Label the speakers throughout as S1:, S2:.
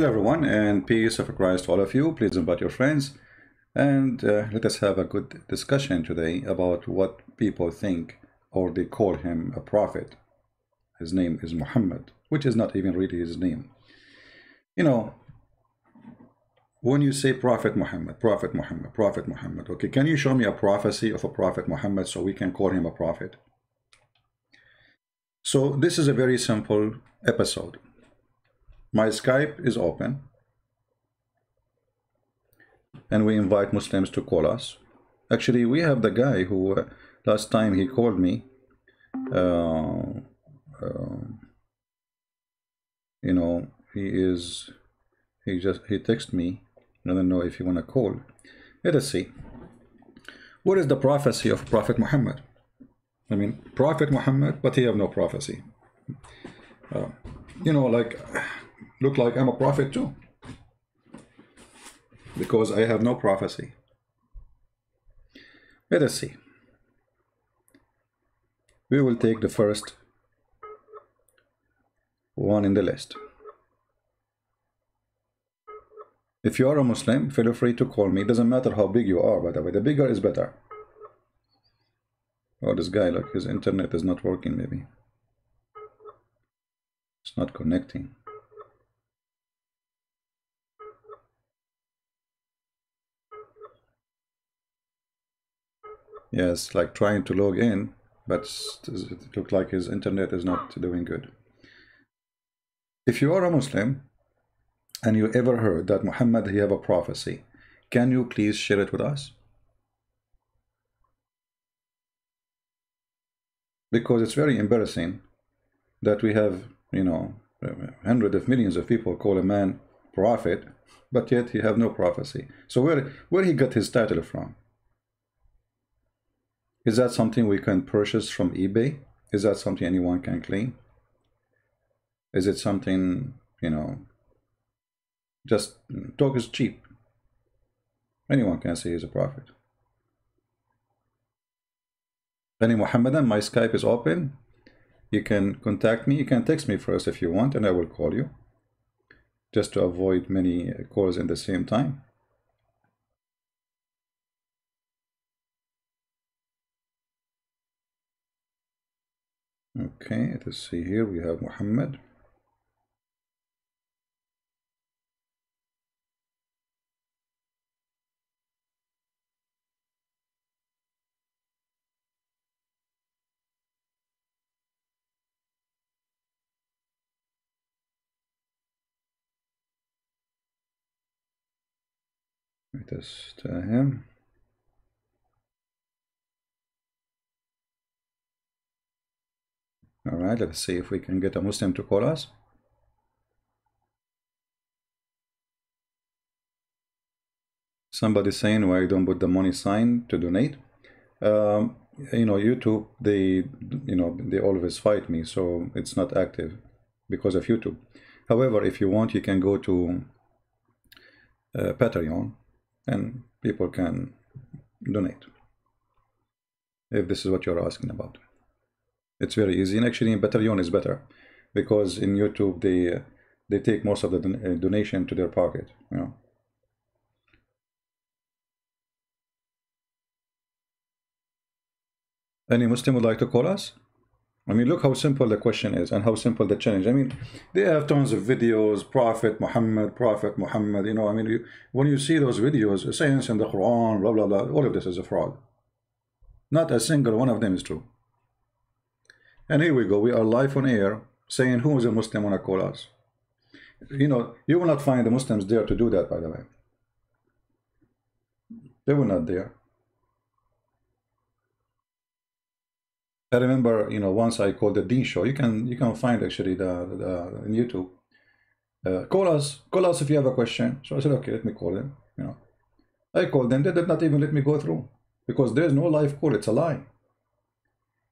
S1: Hello everyone and peace of Christ to all of you. Please invite your friends and uh, let us have a good discussion today about what people think or they call him a prophet. His name is Muhammad, which is not even really his name. You know, when you say Prophet Muhammad, Prophet Muhammad, Prophet Muhammad, okay, can you show me a prophecy of a Prophet Muhammad so we can call him a prophet? So this is a very simple episode my Skype is open and we invite Muslims to call us. Actually, we have the guy who uh, last time he called me, uh, uh, you know, he is, he just, he texted me. I don't know if you want to call. Let us see. What is the prophecy of Prophet Muhammad? I mean, Prophet Muhammad, but he have no prophecy. Uh, you know, like look like I'm a prophet too. Because I have no prophecy. Let us see. We will take the first one in the list. If you are a Muslim, feel free to call me. It doesn't matter how big you are, by the way. The bigger is better. Oh, this guy, look, his internet is not working, maybe. It's not connecting. Yes, like trying to log in, but it looked like his internet is not doing good. If you are a Muslim and you ever heard that Muhammad he have a prophecy, can you please share it with us? Because it's very embarrassing that we have, you know, hundreds of millions of people call a man prophet, but yet he have no prophecy. So where where he got his title from? Is that something we can purchase from eBay? Is that something anyone can claim? Is it something, you know, just talk is cheap. Anyone can say he's a prophet. Any Muhammadan, my Skype is open. You can contact me. You can text me first if you want, and I will call you. Just to avoid many calls in the same time. Okay, let's see here we have Muhammad. Let us tell him. All right, let's see if we can get a Muslim to call us. Somebody saying why don't put the money sign to donate. Um, you know, YouTube, they, you know, they always fight me, so it's not active because of YouTube. However, if you want, you can go to uh, Patreon and people can donate if this is what you're asking about. It's very easy, and actually in Patreon is better because in YouTube they they take most of the don uh, donation to their pocket. You know. Any Muslim would like to call us? I mean, look how simple the question is and how simple the challenge. I mean, they have tons of videos, Prophet Muhammad, Prophet Muhammad, you know, I mean, you, when you see those videos, science in the Quran, blah, blah, blah, all of this is a fraud. Not a single one of them is true. And here we go. We are live on air saying who is a Muslim want to call us. You know, you will not find the Muslims there to do that, by the way. They were not there. I remember, you know, once I called the Dean Show. You can you can find actually the, the in YouTube. Uh, call us, call us if you have a question. So I said, okay, let me call them. You know, I called them. They did not even let me go through because there's no live call. It's a lie.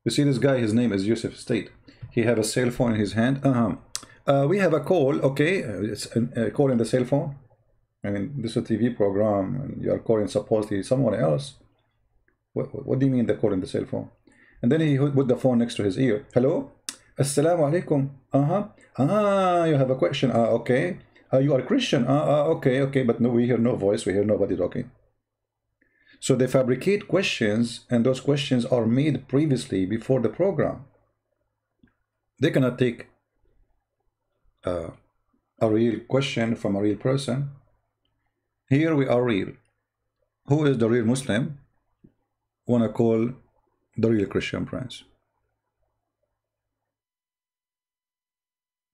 S1: You see this guy, his name is Yusuf Estes. He have a cell phone in his hand. Uh -huh. Uh, we have a call, okay? Uh, it's a, call in the cell phone. I mean, this is a TV program, and you are calling supposedly someone else. What, what do you mean the call in the cell phone? And then he put the phone next to his ear. Hello? Assalamu alaikum. Uh-huh. Ah, you have a question. Ah, okay. uh, you are a Christian. Uh, uh, okay, okay, but no, we hear no voice. We hear nobody talking. So they fabricate questions, and those questions are made previously before the program. They cannot take uh, a real question from a real person. Here we are real. Who is the real Muslim? Want to call the real Christian Prince?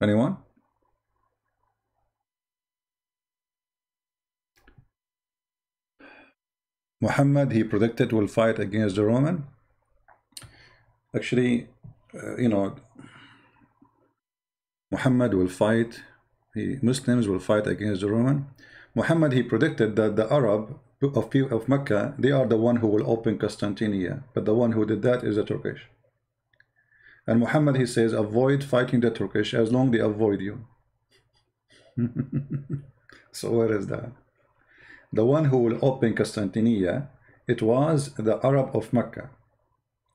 S1: Anyone? Muhammad, he predicted, will fight against the Roman. Actually, uh, you know, Muhammad will fight, the Muslims will fight against the Roman. Muhammad, he predicted that the Arab of, of Mecca, they are the one who will open Constantinia, but the one who did that is the Turkish. And Muhammad, he says, avoid fighting the Turkish as long they avoid you. so where is that? The one who will open Constantinia, it was the Arab of Mecca,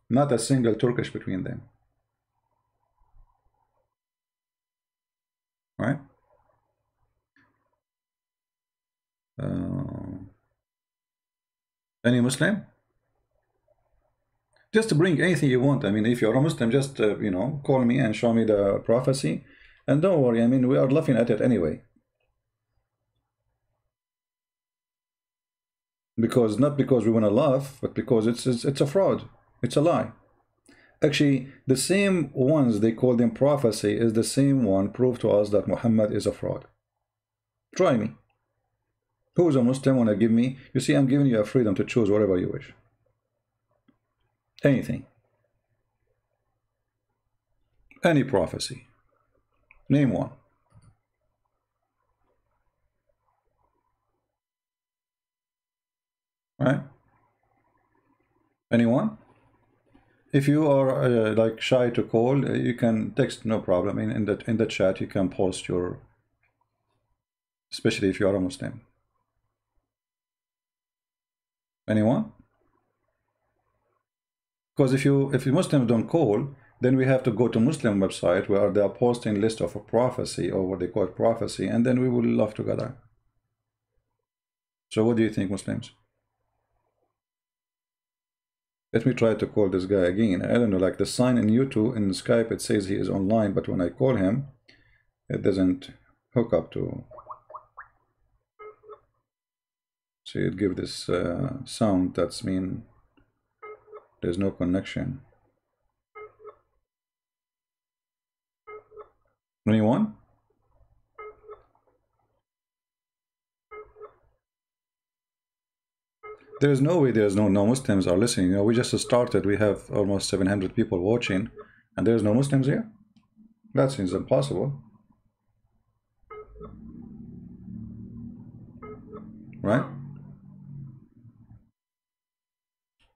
S1: not a single Turkish between them. Right? Uh, any Muslim? Just bring anything you want. I mean, if you're a Muslim, just, uh, you know, call me and show me the prophecy. And don't worry, I mean, we are laughing at it anyway. Because, not because we want to laugh, but because it's, it's, it's a fraud. It's a lie. Actually, the same ones they call them prophecy is the same one prove to us that Muhammad is a fraud. Try me. Who is a Muslim want to give me? You see, I'm giving you a freedom to choose whatever you wish. Anything. Any prophecy. Name one. Right? Anyone? If you are uh, like shy to call, uh, you can text, no problem. In, in, the, in the chat, you can post your, especially if you are a Muslim. Anyone? Because if you if you Muslims don't call, then we have to go to Muslim website where they are posting list of a prophecy or what they call prophecy, and then we will laugh together. So what do you think, Muslims? Let me try to call this guy again. I don't know, like the sign in YouTube in Skype, it says he is online, but when I call him, it doesn't hook up to. So it give this uh, sound that's mean there's no connection. Anyone? There's no way there's no, no Muslims are listening. You know, we just started, we have almost 700 people watching, and there's no Muslims here? That seems impossible. Right?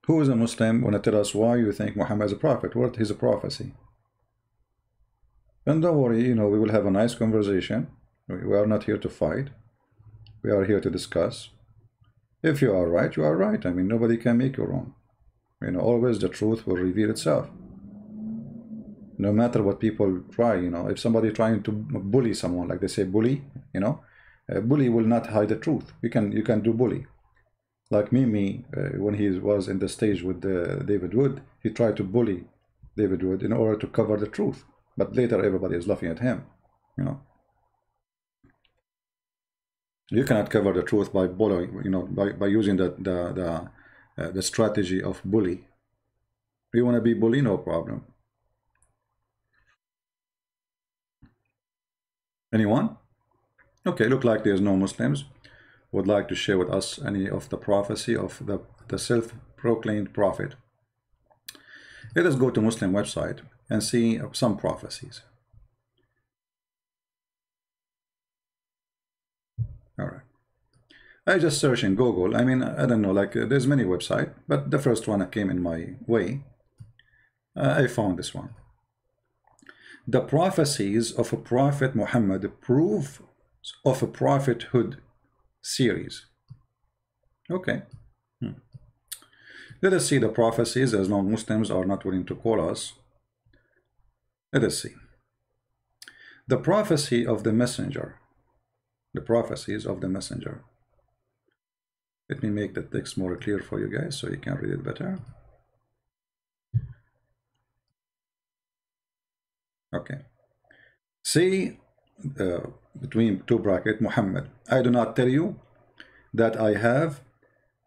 S1: Who is a Muslim want to tell us why you think Muhammad is a prophet? What is a prophecy? And don't worry, you know, we will have a nice conversation. We are not here to fight. We are here to discuss. If you are right, you are right. I mean, nobody can make you wrong. You know, always the truth will reveal itself. No matter what people try, you know, if somebody trying to bully someone, like they say bully, you know, a bully will not hide the truth. You can you can do bully like Mimi, uh, when he was in the stage with uh, David Wood, he tried to bully David Wood in order to cover the truth. But later, everybody is laughing at him. You know, you cannot cover the truth by bullying. You know, by, by using the the the, uh, the strategy of bully. You want to be bully, no problem. Anyone? Okay, look like there's no Muslims would like to share with us any of the prophecy of the, the self-proclaimed prophet. Let us go to Muslim website and see some prophecies. All right. I just search in Google. I mean, I don't know, like uh, there's many website, but the first one that came in my way, uh, I found this one. The prophecies of a prophet Muhammad prove of a prophethood series. Okay. Hmm. Let us see the prophecies as long Muslims are not willing to call us. Let us see. The prophecy of the messenger. The prophecies of the messenger. Let me make the text more clear for you guys so you can read it better. Okay. See, uh, between two bracket Muhammad, I do not tell you that I have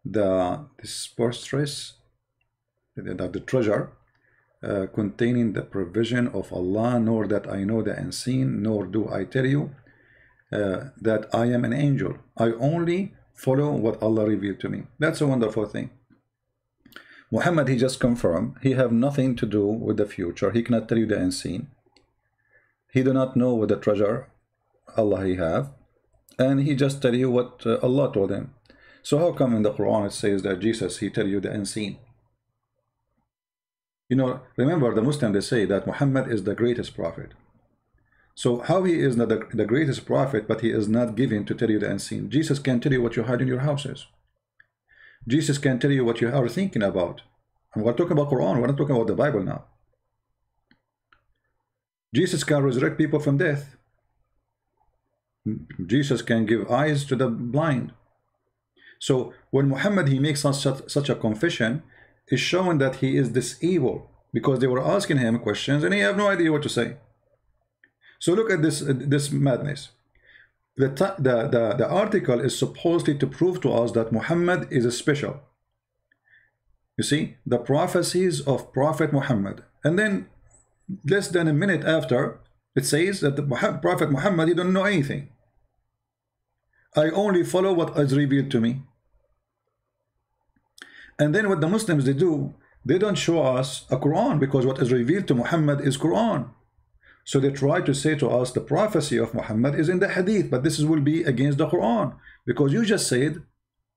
S1: the disperstress, that the treasure uh, containing the provision of Allah, nor that I know the unseen, nor do I tell you uh, that I am an angel. I only follow what Allah revealed to me. That's a wonderful thing. Muhammad, he just confirmed, he have nothing to do with the future. He cannot tell you the unseen. He do not know what the treasure Allah he have. And he just tell you what uh, Allah told him. So how come in the Quran it says that Jesus, he tell you the unseen? You know, remember the Muslim, they say that Muhammad is the greatest prophet. So how he is not the, the greatest prophet, but he is not given to tell you the unseen. Jesus can tell you what you hide in your houses. Jesus can tell you what you are thinking about. And we're talking about Quran, we're not talking about the Bible now. Jesus can resurrect people from death. Jesus can give eyes to the blind. So when Muhammad he makes such, such a confession, is showing that he is this evil because they were asking him questions and he have no idea what to say. So look at this this madness. The, the, the, the article is supposedly to prove to us that Muhammad is a special. You see, the prophecies of Prophet Muhammad. And then less than a minute after, it says that the Prophet Muhammad, he don't know anything. I only follow what is revealed to me. And then what the Muslims they do, they don't show us a Quran because what is revealed to Muhammad is Quran. So they try to say to us the prophecy of Muhammad is in the hadith, but this will be against the Quran because you just said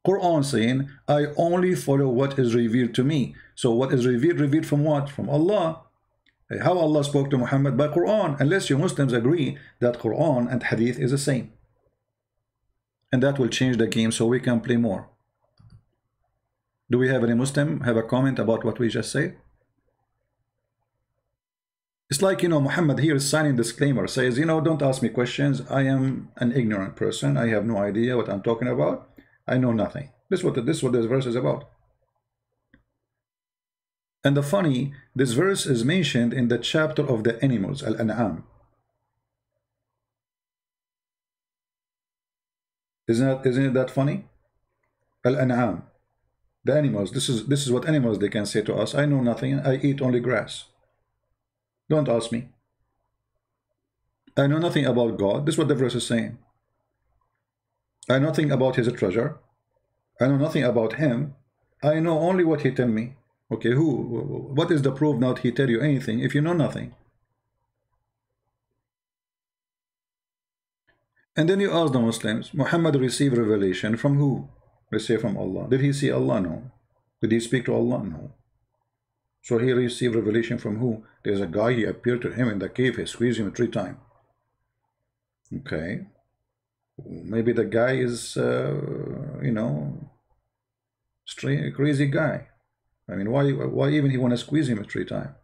S1: Quran saying I only follow what is revealed to me. So what is revealed revealed from what? From Allah. Eh, how Allah spoke to Muhammad by Quran unless you Muslims agree that Quran and hadith is the same. And that will change the game so we can play more. Do we have any Muslim have a comment about what we just said? It's like, you know, Muhammad here is signing disclaimer, says, you know, don't ask me questions. I am an ignorant person. I have no idea what I'm talking about. I know nothing. This is what, this is what this verse is about. And the funny, this verse is mentioned in the chapter of the animals, Al-An'am. Isn't that, isn't it that funny? Al-An'am the animals this is this is what animals they can say to us i know nothing i eat only grass don't ask me i know nothing about god this is what the verse is saying i know nothing about his treasure i know nothing about him i know only what he tell me okay who what is the proof not he tell you anything if you know nothing and then you ask the muslims muhammad received revelation from who Let's say from Allah. Did he see Allah? No. Did he speak to Allah? No. So he received revelation from who? There's a guy, he appeared to him in the cave, he squeezed him three times. Okay. Maybe the guy is, uh, you know, crazy guy. I mean, why, why even he want to squeeze him three times?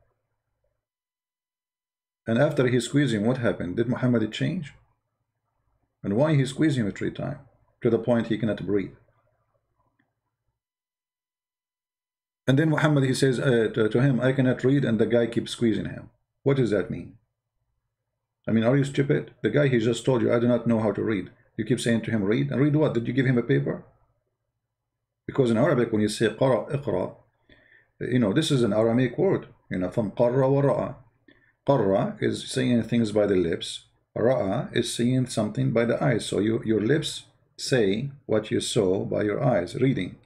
S1: And after he squeezed him, what happened? Did Muhammad change? And why he squeezed him three times? To the point he cannot breathe. And then Muhammad, he says uh, to, to, him, I cannot read, and the guy keeps squeezing him. What does that mean? I mean, are you stupid? The guy, he just told you, I do not know how to read. You keep saying to him, read. And read what? Did you give him a paper? Because in Arabic, when you say qara, iqra, you know, this is an Aramaic word, you know, from qarra wa ra'a. Qarra is saying things by the lips. Ra'a is seeing something by the eyes. So you, your lips say what you saw by your eyes, reading.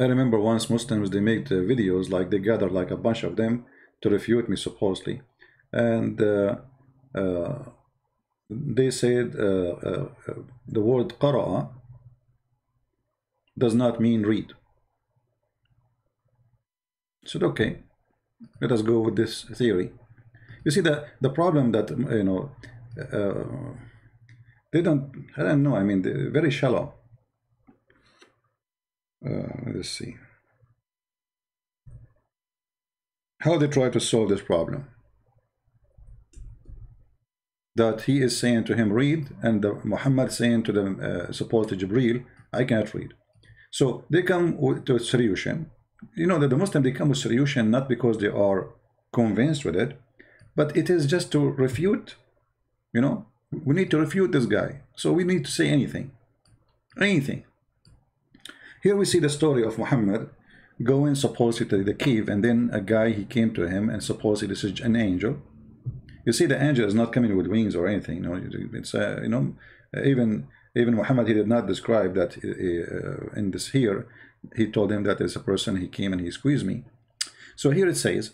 S1: I remember once Muslims, they made videos, like they gathered like a bunch of them to refute me supposedly. And uh, uh, they said uh, uh, the word qara'a does not mean read. I said, okay, let us go with this theory. You see, the, the problem that, you know, uh, they don't, I don't know, I mean, very shallow uh, let's see. How they try to solve this problem. that he is saying to him, read, and the Muhammad saying to the uh, supposed Jibreel, I cannot read. So they come to a solution. You know that the Muslim, they come with solution not because they are convinced with it, but it is just to refute, you know, we need to refute this guy. So we need to say anything, anything. Here we see the story of Muhammad going supposedly to the cave and then a guy, he came to him and supposedly this is an angel. You see the angel is not coming with wings or anything, you know, it's, uh, you know, even even Muhammad, he did not describe that uh, in this here. He told him that there's a person, he came and he squeezed me. So here it says,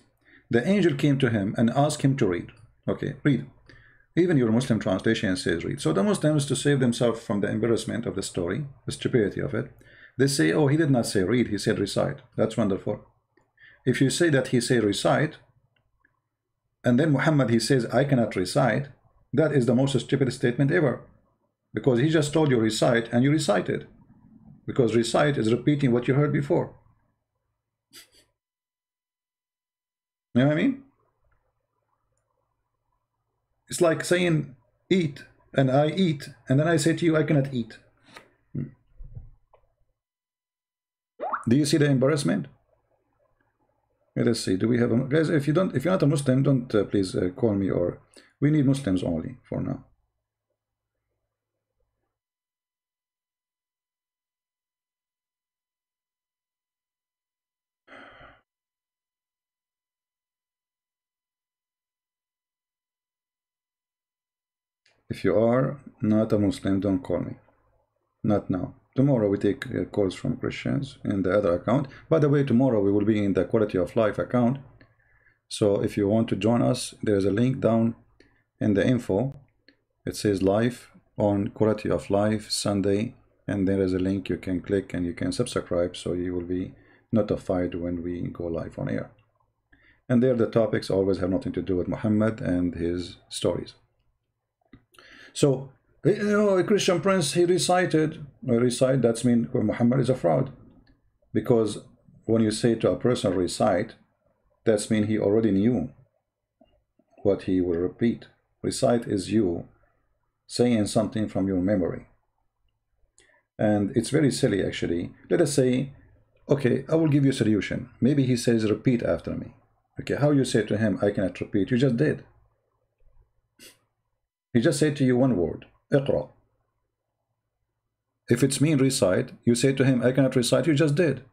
S1: the angel came to him and asked him to read. Okay, read. Even your Muslim translation says read. So the Muslims, to save themselves from the embarrassment of the story, the stupidity of it, they say, oh, he did not say read, he said recite. That's wonderful. If you say that he said recite, and then Muhammad, he says, I cannot recite, that is the most stupid statement ever. Because he just told you recite, and you recited. Because recite is repeating what you heard before. You know what I mean? It's like saying eat, and I eat, and then I say to you, I cannot eat. Hmm. Do you see the embarrassment? Let us see. Do we have a guys? If you don't, if you're not a Muslim, don't uh, please uh, call me. Or we need Muslims only for now. If you are not a Muslim, don't call me. Not now. Tomorrow we take uh, calls from Christians in the other account. By the way, tomorrow we will be in the quality of life account. So if you want to join us, there's a link down in the info. It says live on quality of life Sunday. And there is a link you can click and you can subscribe so you will be notified when we go live on air. And there the topics always have nothing to do with Muhammad and his stories. So, you know, a Christian prince, he recited, recite, that's mean Muhammad is a fraud. Because when you say to a person recite, that's mean he already knew what he will repeat. Recite is you saying something from your memory. And it's very silly, actually. Let us say, okay, I will give you a solution. Maybe he says, repeat after me. Okay, how you say to him, I cannot repeat? You just did. He just said to you one word, اقرأ. If it's mean recite, you say to him, I cannot recite, you just did.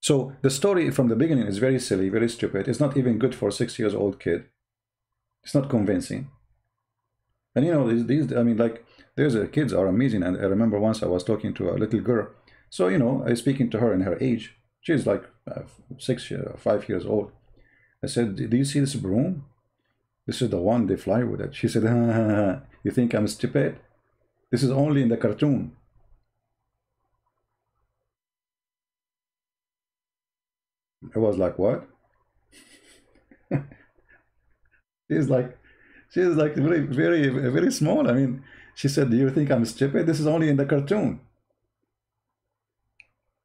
S1: So the story from the beginning is very silly, very stupid. It's not even good for a six years old kid. It's not convincing. And you know, these, these I mean, like, there's a, kids are amazing. And I remember once I was talking to a little girl. So, you know, I was speaking to her in her age. She's like uh, six, uh, five years old. I said, do you see this broom? This is the one they fly with it. She said, you think I'm stupid? This is only in the cartoon. I was like, what? she's like, she's like very, very, very small. I mean, she said, do you think I'm stupid? This is only in the cartoon.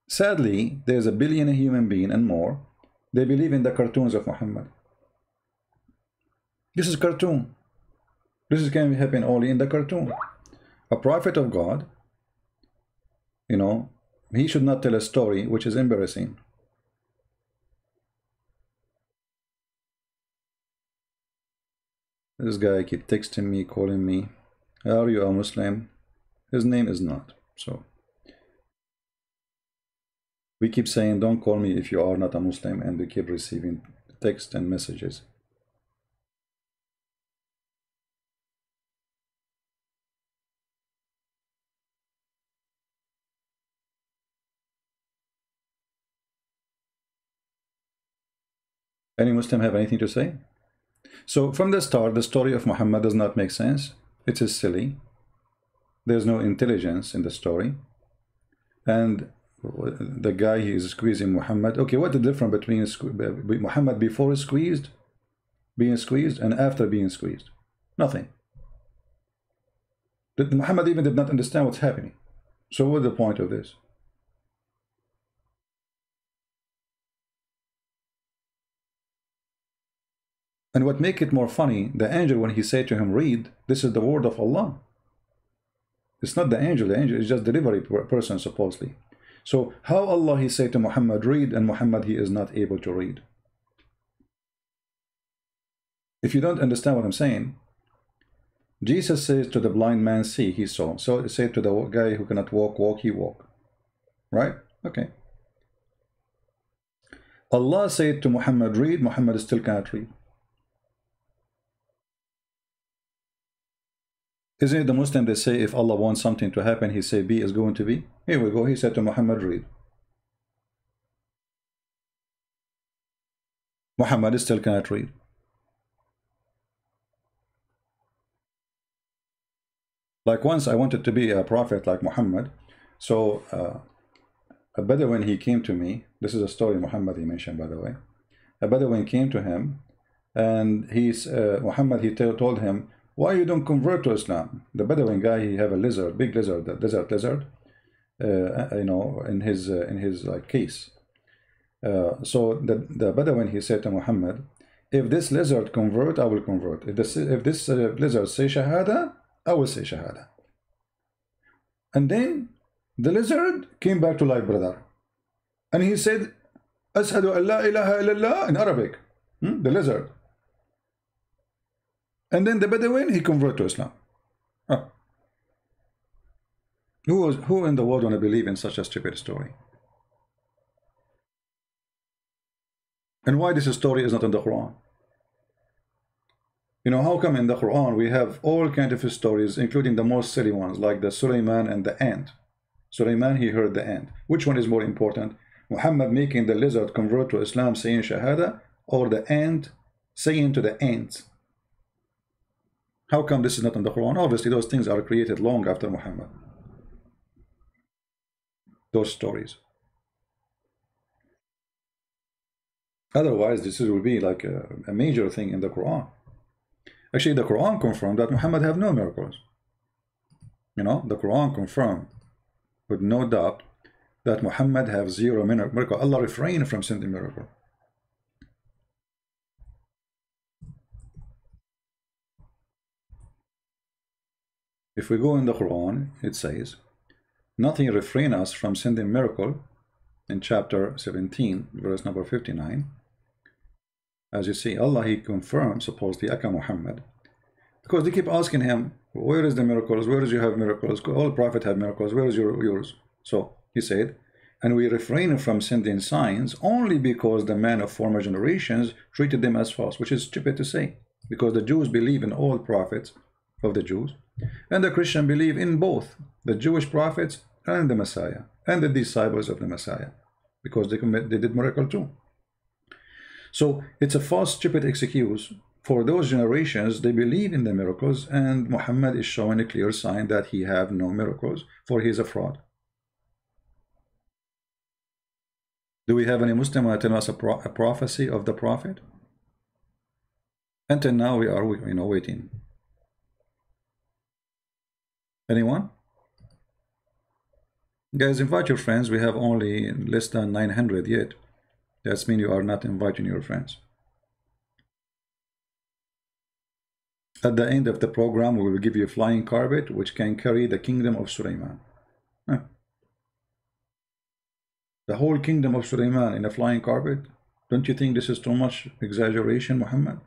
S1: Sadly, there's a billion human being and more they believe in the cartoons of Muhammad. This is cartoon. This is can happen only in the cartoon. A prophet of God, you know, he should not tell a story which is embarrassing. This guy keep texting me, calling me. Are you a Muslim? His name is not. So we keep saying, don't call me if you are not a Muslim, and we keep receiving text and messages. Any Muslim have anything to say? So from the start, the story of Muhammad does not make sense. It is silly. There's no intelligence in the story. And the guy he is squeezing Muhammad. Okay, what the difference between Muhammad before squeezed, being squeezed, and after being squeezed? Nothing. Muhammad even did not understand what's happening. So what's the point of this? And what make it more funny, the angel, when he said to him, read, this is the word of Allah. It's not the angel, the angel is just delivery person, supposedly. So how Allah, he said to Muhammad, read, and Muhammad, he is not able to read. If you don't understand what I'm saying, Jesus says to the blind man, see, he saw. So he say to the guy who cannot walk, walk, he walk. Right? Okay. Allah said to Muhammad, read, Muhammad still cannot read. Isn't it the Muslim they say if Allah wants something to happen, he say be is going to be? Here we go. He said to Muhammad, read. Muhammad still cannot read. Like once I wanted to be a prophet like Muhammad. So uh, a Bedouin, he came to me. This is a story Muhammad he mentioned, by the way. A Bedouin came to him and he's, uh, Muhammad, he told him, why you don't convert to Islam? The Bedouin guy, he have a lizard, big lizard, the desert lizard, uh, you know, in his uh, in his like case. Uh, so the the Bedouin he said to Muhammad, if this lizard convert, I will convert. If this if this uh, lizard say shahada, I will say shahada. And then the lizard came back to life, brother, and he said, "Ashhadu an la ilaha illallah" in Arabic. Hmm? The lizard. And then the Bedouin, he converted to Islam. Huh. Who, was, who in the world want to believe in such a stupid story? And why this story is not in the Quran? You know, how come in the Quran we have all kind of stories, including the most silly ones, like the Sulaiman and the ant. Sulaiman, he heard the ant. Which one is more important? Muhammad making the lizard convert to Islam saying Shahada, or the ant saying to the ants, how come this is not in the Quran? Obviously, those things are created long after Muhammad. Those stories. Otherwise, this will be like a, a major thing in the Quran. Actually, the Quran confirmed that Muhammad have no miracles. You know, the Quran confirmed with no doubt that Muhammad have zero miracle. Allah refrained from sending miracle. If we go in the Quran, it says, Nothing refrain us from sending miracle in chapter 17, verse number 59. As you see, Allah, He confirmed, supposedly, Aka Muhammad. Because they keep asking him, where is the miracles? Where does you have miracles? All prophets have miracles. Where is your, yours? So he said, and we refrain from sending signs only because the men of former generations treated them as false, which is stupid to say, because the Jews believe in all prophets of the Jews, and the Christian believe in both the Jewish prophets and the Messiah and the disciples of the Messiah because they, commit, they did miracle too. So it's a false, stupid excuse for those generations. They believe in the miracles, and Muhammad is showing a clear sign that he have no miracles, for he is a fraud. Do we have any Muslim who tell us a, pro a prophecy of the Prophet? Until now, we are you know waiting. Anyone? Guys, invite your friends. We have only less than 900 yet. That means you are not inviting your friends. At the end of the program, we will give you a flying carpet which can carry the kingdom of Sulaiman. Huh. The whole kingdom of Sulaiman in a flying carpet? Don't you think this is too much exaggeration, Muhammad?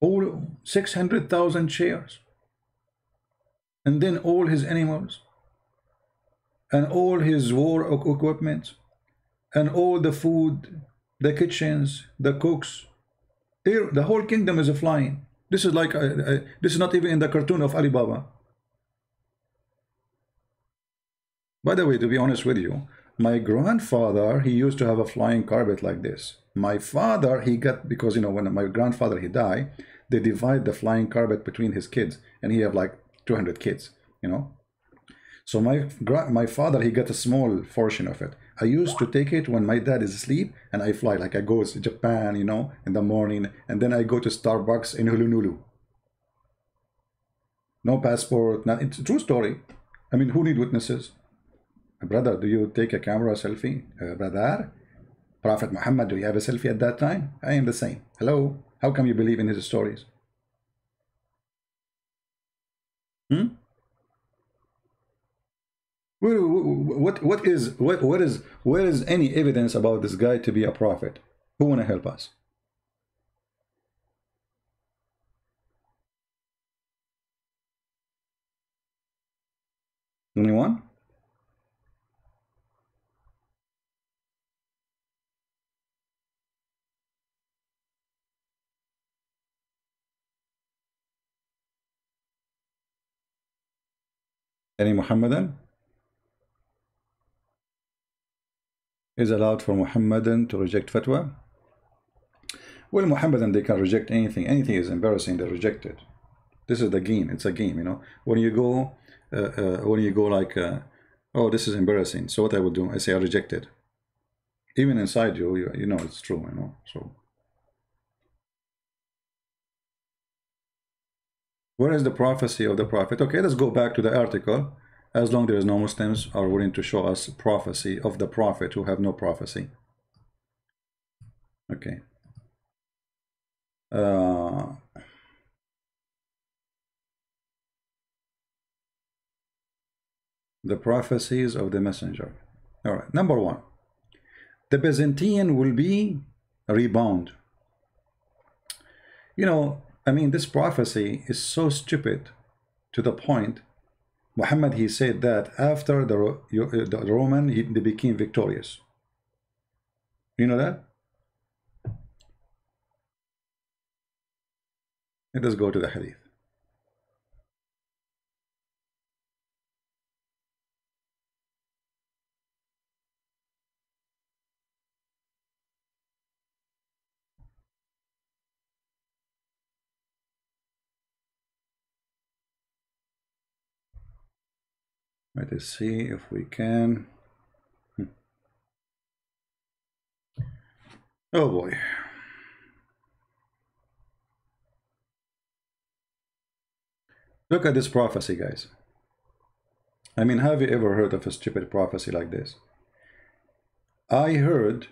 S1: All 600,000 chairs and then all his animals and all his war equipment and all the food the kitchens the cooks. Here the whole kingdom is flying. This is like a, a, this is not even in the cartoon of Alibaba. By the way to be honest with you my grandfather he used to have a flying carpet like this. My father he got because you know when my grandfather he died they divide the flying carpet between his kids and he have like 200 kids, you know. So my my father, he got a small portion of it. I used to take it when my dad is asleep and I fly, like I go to Japan, you know, in the morning, and then I go to Starbucks in Honolulu. No passport, not, it's a true story. I mean, who need witnesses? Brother, do you take a camera selfie? Uh, brother? Prophet Muhammad, do you have a selfie at that time? I am the same. Hello? How come you believe in his stories? Hmm? What what is what what is where is any evidence about this guy to be a prophet? Who wanna help us? Anyone? Any Muhammadan? Is allowed for Muhammadan to reject fatwa? Well, Muhammadan, they can reject anything. Anything is embarrassing, they reject it. This is the game. It's a game, you know. When you go, uh, uh, when you go like, uh, oh, this is embarrassing. So what I will do, I say I reject it. Even inside you, you, you know it's true, you know. So Where is the prophecy of the prophet? Okay, let's go back to the article. As long there is no Muslims are willing to show us prophecy of the prophet who have no prophecy. Okay. Uh, the prophecies of the messenger. All right, number one. The Byzantine will be rebound. You know, I mean, this prophecy is so stupid to the point. Muhammad, he said that after the, uh, the Roman, he, they became victorious. You know that? Let us go to the hadith. Let us see if we can. Hmm. Oh boy. Look at this prophecy, guys. I mean, have you ever heard of a stupid prophecy like this? I heard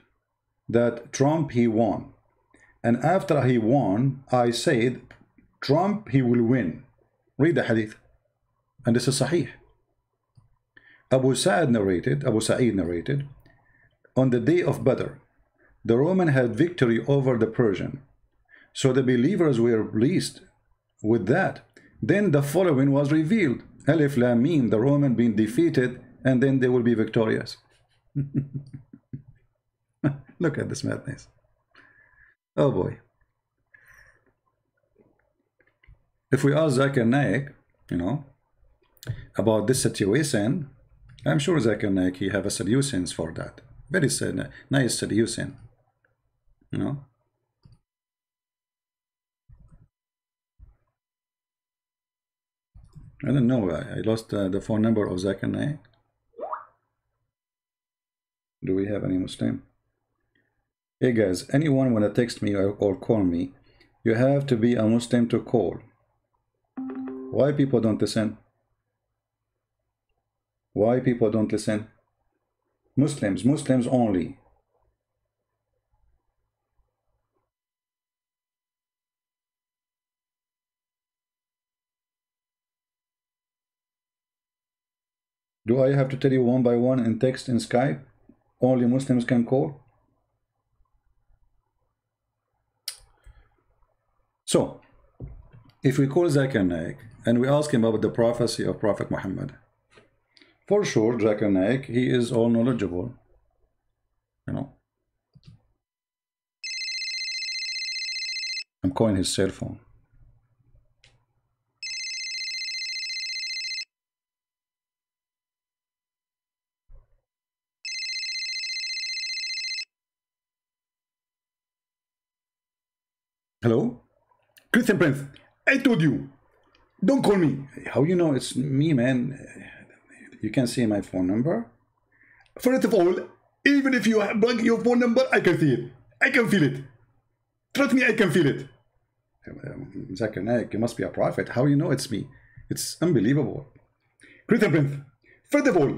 S1: that Trump, he won. And after he won, I said, Trump, he will win. Read the hadith. And this is sahih. Abu Sa'id narrated, Abu Sa'id narrated, on the day of Badr, the Roman had victory over the Persian. So the believers were pleased with that. Then the following was revealed. Alif Lam Mim, the Roman being defeated, and then they will be victorious. Look at this madness. Oh boy. If we ask Zakir Naik, you know, about this situation, I'm sure Zakir Naik, he have a solutions for that. Very nice. You know? I don't know. I, I lost uh, the phone number of Zakir Naik. Do we have any Muslim? Hey guys, anyone wanna text me or, or call me, you have to be a Muslim to call. Why people don't listen? Why people don't listen? Muslims, Muslims only. Do I have to tell you one by one in text in Skype? Only Muslims can call? So, if we call Zakir Naik and we ask him about the prophecy of Prophet Muhammad, for sure, Naik, he is all knowledgeable. You know. I'm calling his cell phone. Hello? Christian Prince, I told you, don't call me. How you know it's me, man? You can see my phone number. First of all, even if you plug your phone number, I can see it. I can feel it. Trust me, I can feel it. Zakir Naik, you must be a prophet. How you know it's me? It's unbelievable. Christian Prince, first of all,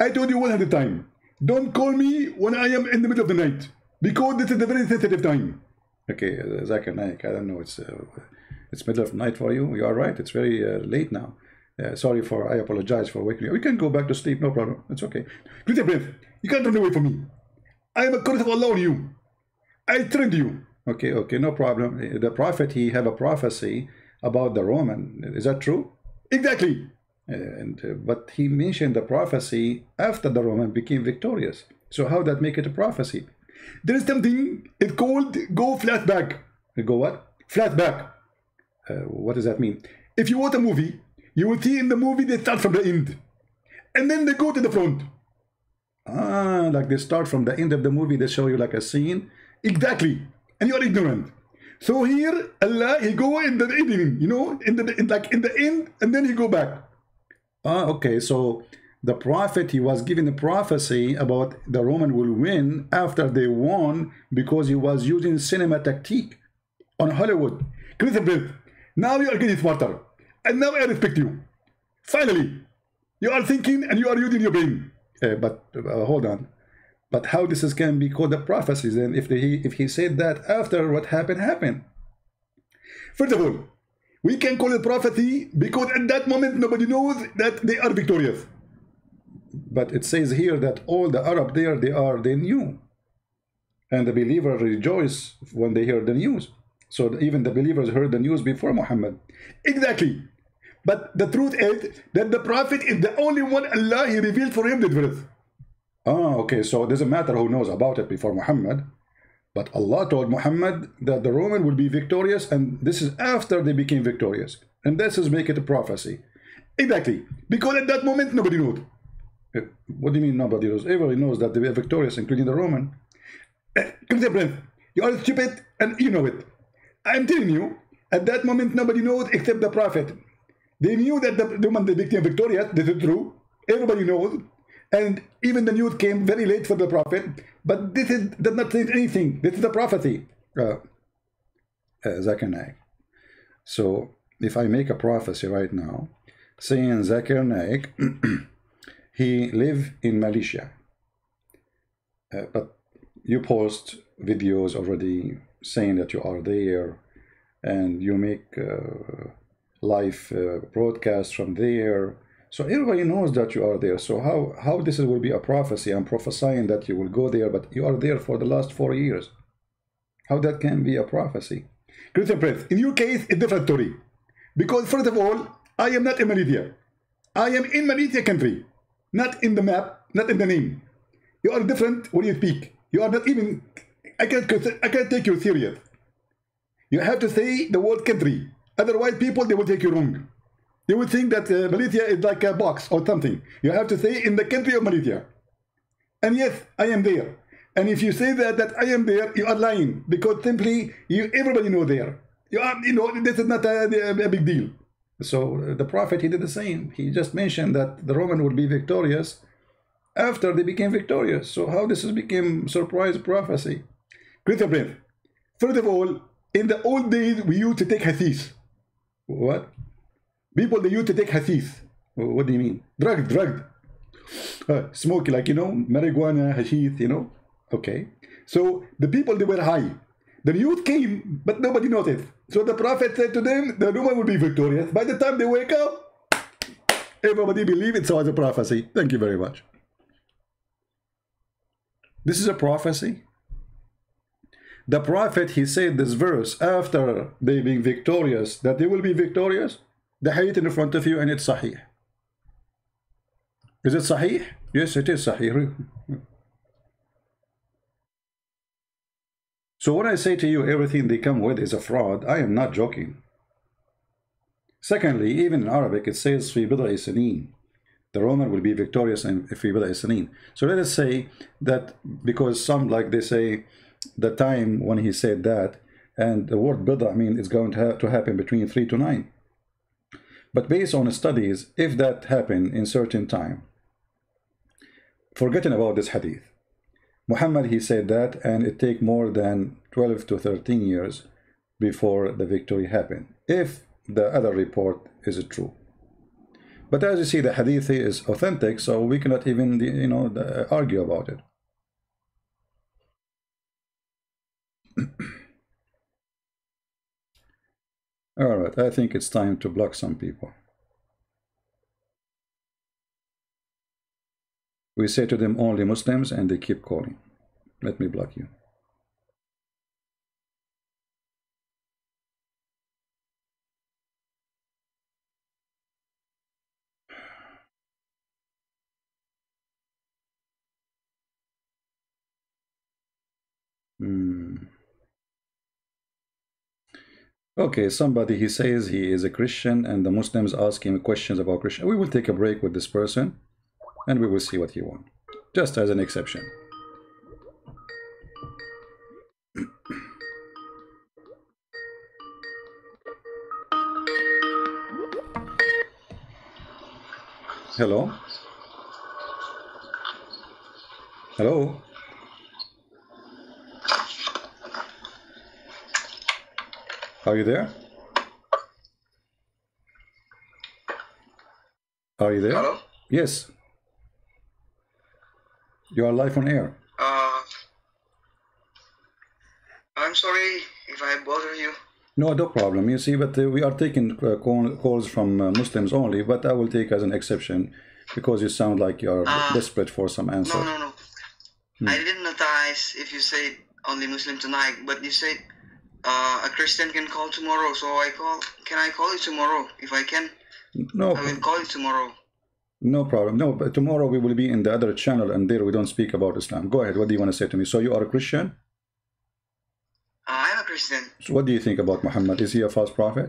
S1: I told you one at a time. Don't call me when I am in the middle of the night.
S2: because this is a very sensitive time.
S1: Okay, uh, Zakir Naik, I don't know, it's uh, it's middle of night for you. You are right, it's very uh, late now. Uh, sorry for, I apologize for waking you. We can go back to sleep, no problem. It's okay.
S2: A breath. You can't run away from me. I am a curse of Allah on you. I trained you.
S1: Okay, okay, no problem. The prophet, he have a prophecy about the Roman. Is that true?
S2: Exactly.
S1: Uh, and uh, but he mentioned the prophecy after the Roman became victorious. So how that make it a prophecy?
S2: There is something it's called go flat back.
S1: Go what?
S2: Flat back.
S1: Uh, what does that mean?
S2: If you watch a movie, you will see in the movie they start from the end, and then they go to the front.
S1: Ah, like they start from the end of the movie. They show you like a scene.
S2: Exactly, and you are ignorant. So here, Allah, he go in the beginning, you know, in the in, like in the end, and then he go back.
S1: Ah, okay. So the prophet, he was given a prophecy about the Roman will win after they won because he was using cinema tactique on Hollywood.
S2: Breath. Now you are getting smarter, and now I respect you. Finally, you are thinking and you are using your brain.
S1: Uh, but uh, hold on. But how this is can be called a prophecy then if he if he said that after what happened happened?
S2: First of all, we can call it prophecy because at that moment nobody knows that they are victorious.
S1: But it says here that all the Arab there they are they knew. And the believer rejoice when they hear the news. So even the believers heard the news before Muhammad.
S2: Exactly. But the truth is that the prophet is the only one Allah he revealed for him the truth.
S1: Ah, okay, so it doesn't matter who knows about it before Muhammad. But Allah told Muhammad that the Roman will be victorious and this is after they became victorious. And this is make it a prophecy.
S2: Exactly. Because at that moment nobody knows.
S1: Eh, what do you mean nobody knows? Everybody knows that they were victorious, including the Roman.
S2: Uh, you are stupid and you know it. I'm telling you, at that moment nobody knows except the prophet. They knew that the Roman they became victorious, this is true. Everybody knows. And even the news came very late for the prophet. But this is, does not say anything. This is a prophecy.
S1: Uh, uh, Naik. So if I make a prophecy right now, saying Naik, he live in Malaysia. Uh, but you post videos already saying that you are there and you make uh, live uh, broadcasts from there so everybody knows that you are there. So how, how this will be a prophecy? I'm prophesying that you will go there, but you are there for the last four years. How that can be a prophecy?
S2: Christian Prince, in your case, a different story. Because first of all, I am not in Malaysia. I am in Malaysia country. Not in the map, not in the name. You are different when you speak. You are not even, I can't, I can't take you serious. You have to say the word country. Otherwise, people, they will take you wrong. They would think that uh, Malaysia is like a box or something. You have to say in the country of Malaysia. And yes, I am there. And if you say that that I am there, you are lying because simply you everybody know there. You are you know this is not a, a big deal.
S1: So uh, the prophet he did the same. He just mentioned that the Roman would be victorious after they became victorious. So how this has become surprise prophecy?
S2: Christopher, first of all, in the old days we used to take hadith.
S1: What?
S2: People, they used to take hashish.
S1: What do you mean?
S2: Drugged, drugged. Uh, smoke, like, you know, marijuana, hashish, you know. Okay. So the people, they were high. The youth came, but nobody noticed. So the prophet said to them, the woman will be victorious. By the time they wake up, everybody believe it. So as a prophecy. Thank you very much.
S1: This is a prophecy. The prophet, he said this verse after they being victorious, that they will be victorious. The hadith in front of you and it's sahih. Is it sahih? Yes, it is sahih. So when I say to you everything they come with is a fraud, I am not joking. Secondly, even in Arabic it says. The Roman will be victorious in fi bid'i sinin. So let us say that because some like they say the time when he said that and the word bid'a I mean it's going to, ha to happen between 3 to 9. But based on studies, if that happened in certain time, forgetting about this hadith, Muhammad, he said that, and it take more than 12 to 13 years before the victory happened, if the other report is true. But as you see, the hadith is authentic, so we cannot even, you know, argue about it. All right, I think it's time to block some people. We say to them only Muslims and they keep calling. Let me block you. Okay, somebody he says he is a Christian and the Muslims ask him questions about Christian. We will take a break with this person and we will see what he wants. Just as an exception. Hello? Hello? Are you there? Are you there?
S3: Hello?
S1: Yes. You are live on air.
S3: Uh, I'm sorry if I bother you.
S1: No, no problem. You see, but uh, we are taking uh, call, calls from uh, Muslims only, but I will take as an exception because you sound like you are
S3: Ah.
S1: desperate for some answer.
S3: No, no, no. I didn't notice if you said only Muslim tonight, but you said uh, a Christian can call tomorrow. So I call. Can I call you tomorrow? If I can,
S1: No,
S3: I will call you tomorrow.
S1: no problem. No, but tomorrow we will be in the other channel and there we don't speak about Islam. Go ahead. What do you want to say to me? So you are a Christian?
S3: Uh, I'm a Christian.
S1: So what do you think about Muhammad? Is he a false prophet?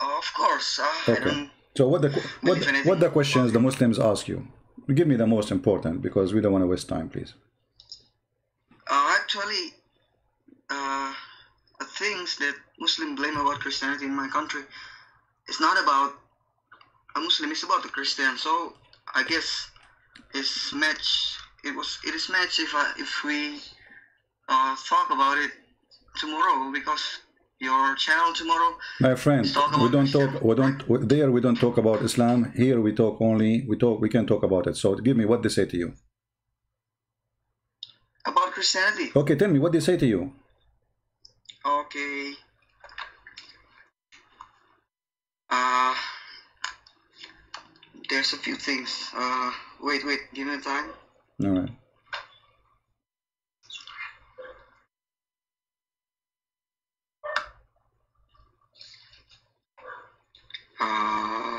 S3: Uh, of course. Uh,
S1: Okay. So what the what, what the questions the Muslims ask you? Give me the most important because we don't want to waste time, please.
S3: Uh, actually, uh, things that Muslim blame about Christianity in my country, it's not about a Muslim. It's about the Christian. So I guess it's match. It was. It is match if I, if we uh, talk about it tomorrow because your channel tomorrow.
S1: My friend, we don't talk. We don't. we- There we don't talk about Islam. Here we talk only. We talk. We can talk about it. So give me what they say to you.
S3: About Christianity.
S1: Okay, tell me what they say to you.
S3: Okay. Uh, there's a few things. Uh, wait, wait. Give me time.
S1: All right.
S3: Uh,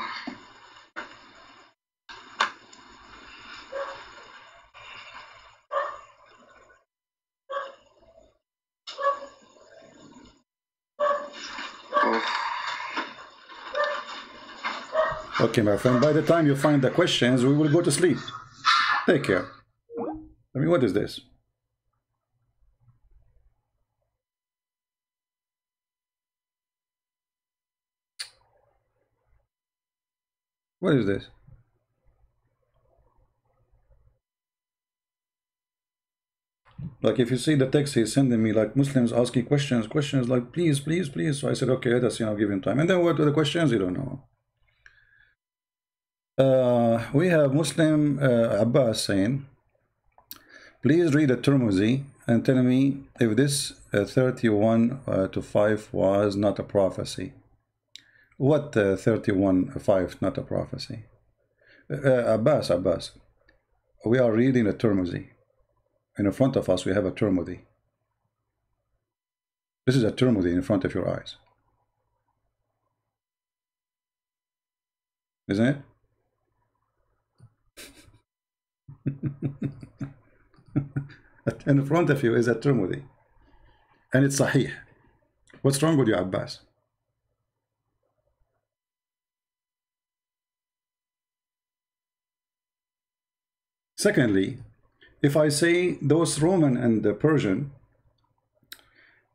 S1: Okay, my friend. By the time you find the questions, we will go to sleep. Take care. I mean, what is this? What is this? Like if you see the text he's sending me, like Muslims asking questions, questions like please, please, please. So I said, okay, let us you know give him time. And then what are the questions? You don't know. Uh, we have Muslim uh, Abbas saying, please read the Tirmidhi and tell me if this uh, 31 uh, to 5 was not a prophecy. What uh, 31 5 not a prophecy? Uh, Abbas, Abbas, we are reading Tirmidhi. And in front of us, we have a Tirmidhi. This is a Tirmidhi in front of your eyes. Isn't it? in front of you is a Tirmidhi. And it's Sahih. What's wrong with you, Abbas? Secondly, if I say those Roman and the Persian,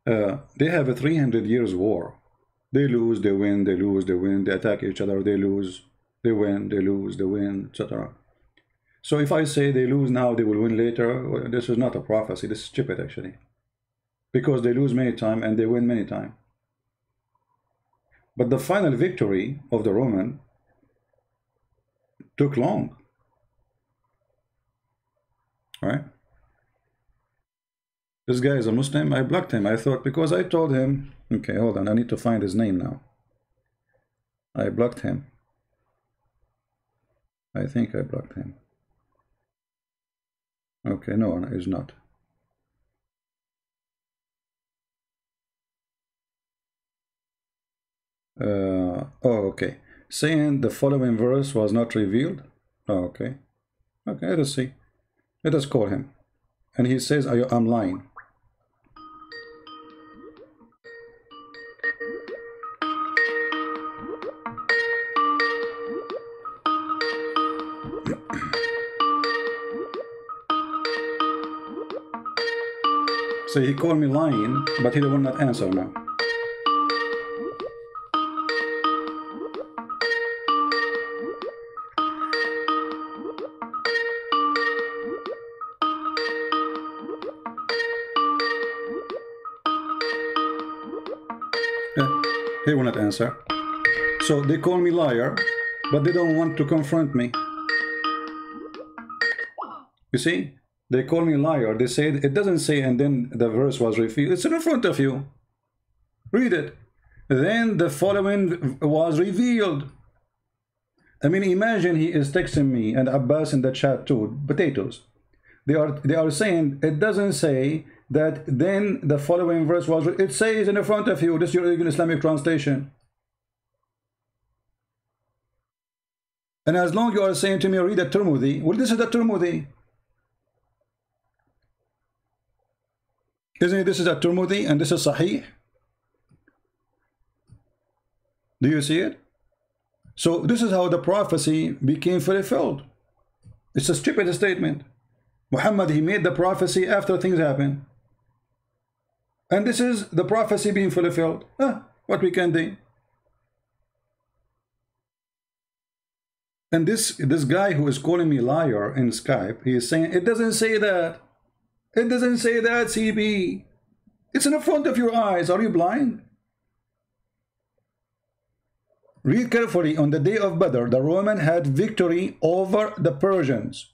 S1: uh, they have a 300 years war. They lose, they win, they lose, they win, they attack each other, they lose, they win, they lose, they win, etc. So if I say they lose now, they will win later, this is not a prophecy, this is stupid actually. Because they lose many times and they win many times. But the final victory of the Roman took long. Right? This guy is a Muslim. I blocked him. I thought because I told him. Okay, hold on. I need to find his name now. I blocked him. I think I blocked him. Okay, no, he's not. Uh, oh, okay. Saying the following verse was not revealed. Oh, okay. Okay, let us see. Let us call him. And he says, I'm lying. So he called me lying, but he will not answer now. Yeah, he will not answer. So they call me liar, but they don't want to confront me. You see? They call me liar. They say it doesn't say, and then the verse was revealed. It's in front of you. Read it. Then the following was revealed. I mean, imagine he is texting me and Abbas in the chat too. Potatoes. They are they are saying it doesn't say that then the following verse was. It says in the front of you. This is your Islamic translation. And as long you are saying to me, read the Tirmidhi, well, this is the Tirmidhi. Isn't it this is a Tirmidhi and this is Sahih? Do you see it? So this is how the prophecy became fulfilled. It's a stupid statement. Muhammad, he made the prophecy after things happened. And this is the prophecy being fulfilled. What we can do. And this this guy who is calling me liar in Skype, he is saying, it doesn't say that. It doesn't say that, CP. It's in the front of your eyes. Are you blind? Read carefully. On the day of Badr, the Roman had victory over the Persians.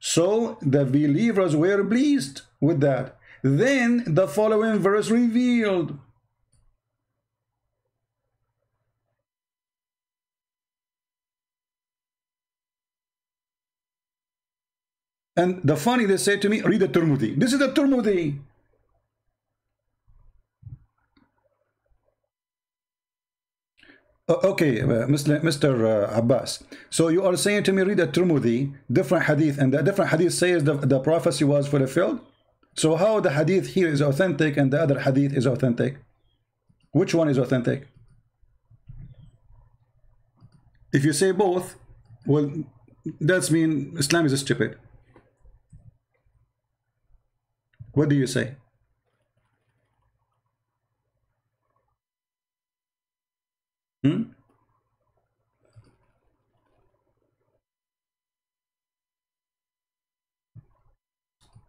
S1: So the believers were pleased with that. Then the following verse revealed. And the funny, they say to me, read the Tirmidhi. This is the Tirmidhi. Okay, uh, Mr. Uh, Abbas. So you are saying to me, read the Tirmidhi, different hadith, and the different hadith says the, the prophecy was fulfilled? So how the hadith here is authentic and the other hadith is authentic? Which one is authentic? If you say both, well, that's mean Islam is stupid. What do you say? Hmm?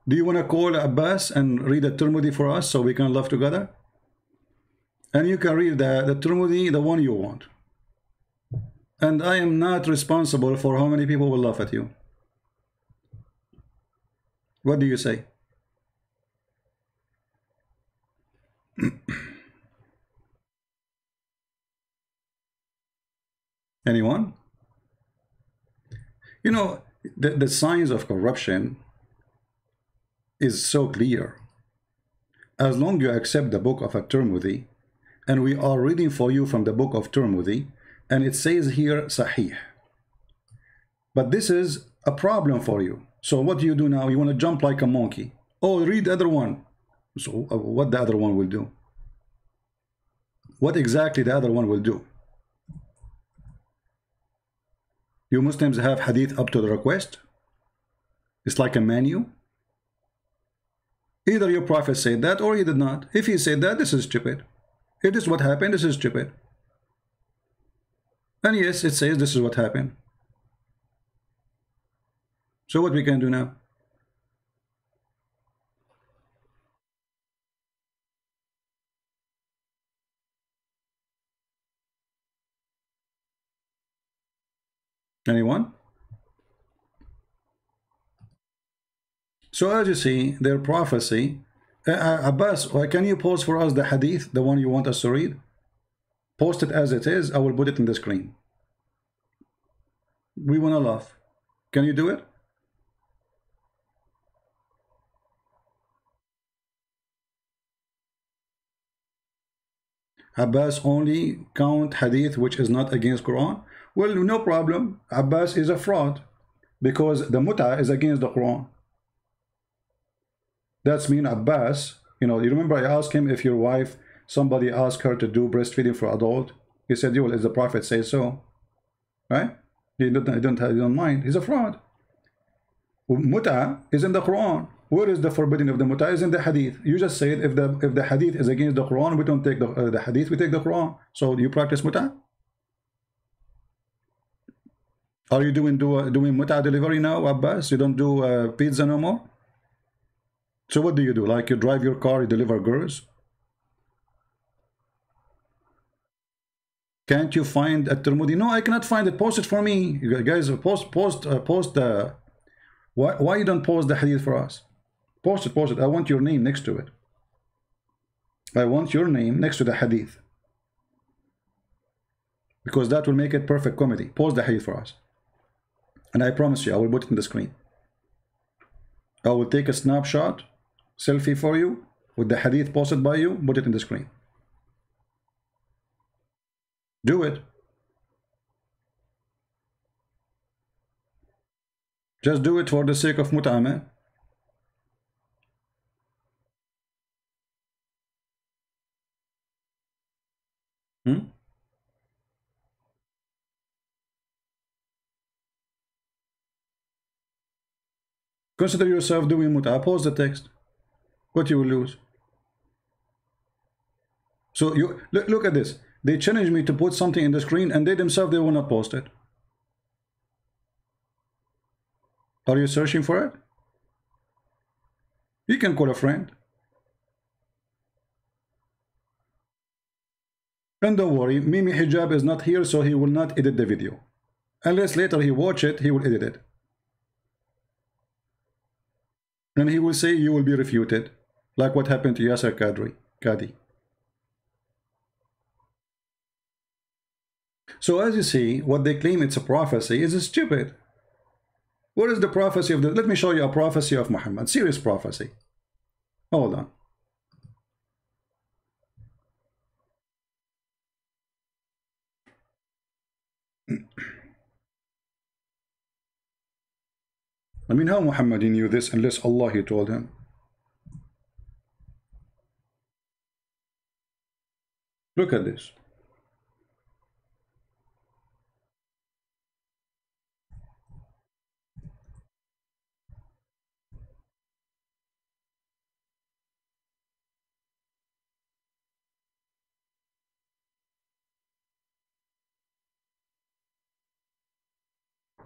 S1: Do you want to call Abbas and read the Tirmidhi for us so we can love together? And you can read the, the Tirmidhi, the one you want. And I am not responsible for how many people will laugh at you. What do you say? Anyone? You know, the, the signs of corruption is so clear. As long you accept the book of At-Tirmidhi, and we are reading for you from the book of Tirmidhi, and it says here Sahih. But this is a problem for you. So what do you do now? You want to jump like a monkey. Oh, read the other one. So uh, what the other one will do? What exactly the other one will do? You Muslims have hadith up to the request. It's like a menu. Either your prophet said that or he did not. If he said that, this is stupid. It is what happened, this is stupid. And yes, it says this is what happened. So what we can do now? Anyone? So as you see, their prophecy Uh, uh, Abbas, why can you post for us the hadith, the one you want us to read? Post it as it is. I will put it in the screen. We want to laugh. Can you do it? Abbas only count hadith which is not against Quran. Well, no problem. Abbas is a fraud because the muta is against the Quran. That's mean Abbas, you know, you remember I asked him if your wife, somebody asked her to do breastfeeding for adult. He said, well, as the Prophet says so. Right? He don't, he don't, he don't mind. He's a fraud. Muta is in the Quran. Where is the forbidding of the muta? Is in the hadith. You just said if the if the hadith is against the Quran, we don't take the, uh, the hadith, we take the Quran. So you practice muta? Are you doing do, doing muta delivery now, Abbas? You don't do uh, pizza no more? So what do you do? Like you drive your car, you deliver girls? Can't you find a Tirmidhi? No, I cannot find it. Post it for me. You guys, post, post, uh, post the. Uh, why, why you don't post the hadith for us? Post it, post it. I want your name next to it. I want your name next to the hadith. Because that will make it perfect comedy. Post the hadith for us. And I promise you, I will put it in the screen. I will take a snapshot, selfie for you, with the hadith posted by you, put it in the screen. Do it. Just do it for the sake of mut'amah. Hmm? Consider yourself doing mut'a. Pause the text. What you will lose. So you look, look at this. They challenge me to put something in the screen and they themselves they will not post it. Are you searching for it? You can call a friend. And don't worry, Mimi Hijab is not here, so he will not edit the video. Unless later he watch it, he will edit it. And he will say you will be refuted, like what happened to Yasir Kadri, Qadhi. So as you see, what they claim it's a prophecy is stupid. What is the prophecy of the... Let me show you a prophecy of Muhammad, serious prophecy. Hold on. I mean, how Muhammad knew this unless Allah he told him? Look at this.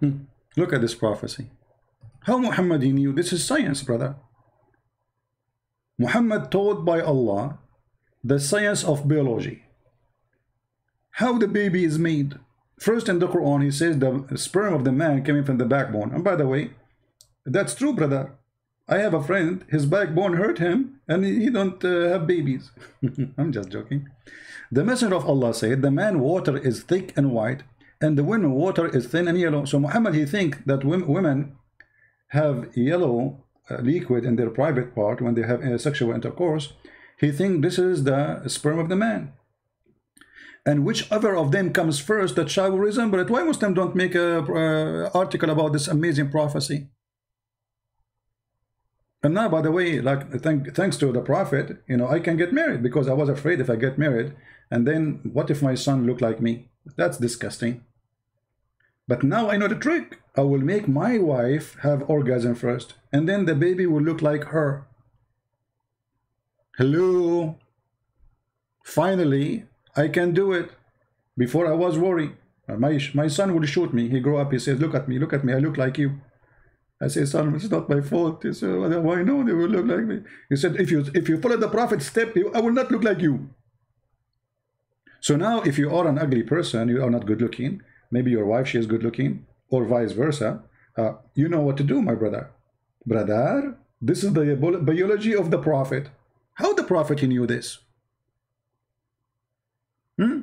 S1: Hmm. Look at this prophecy. How Muhammad knew? This is science, brother. Muhammad taught by Allah the science of biology. How the baby is made. First in the Quran, he says the sperm of the man coming from the backbone. And by the way, that's true, brother. I have a friend, his backbone hurt him, and he don't uh, have babies. I'm just joking. The Messenger of Allah said, the man water is thick and white, and the women water is thin and yellow. So Muhammad, he think that women have yellow uh, liquid in their private part when they have uh, sexual intercourse, he thinks this is the sperm of the man. And whichever of them comes first, that child will resemble it. Why Muslims don't make a uh, article about this amazing prophecy? And now, by the way, like thank, thanks to the prophet, you know, I can get married because I was afraid if I get married, and then what if my son look like me? That's disgusting. But now I know the trick. I will make my wife have orgasm first, and then the baby will look like her. Hello. Finally, I can do it. Before I was worried. My, my son would shoot me. He grow up, he says, look at me, look at me, I look like you. I say, son, it's not my fault. He said, why no, they will look like me. He said, if you if you follow the prophet's step, I will not look like you. So now if you are an ugly person, you are not good looking, maybe your wife, she is good looking, or vice versa, uh, you know what to do, my brother. Brother, this is the biology of the prophet. How the Prophet he knew this? Hmm?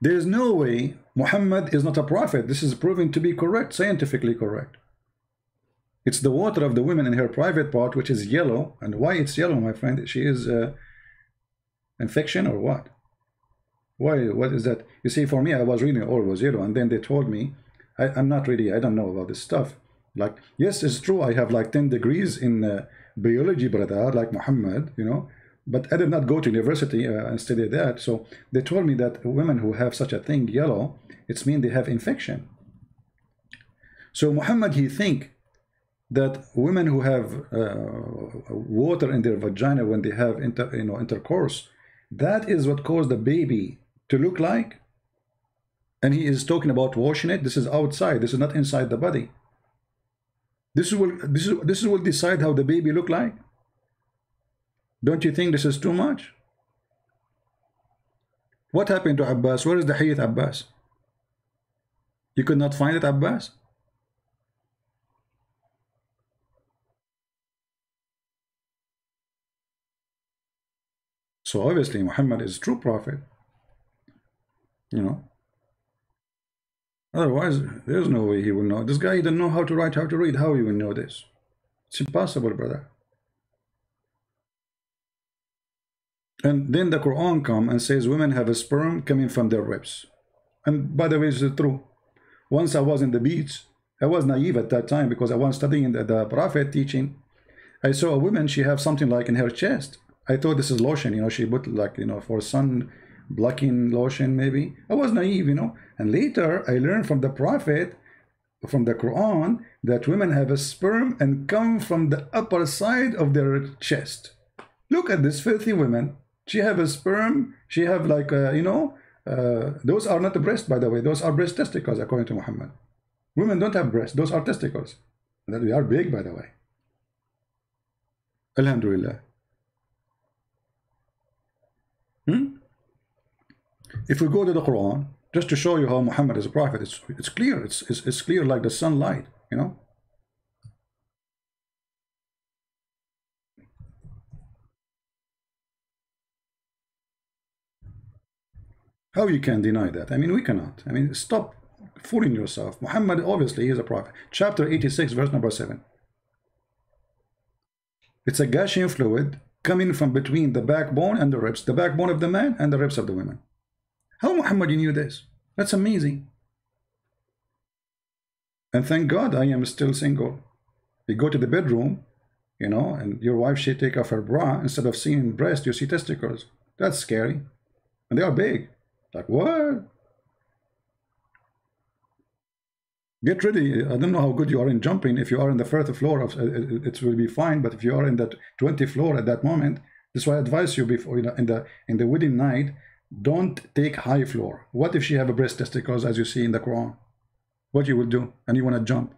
S1: There is no way Muhammad is not a prophet. This is proven to be correct, scientifically correct. It's the water of the women in her private part, which is yellow. And why it's yellow, my friend? She is uh, infection or what? Why? What is that? You see, for me, I was reading all was yellow, and then they told me, I, am not really, I don't know about this stuff. Like, yes, it's true. I have like 10 degrees in uh, biology, brother, like Muhammad, you know, but I did not go to university uh, and study that. So they told me that women who have such a thing, yellow, it's mean they have infection. So Muhammad, he think that women who have uh, water in their vagina when they have inter, you know, intercourse, that is what caused the baby to look like. And he is talking about washing it. This is outside. This is not inside the body. This will this is this will decide how the baby look like. Don't you think this is too much? What happened to Abbas? Where is the Hadith Abbas? You could not find it, Abbas? So obviously Muhammad is true prophet. You know. Otherwise, there's no way he will know. This guy didn't know how to write, how to read. How he will know this? It's impossible, brother. And then the Quran come and says women have a sperm coming from their ribs. And by the way, it's true. Once I was in the beach, I was naive at that time because I was studying the, the Prophet teaching. I saw a woman, she have something like in her chest. I thought this is lotion, you know, she put like, you know, for sun blocking lotion maybe. I was naive, you know. And later I learned from the Prophet, from the Quran, that women have a sperm and come from the upper side of their chest. Look at this filthy woman. She have a sperm. She have like, uh, you know, uh, those are not the breast, by the way. Those are breast testicles, according to Muhammad. Women don't have breasts. Those are testicles. And that we are big, by the way. Alhamdulillah. Hmm? If we go to the Quran, just to show you how Muhammad is a prophet, it's, it's clear. It's, it's, it's clear like the sunlight, you know. How you can deny that? I mean, we cannot. I mean, stop fooling yourself. Muhammad, obviously, is a prophet. Chapter 86, verse number 7. It's a gushing fluid coming from between the backbone and the ribs, the backbone of the man and the ribs of the woman. How Muhammad you knew this? That's amazing. And thank God I am still single. You go to the bedroom, you know, and your wife, she take off her bra. Instead of seeing breast, you see testicles. That's scary. And they are big. Like, what? Get ready. I don't know how good you are in jumping. If you are in the first floor, of, uh, uh, it will be fine. But if you are in that 20th floor at that moment, this is why I advise you before you know, in the in the wedding night, don't take high floor. What if she have a breast testicles, as you see in the Quran? What you will do, and you want to jump?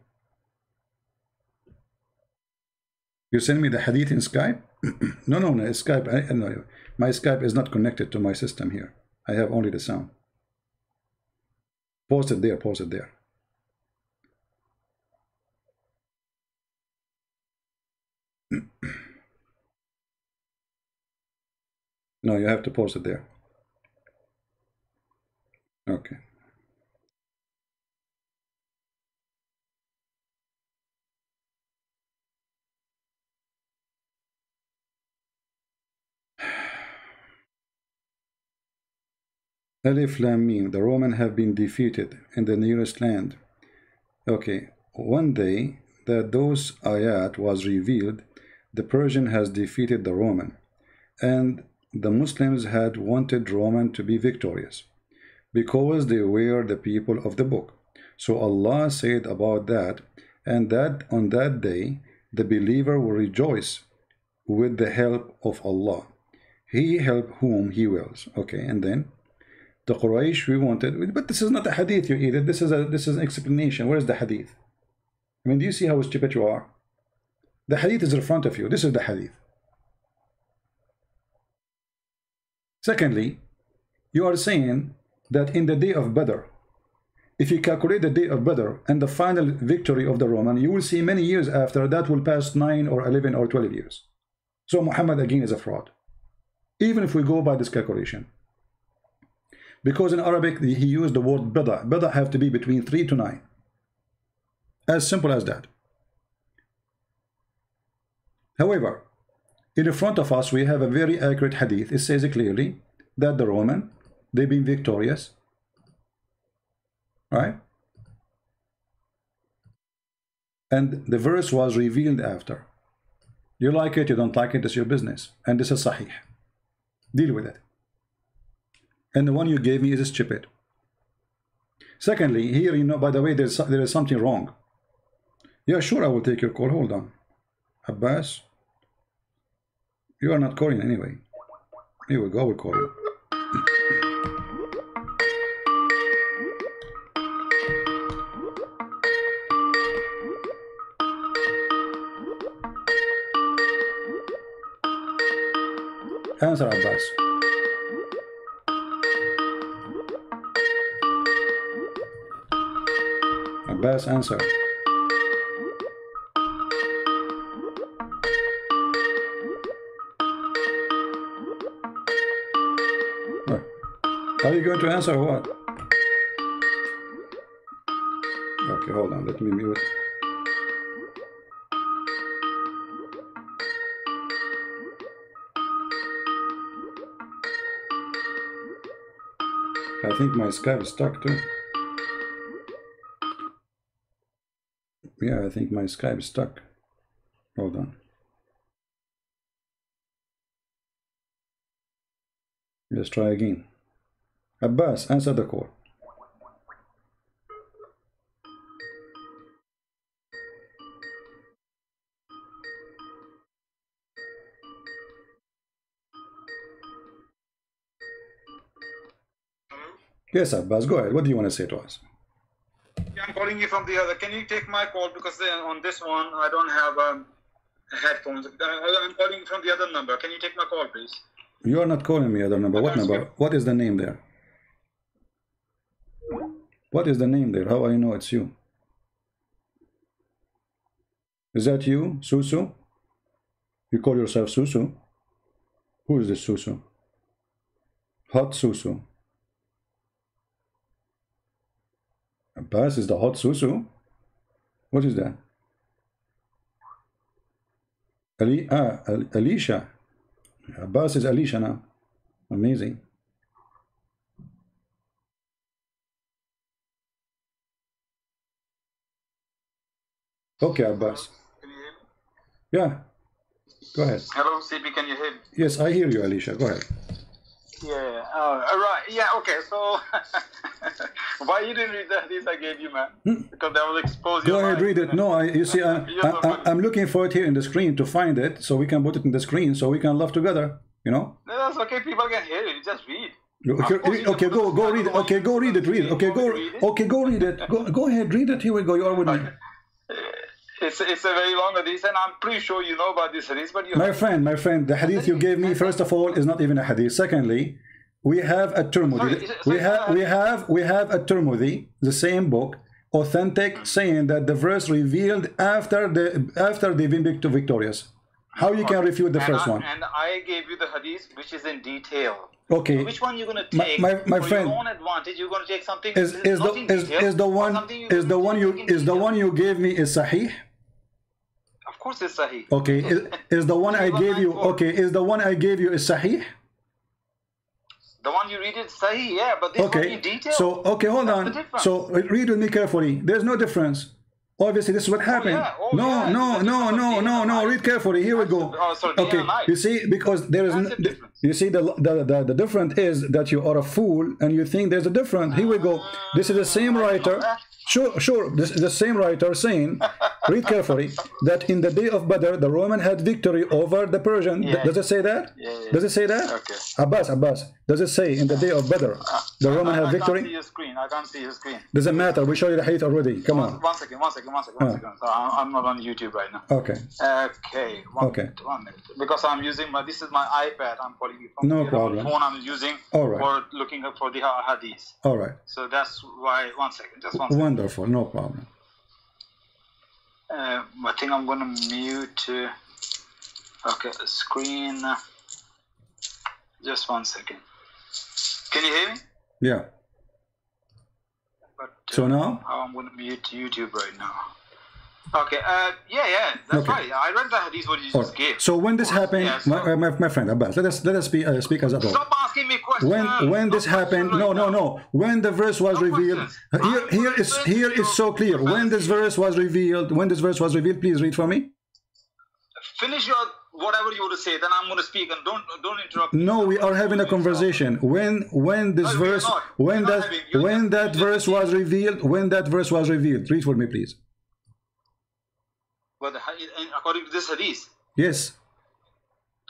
S1: You send me the hadith in Skype? no, no, no, Skype. I, no, my Skype is not connected to my system here. I have only the sound. Post it there, post it there. no, you have to post it there. Okay. Alif Lam Mim, the Roman have been defeated in the nearest land. Okay, one day that those ayat was revealed, the Persian has defeated the Roman, and the Muslims had wanted Roman to be victorious, because they were the people of the book. So Allah said about that, and that on that day the believer will rejoice with the help of Allah. He help whom he wills. Okay, and then the Quraysh we wanted, but this is not a hadith you either. This is a this is an explanation. Where is the hadith? I mean, do you see how stupid you are? The hadith is in front of you. This is the hadith. Secondly, you are saying that in the day of Badr, if you calculate the day of Badr and the final victory of the Roman, you will see many years after that will pass 9 or 11 or 12 years. So Muhammad again is a fraud. Even if we go by this calculation. Because in Arabic he used the word bida. Bida have to be between 3 to 9. As simple as that. However, in front of us we have a very accurate hadith. It says clearly that the Roman, they've been victorious right? And the verse was revealed after. You like it, you don't like it, it's your business. And this is sahih. Deal with it. And the one you gave me is stupid. Secondly, here, you know, by the way, there's, there is something wrong. Yeah, sure, I will take your call. Hold on. Abbas, you are not calling anyway. Here we go, I will call you. Answer Abbas. Abbas, answer. Are you going to answer what? Okay, hold on, let me mute. I think my Skype is stuck too. Yeah, I think my Skype is stuck. Hold on. Let's try again. Abbas, answer the call. Yes, Abbas, go ahead. What do you want to say to us?
S4: Yeah, I'm calling you from the other. Can you take my call because on this one I don't have um, headphones. Uh, I'm calling from the other number. Can you take my call, please?
S1: You are not calling me other number. What number? What is the name there? What is the name there? How I know it's you? Is that you, Susu? You call yourself Susu? Who is this Susu? Hot Susu. Abbas is the hot susu. What is that? Ali, ah, Alicia. Abbas is Alicia now. Amazing. Okay, Abbas.
S4: Can you hear me?
S1: Yeah. Go ahead.
S4: Hello, CP, can you hear me?
S1: Yes, I hear you, Alicia. Go ahead.
S4: Yeah. Uh, all right. Yeah. Okay. So, why you didn't read the hadith I gave you, man? Because that will expose
S1: Hmm? Go ahead,
S4: mind.
S1: read it. No, I, you see, I,
S4: You're
S1: I, am looking for it here in the screen to find it, so we can put it in the screen, so we can laugh together. You know?
S4: No, that's okay. People can hear it. Just read.
S1: Okay, okay, go, go read it. Okay, go read it. Read.
S4: read
S1: Okay, go. Okay, go read it. Go, go ahead, read it. Here we go. You are with me.
S4: It's it's a very long hadith, and I'm pretty sure you know about this hadith, but you
S1: My friend, my friend, the hadith you gave me, first of all, is not even a hadith. Secondly, we have a Tirmidhi. We have, we have, we have a Tirmidhi, the same book, authentic, saying that the verse revealed after the after they've been victorious. How you can refute the
S4: and
S1: first
S4: I,
S1: one?
S4: And I gave you the hadith, which is in detail.
S1: Okay.
S4: Which one you're gonna take
S1: my- my
S4: for
S1: friend,
S4: your own advantage? You're gonna take something
S1: Is is the is, is the one is the one you is the one you gave me is sahih?
S4: Course, it's sahih.
S1: Okay, is, is the one I gave you okay? Is the one I gave you is sahih?
S4: The one you read it sahih, yeah, but this one
S1: Okay,
S4: in detail.
S1: so okay, hold
S4: That's
S1: on. So read with me carefully. There's no difference. Obviously, this is what oh, happened.
S4: yeah. Oh,
S1: no,
S4: yeah.
S1: no, no, no, no, no. Read carefully. Here we go.
S4: Oh, sorry,
S1: Okay, you see, because there is.
S4: The.
S1: You see, the, the the the difference is that you are a fool and you think there's a difference. Here we go. This is the same ah, writer. Sure, sure. This is the same writer saying read carefully. That in the day of Badr, the Roman had victory over the Persian. Th-
S4: Yeah.
S1: Does it say that?
S4: Yeah, yeah.
S1: Does it say that?
S4: Okay.
S1: Abbas, Abbas. Does it say in the day of Badr, uh, the Roman
S4: I,
S1: had
S4: I can't see
S1: victory?
S4: your screen. I can't see your screen.
S1: Doesn't matter. We show you the hadith already. Come
S4: One,
S1: on.
S4: one second, one second, one second, one second. So I'm, I'm not on YouTube right now.
S1: Okay.
S4: Okay. One
S1: Okay.
S4: Minute, one minute. Because I'm using my. This is my iPad. I'm calling you from.
S1: No problem.
S4: Phone I'm using
S1: All right.
S4: for looking up for the ha- hadith.
S1: All right.
S4: So that's why. One second. Just one second.
S1: Wonderful. No problem.
S4: Uh, I think I'm gonna mute. Uh, okay, screen. Uh, just one second. Can you hear me?
S1: Yeah.
S4: But, uh,
S1: So now?
S4: how I'm gonna mute YouTube right now. Okay. Uh, yeah, yeah, that's
S1: Okay.
S4: right. I read the hadith what you just gave.
S1: So when this happened,
S4: Yes.
S1: my, uh, my, my friend Abbas, let us let us speak, uh, speak as adults.
S4: Stop asking me questions.
S1: when when
S4: No
S1: this happened no no no when the verse was
S4: No
S1: revealed
S4: questions.
S1: here
S4: I'm
S1: here is here
S4: to
S1: is so clear when this verse was revealed when this verse was revealed please read for me
S4: Finish your whatever you want to say, then I'm gonna speak and don't don't interrupt. me.
S1: no we are having a conversation when when this
S4: No,
S1: verse when that
S4: having-
S1: when that verse was revealed when that verse was revealed read for me please
S4: But the ha- and according to this hadith,
S1: yes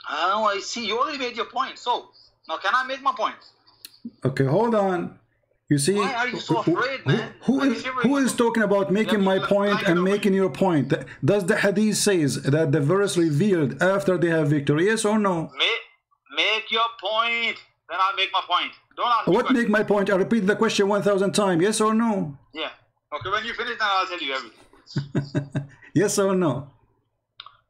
S4: oh, I see. You already made your point. So now, can I make my point?
S1: okay hold on you see
S4: Why are you so
S1: who-
S4: afraid,
S1: who-
S4: man?
S1: who
S4: you
S1: is who is talking about making my point and making your point does the hadith says that the verse revealed after they have victory yes or no
S4: Make make your point. Then I'll make my point. Don't ask
S1: What make my point? I repeat the question 1,000 times. Yes or no?
S4: Yeah. Okay. When you finish, then I'll tell you everything.
S1: Yes or no?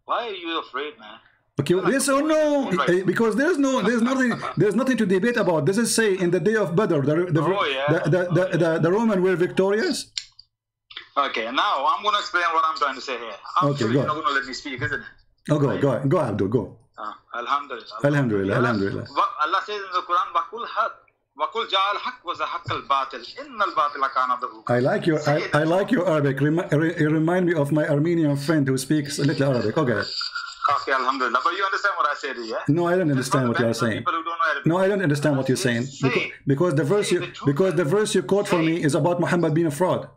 S4: Why are you afraid, man?
S1: Okay, yes or no? Eh, Because there's no, there's nothing, there's nothing to debate about. Does it say in the day of Badr, the the,
S4: Oh, yeah.
S1: the, the, the, the, the Roman were victorious?
S4: Okay. Now I'm gonna explain what I'm trying to say here. I'm
S1: Okay,
S4: sure
S1: go
S4: you're not gonna let me speak, isn't it?
S1: Oh, go, go, go, Abdul, go.
S4: Uh, alhamdulillah.
S1: Alhamdulillah, alhamdulillah.
S4: Allah says in the Quran, "Wakul haq, wakul ja'al haq was a haq al batil. Innal batila kana dahuqa."
S1: I like your, I, I like your Arabic. Remi- re- remind me of my Armenian friend who speaks a little Arabic. Okay.
S4: Okay, alhamdulillah. But you understand what I said, yeah?
S1: No, I don't understand what you are saying.
S4: People who don't know Arabic.
S1: No, I don't understand what you're saying.
S4: Say
S1: Because, because the verse you,
S4: the
S1: because the verse you quote for me is about Muhammad being a fraud.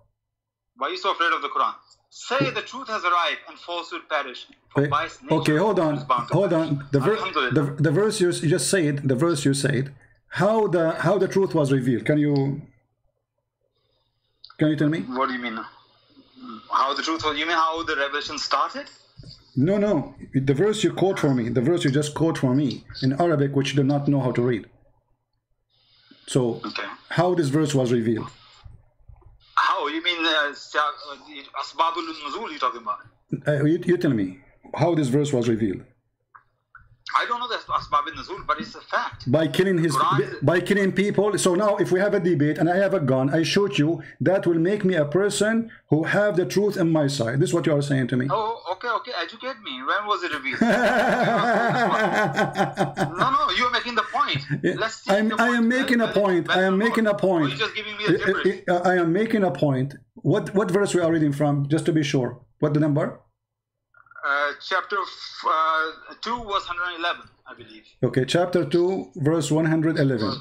S4: Why are you so afraid of the Quran? Say the truth has arrived and falsehood perish. For
S1: Okay,
S4: by its nature,
S1: okay, hold on,
S4: it is bound to
S1: hold on. The, ver- the, the verse you, you just said, the verse you said, how the how the truth was revealed. Can you can you tell me?
S4: What do you mean? How the truth was? You mean how the revelation started?
S1: No, no. The verse you quote for me, the verse you just quote for me in Arabic, which you do not know how to read. So,
S4: Okay.
S1: how this verse was revealed?
S4: How? You mean uh, uh, Nuzul you're talking about?
S1: Uh, you, you tell me how this verse was revealed.
S4: I don't know the Asbab Nuzul, but it's a fact.
S1: by killing his
S4: Quran-
S1: by killing people so now if we have a debate and i have a gun i shoot you that will make me a person who have the truth in my side this is what you are saying to me
S4: Oh, okay, okay. Educate me. When was it revealed? no, no, you're making the point. Let's see
S1: I'm, I am making a point i am making a
S4: or oh,
S1: point
S4: You're just giving me a gibberish.
S1: I am making a point what what verse we are reading from just to be sure what the number
S4: Uh, chapter f- uh, 2 was 111, I believe.
S1: okay chapter 2 verse 111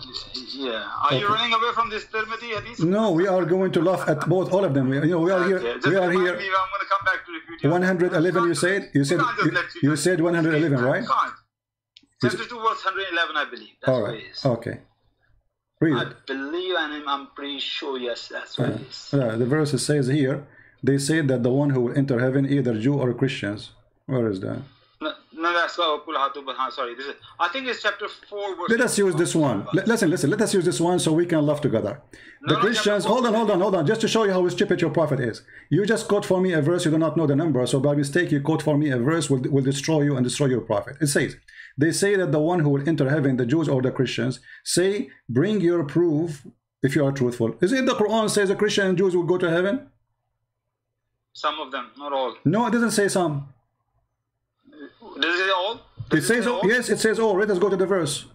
S4: Yeah. Are you running away from this Tirmidhi hadith?
S1: no we are going to laugh at both all of them we, you know we are here
S4: Okay,
S1: we are here
S4: Me, I'm going to come back to you.
S1: 111 you said you said
S4: can't
S1: you, you said 111 right.
S4: Chapter 2 was 111, I believe. That's
S1: all
S4: what it is.
S1: okay read
S4: I
S1: it
S4: believe and I'm, pretty sure, yes, that's what it is.
S1: Yeah, the verse says here, they say that the one who will enter heaven either Jew or Christians. Where is that?
S4: No, no that's oh, but sorry. This is, I think it's chapter 4, verse
S1: Let us use this one. Listen, listen. Let us use this one so we can laugh together. The
S4: no,
S1: Christians. Hold on, hold on, hold on. Just to show you how stupid your prophet is. You just quote for me a verse you do not know the number. So by mistake you quote for me a verse will will destroy you and destroy your prophet. It says, they say that the one who will enter heaven, the Jews or the Christians, say, bring your proof if you are truthful. Is it the Quran says the Christian and Jews will go to heaven?
S4: Some of them, not all.
S1: No, it doesn't say some.
S4: Does it say all?
S1: It
S4: Does
S1: says
S4: say all?
S1: yes. It says all. Let us go to the verse.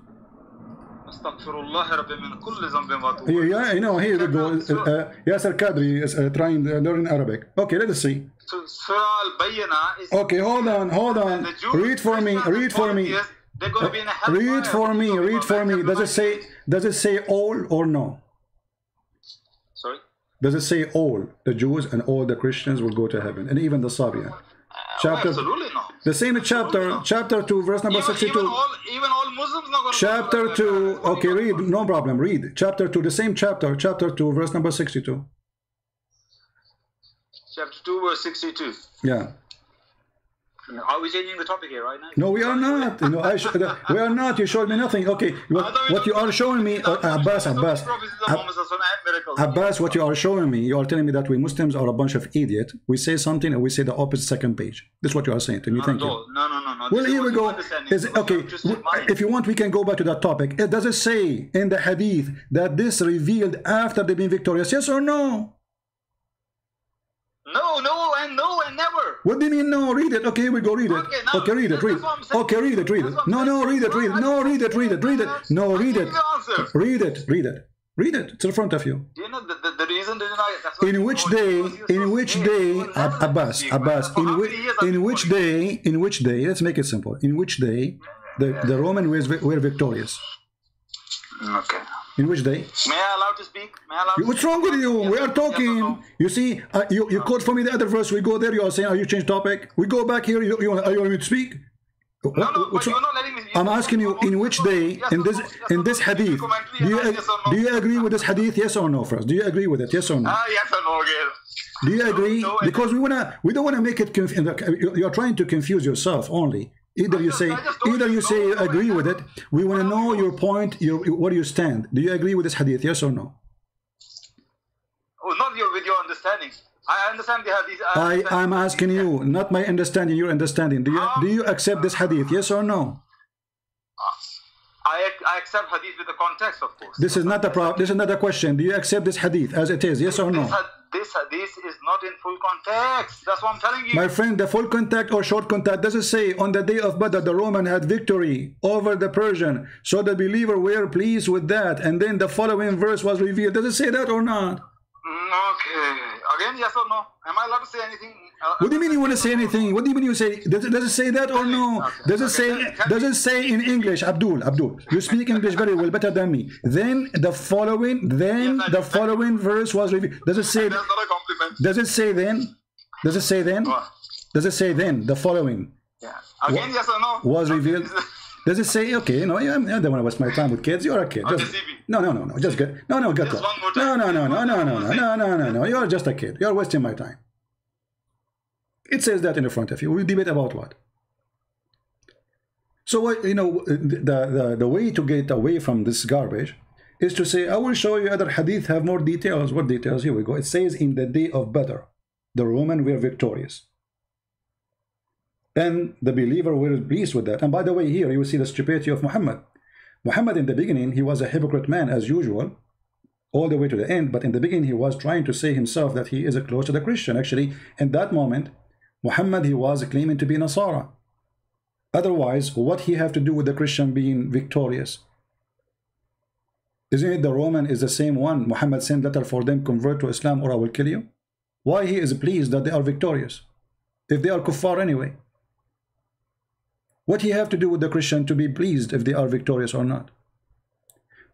S4: Astaghfirullah Rabbi min kulli zambin wa atubu
S1: Yeah, yeah, you know, here we go. Uh, uh, Yasir Qadhi is uh, trying to learn Arabic. Okay, let us see.
S4: So Surah Al-Bayyinah is...
S1: Okay, hold on, hold on. Read for me, read for me.
S4: polytheists, They're going to be in a hellfire.
S1: Read for me, read for me. Does it say, does it say all or no?
S4: Sorry?
S1: Does it say all the Jews and all the Christians will go to heaven, and even the Sabian? Chapter,
S4: Absolutely no.
S1: The same chapter, chapter two, verse number
S4: Even, even
S1: sixty-two.
S4: all, even all Muslims not going to
S1: Chapter two. Okay, read. No problem. Read chapter two. The same chapter, chapter two, verse number sixty-two.
S4: Chapter 2, verse 62.
S1: Yeah.
S4: Are we changing the topic here right now?
S1: No, we are not. You know, sh- we are not. You showed me nothing. Okay, what, what you are showing me, uh, Abbas, Abbas, Abbas, what you are showing me, you are telling me that we Muslims are a bunch of idiots. We say something and we say the opposite second page. This is what you are saying to me. Thank you.
S4: No, no, no, no.
S1: Well, here we go. Is okay.
S4: not just in
S1: w-
S4: mind.
S1: If you want, we can go back to that topic. It does it say in the hadith that this revealed after they've been victorious? Yes or no?
S4: No, no, and no, and never.
S1: What do you mean? No, read it. Okay, we go read it.
S4: Okay, now,
S1: Okay, read it. Read it.
S4: what I'm saying.
S1: Okay, read it. Read it.
S4: That's what I'm
S1: No, no, read it. Read it. No, read it. Read it. Read it. No, read it.
S4: you the answer.
S1: Read it. Read it. Read it. It's in front of you.
S4: Do you know the, the, the reason didn't I?
S1: In which day? In which day?
S4: You will never
S1: Ab-
S4: let me
S1: Abbas. Abbas. In which?
S4: many years I've
S1: In which day? In which day? Let's make it simple. In which day? The the Roman were were victorious.
S4: Okay.
S1: In which day?
S4: May I allow to speak? May I allow to
S1: What's wrong with you?
S4: Yes
S1: We are
S4: yes
S1: talking.
S4: no?
S1: You see, uh, you you quote for me the other verse. We go there. You are saying, "Are you change topic?" We go back here. You you, want- are you want me to speak?
S4: No, no, but you're not letting me.
S1: I'm asking you, in which day,
S4: Yes
S1: in this
S4: no? Yes
S1: in this hadith, do you
S4: no?
S1: do you agree with this hadith? Yes or no? First, do you agree with it? Yes or no?
S4: Ah, yes or no again.
S1: Do you agree?
S4: no, I
S1: Because we wanna we don't wanna make it conf- you're trying to confuse yourself only. Either you say
S4: I
S1: either
S4: you,
S1: say you agree with it. We wanna know your point, your where you stand. Do you agree with this hadith? Yes or no?
S4: Oh, not your with your understanding. I understand the hadith.
S1: I
S4: understand
S1: I'm asking you, not my understanding, your understanding. Do you do you um, accept this hadith? Yes or no?
S4: I, I accept hadith with the context, of course.
S1: This is not a problem. This is not a question. Do you accept this hadith as it is? Yes or
S4: This,
S1: no?
S4: had- this hadith is not in full context. That's what I'm telling you.
S1: My friend, the full contact or short contact does it say on the day of Badr the Roman had victory over the Persian, so the believer were pleased with that, and then the following verse was revealed. Does it say that or not?
S4: Mm, okay. Again, yes or no? Am I allowed to say anything? Uh,
S1: What do you mean you want to say anything? What do you mean you say? Does it, does it say that or no? Does it say? Does it say in English, Abdul? Abdul, you speak English very well, better than me. Then the following, then the following verse was revealed. Does it say?
S4: That's not a compliment.
S1: Does it say then? Does it say then? Does it say then the following?
S4: Yeah. Again, yes or no?
S1: was revealed. Does it say, okay, you know, I don't want to waste my time with kids. You're a kid. Just, no, no, no, no. Just get, no, no, get
S4: Just
S1: up.
S4: one more
S1: No, no, no, no, no, no, no, no, no, no, no. You're just a kid. You're wasting my time. It says that in the front of you. We debate about what? So, what you know, the, the, the way to get away from this garbage is to say, I will show you other hadith have more details. What details? Here we go. It says, in the day of Badr, the Roman were victorious. And the believer be pleased with that. And by the way, here you will see the stupidity of Muhammad. Muhammad in the beginning, he was a hypocrite man as usual, all the way to the end. But in the beginning, he was trying to say himself that he is a close to the Christian. Actually, in that moment, Muhammad, he was claiming to be Nasara. Otherwise, what he have to do with the Christian being victorious? Isn't it the Roman is the same one? Muhammad sent letter for them, convert to Islam or I will kill you. Why he is pleased that they are victorious? If they are kuffar anyway. What he have to do with the Christian to be pleased if they are victorious or not?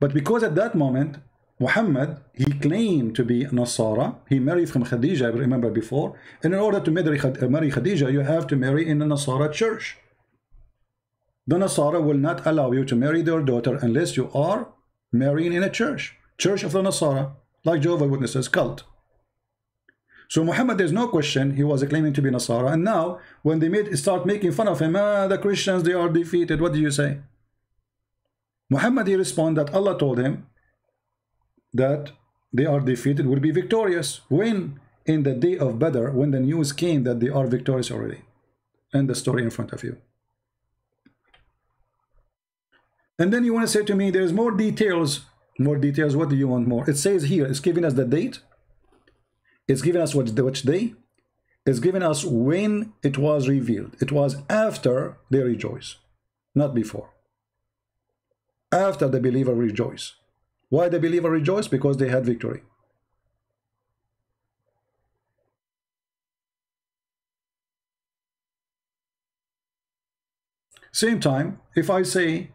S1: But because at that moment, Muhammad, he claimed to be Nasara. He married from Khadija, I remember before. And in order to marry uh, Khadija, you have to marry in a Nasara church. The Nasara will not allow you to marry their daughter unless you are marrying in a church. Church of the Nasara, like Jehovah Witnesses, cult. So Muhammad, there's no question, he was claiming to be Nasara. And now, when they made start making fun of him, ah, the Christians, they are defeated. What do you say? Muhammad, he responded that Allah told him that they are defeated, will be victorious. When? In the day of Badr, when the news came that they are victorious already. And the story in front of you. And then you want to say to me, there's more details. More details. What do you want more? It says here, it's giving us the date. It's giving us what, which day. It's giving us when it was revealed. It was after they rejoice, not before. After the believer rejoice. Why the believer rejoice? Because they had victory. Same time, if I say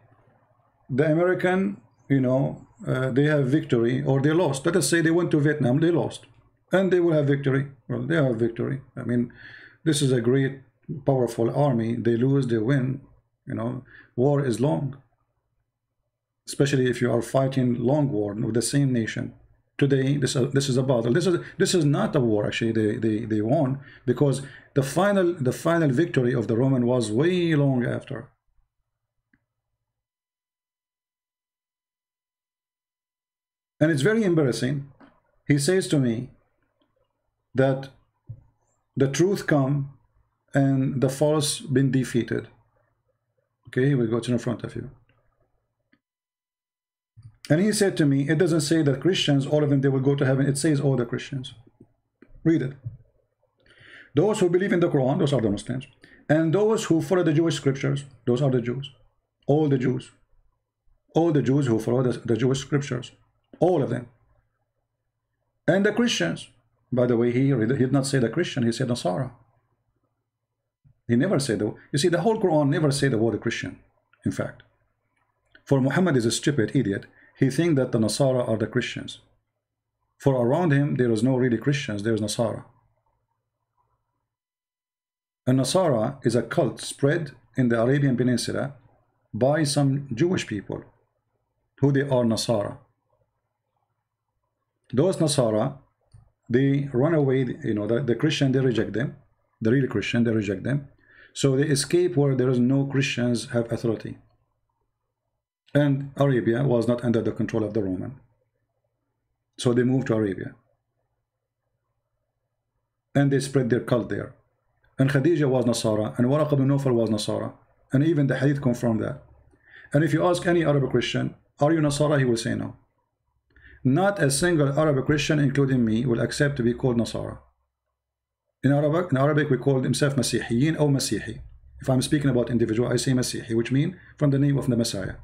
S1: the American, you know, uh, they have victory or they lost. Let us say they went to Vietnam, they lost. and they will have victory. Well, they have victory. I mean, this is a great, powerful army. They lose, they win. You know, war is long, especially if you are fighting long war with the same nation. Today, this uh, this is a battle. This is this is not a war. Actually, they they they won because the final the final victory of the Roman was way long after. And it's very embarrassing. He says to me that the truth come and the false been defeated. Okay, we go, it's in front of you. And he said to me, it doesn't say that Christians, all of them, they will go to heaven. It says all the Christians. Read it. Those who believe in the Quran, those are the Muslims. And those who follow the Jewish scriptures, those are the Jews. All the Jews. All the Jews who follow the, the Jewish scriptures. All of them. And the Christians. By the way, he, he did not say the Christian, he said Nasara. He never said the you see the whole Quran never said the word Christian, in fact. For Muhammad is a stupid idiot. He think that the Nasara are the Christians. For around him there is no really Christians, there is Nasara. And Nasara is a cult spread in the Arabian Peninsula by some Jewish people who they are Nasara. Those Nasara, they run away, you know, the, the Christian, they reject them. The real Christian, they reject them. So they escape where there is no Christians have authority. And Arabia was not under the control of the Roman. So they moved to Arabia. And they spread their cult there. And Khadija was Nasara, and Waraq ibn Nawfal was Nasara. And even the Hadith confirmed that. And if you ask any Arab Christian, are you Nasara? He will say no. Not a single Arab Christian, including me, will accept to be called Nasara. In Arabic, in Arabic we call himself Masihiyin or Masihi. If I'm speaking about individual, I say Masihi, which means from the name of the Messiah.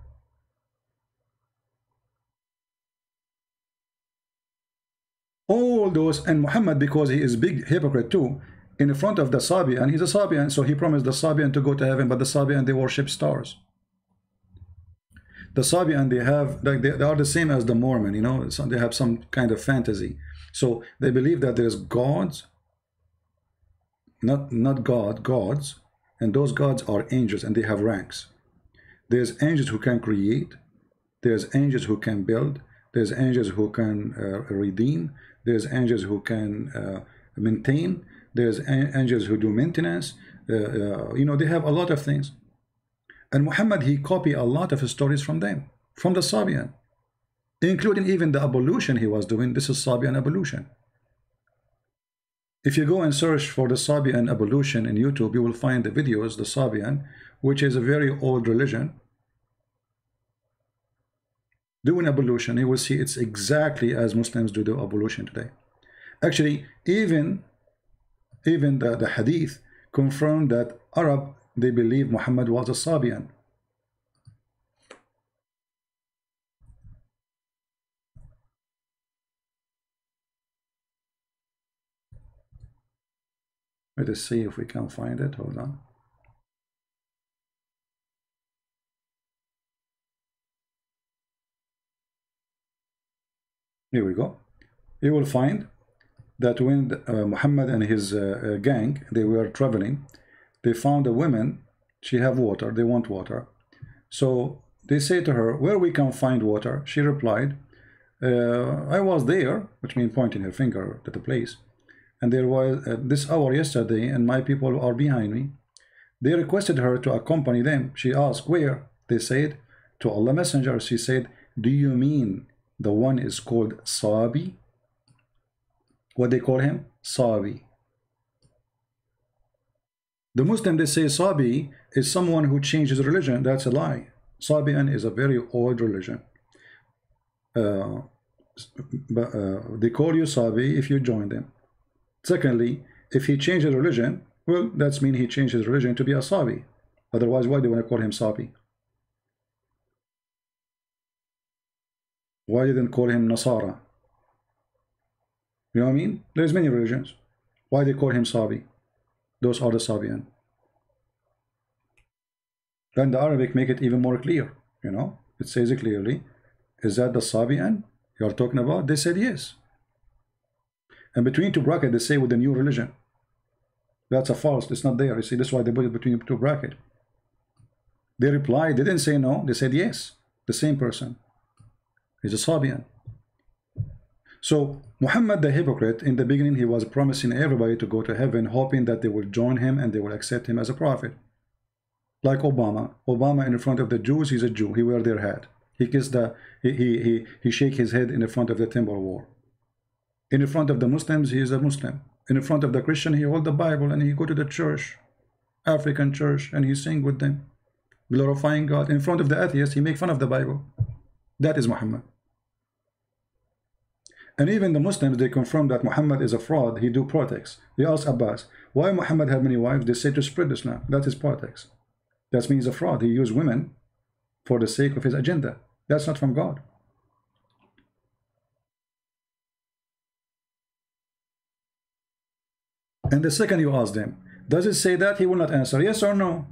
S1: All those, and Muhammad, because he is big hypocrite too, in front of the Sabian, and he's a Sabian, so he promised the Sabian to go to heaven, but the Sabian, they worship stars. The Sabian, they have, they, they are the same as the Mormon, you know, so they have some kind of fantasy. So they believe that there's gods not not God, gods, and those gods are angels and they have ranks. There's angels who can create, there's angels who can build, there's angels who can uh, redeem, there's angels who can uh, maintain, there's angels who do maintenance, uh, uh, you know, they have a lot of things. And Muhammad, he copied a lot of stories from them, from the Sabian, including even the ablution he was doing. This is Sabian ablution. If you go and search for the Sabian ablution in YouTube, you will find the videos, the Sabian, which is a very old religion. Doing ablution, you will see it's exactly as Muslims do the ablution today. Actually, even even the, the hadith confirmed that Arab, they believe Muhammad was a Sabian. Let us see if we can find it. Hold on. Here we go. You will find that when uh, Muhammad and his uh, uh, gang, they were traveling, they found a woman, she have water, they want water. So they say to her, where we can find water? She replied, uh, I was there, which means pointing her finger to the place and there was uh, this hour yesterday and my people are behind me they requested her to accompany them she asked where they said to Allah messenger she said do you mean the one is called Sabi what they call him? Sabi the Muslim they say Sabi is someone who changes religion. That's a lie. Sabian is a very old religion. Uh, but, uh, they call you Sabi if you join them. Secondly, if he changes religion, well, that's mean he changed his religion to be a Sabi. Otherwise, why do you want to call him Sabi? Why didn't call him Nasara? You know what I mean? There's many religions. Why they call him Sabi? Those are the Sabian. Then the Arabic make it even more clear. You know, it says it clearly. Is that the Sabian you are talking about? They said yes. And between two brackets, they say with the new religion. That's a false. It's not there. You see, that's why they put it between two brackets. They replied. They didn't say no. They said yes. The same person. He's a Sabian. So Muhammad the hypocrite, in the beginning, he was promising everybody to go to heaven, hoping that they will join him and they will accept him as a prophet. Like Obama. Obama in front of the Jews, he's a Jew. He wear their hat. He kissed the, he, he, he, he shake his head in the front of the temple wall. In front of the Muslims, he is a Muslim. In front of the Christian, he hold the Bible and he go to the church, African church, and he sing with them, glorifying God. In front of the atheist, he make fun of the Bible. That is Muhammad. And even the Muslims, they confirm that Muhammad is a fraud. He do politics. They ask Abbas, why Muhammad had many wives? They say to spread Islam. That is politics. That means a fraud. He used women for the sake of his agenda. That's not from God. And the second you ask them, does it say that? He will not answer, yes or no.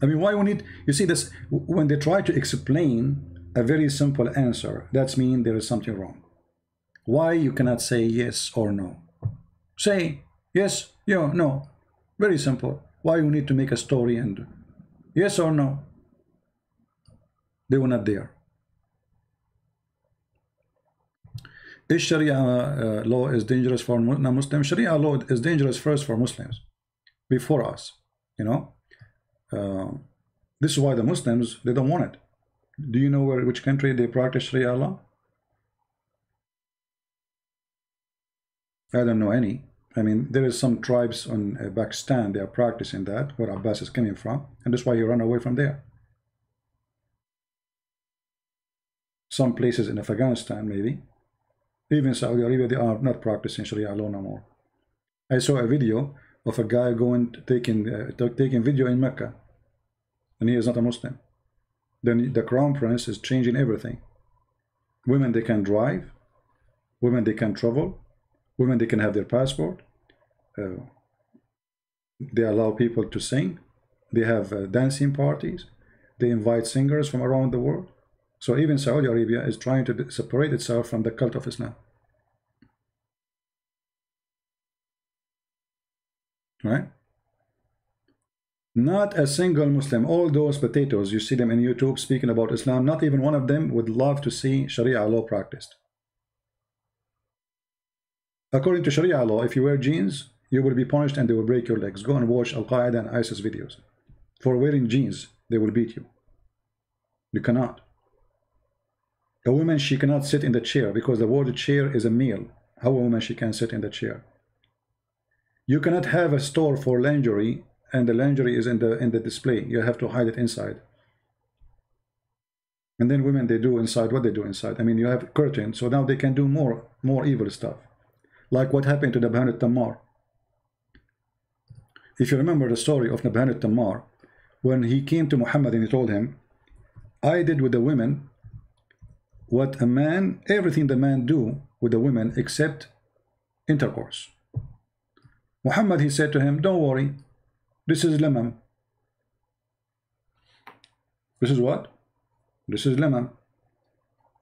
S1: I mean, why we need, you see this, when they try to explain a very simple answer, that means there is something wrong. Why you cannot say yes or no? Say yes, yeah, no. Very simple. Why you need to make a story and yes or no? They were not there. Is Sharia uh, law is dangerous for non-Muslims? Sharia law is dangerous first for Muslims, before us. You know, uh, this is why the Muslims they don't want it. Do you know where which country they practice Sharia law? I don't know any. I mean, there is some tribes on uh, Pakistan, they are practicing that, where Abbas is coming from, and that's why he ran away from there. Some places in Afghanistan, maybe. Even Saudi Arabia, they are not practicing Sharia law no more. I saw a video of a guy going, taking, uh, taking video in Mecca, and he is not a Muslim. Then the crown prince is changing everything. Women, they can drive. Women, they can travel Women, they can have their passport. Uh, they allow people to sing. They have uh, dancing parties. They invite singers from around the world. So even Saudi Arabia is trying to separate itself from the cult of Islam. Right? Not a single Muslim, all those potatoes, you see them in YouTube speaking about Islam, not even one of them would love to see Sharia law practiced. According to Sharia law, if you wear jeans, you will be punished and they will break your legs. Go and watch Al-Qaeda and ISIS videos. For wearing jeans, they will beat you. You cannot. A woman, she cannot sit in the chair because the word chair is a meal. How a woman, she can sit in the chair. You cannot have a store for lingerie and the lingerie is in the in the display. You have to hide it inside. And then women, they do inside what they do inside. I mean, you have curtain, so now they can do more more evil stuff like what happened to Nabhan al-Tammar. If you remember the story of Nabhan al-Tammar, when he came to Muhammad and he told him, I did with the women what a man, everything the man do with the women except intercourse. Muhammad, he said to him, don't worry, this is lemam. This is what? This is lemam.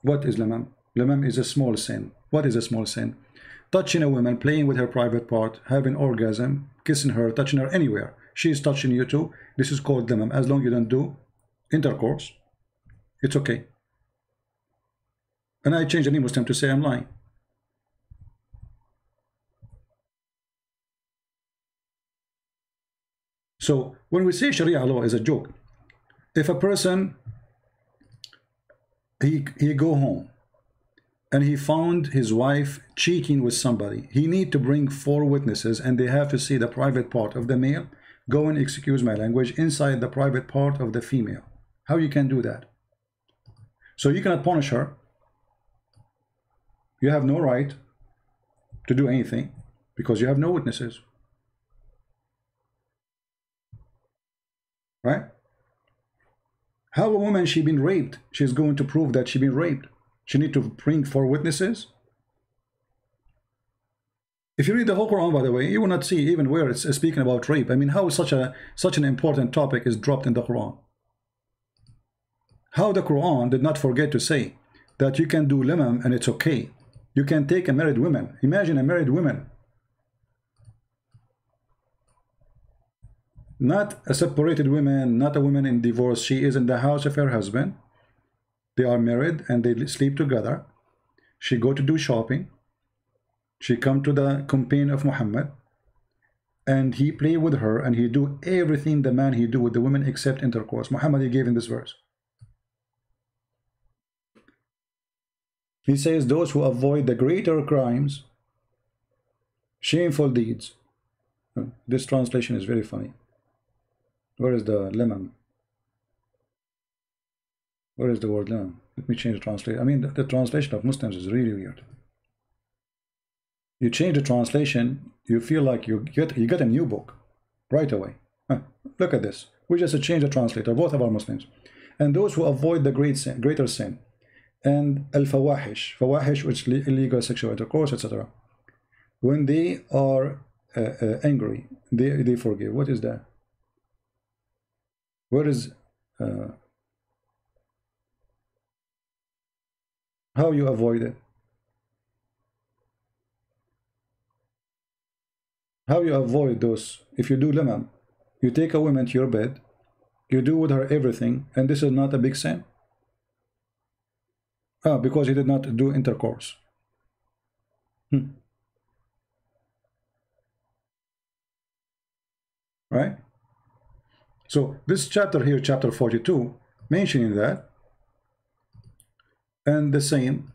S1: What is lemam? Lemam is a small sin. What is a small sin? touching a woman, playing with her private part, having orgasm, kissing her, touching her anywhere. She is touching you too. This is called limam. As long as you don't do intercourse, it's okay. And I change any Muslim to say I'm lying. So when we say Sharia law is a joke, if a person he he go home and he found his wife cheating with somebody, he need to bring four witnesses and they have to see the private part of the male go and excuse my language inside the private part of the female. How you can do that? So you cannot punish her. You have no right to do anything because you have no witnesses. Right? How a woman she been raped, she's going to prove that she been raped. She need to bring four witnesses. If you read the whole Quran, by the way, you will not see even where it's speaking about rape. I mean, how such a such an important topic is dropped in the Quran? How the Quran did not forget to say that you can do limam and it's okay. You can take a married woman. Imagine a married woman Not a separated woman, not a woman in divorce. She is in the house of her husband. They are married and they sleep together. She go to do shopping. She come to the companion of Muhammad and he play with her and he do everything the man he do with the women except intercourse. Muhammad he gave in this verse. He says those who avoid the greater crimes, shameful deeds. This translation is very funny. Where is the lemam? Where is the word lemam? Let me change the translation. I mean, the, the translation of Muslims is really weird. You change the translation, you feel like you get you get a new book right away. Huh, look at this. We just change the translator, both of our Muslims. And those who avoid the great sin, greater sin, and al-fawahish, fawahish, which is illegal sexual intercourse, etc. When they are uh, uh, angry, they, they forgive. What is that? Where is uh, how you avoid it? How you avoid those? If you do lemam, you take a woman to your bed, you do with her everything, and this is not a big sin. Ah, because he did not do intercourse. Hmm. Right? So this chapter here, chapter 42, mentioning that, and the same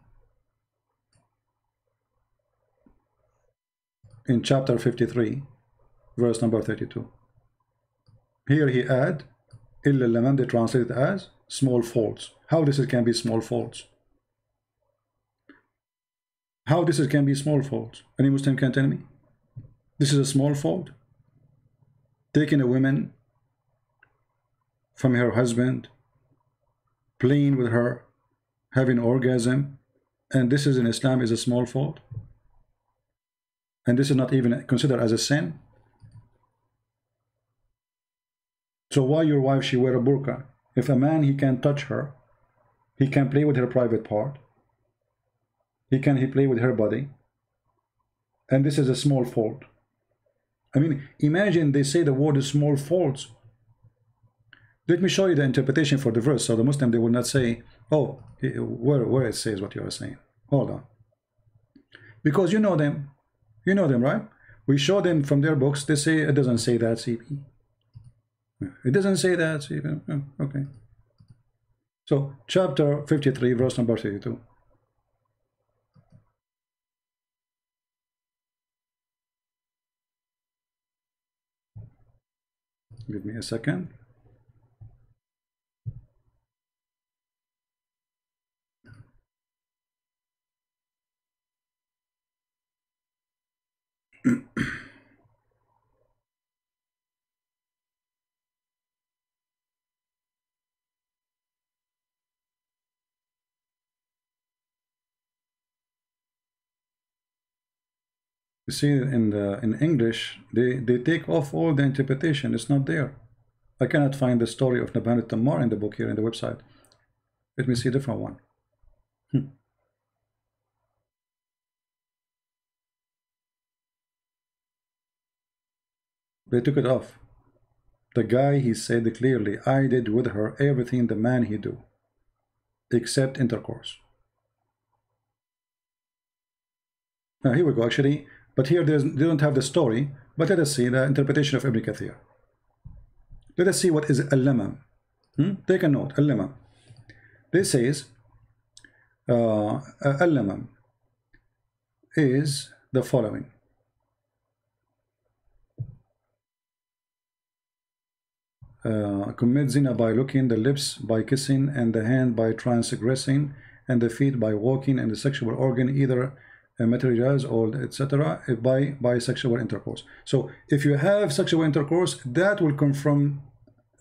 S1: in chapter 53, verse number 32. Here he add, illa they translate it as small faults. How this can be small faults? How this can be small faults? Any Muslim can tell me? This is a small fault. Taking a woman from her husband, playing with her, having orgasm, and this is in Islam is a small fault. And this is not even considered as a sin. So why your wife she wear a burqa? If a man he can touch her, he can play with her private part, he can he play with her body and this is a small fault I mean imagine they say the word is small faults let me show you the interpretation for the verse so the Muslim they will not say oh where, where it says what you are saying. Hold on. Because you know them. You know them right? We show them from their books they say it doesn't say that CP it doesn't say that CP okay. So chapter 53 verse number 32 Give me a second. You see, in the in English, they they take off all the interpretation. It's not there. I cannot find the story of Nabhan Tammar in the book here in the website. Let me see a different one. Hmm. They took it off. The guy, he said clearly, I did with her everything the man he do, except intercourse. Now here we go, actually, but here they don't have the story, but let us see the interpretation of Ibn Kathir. Let us see what is al-lama. Hmm? Take a note, al-lama. This says, uh, al-lama is the following. Uh, commit zina by looking, the lips by kissing, and the hand by transgressing, and the feet by walking, and the sexual organ either materials or etc by by sexual intercourse. So if you have sexual intercourse that will come from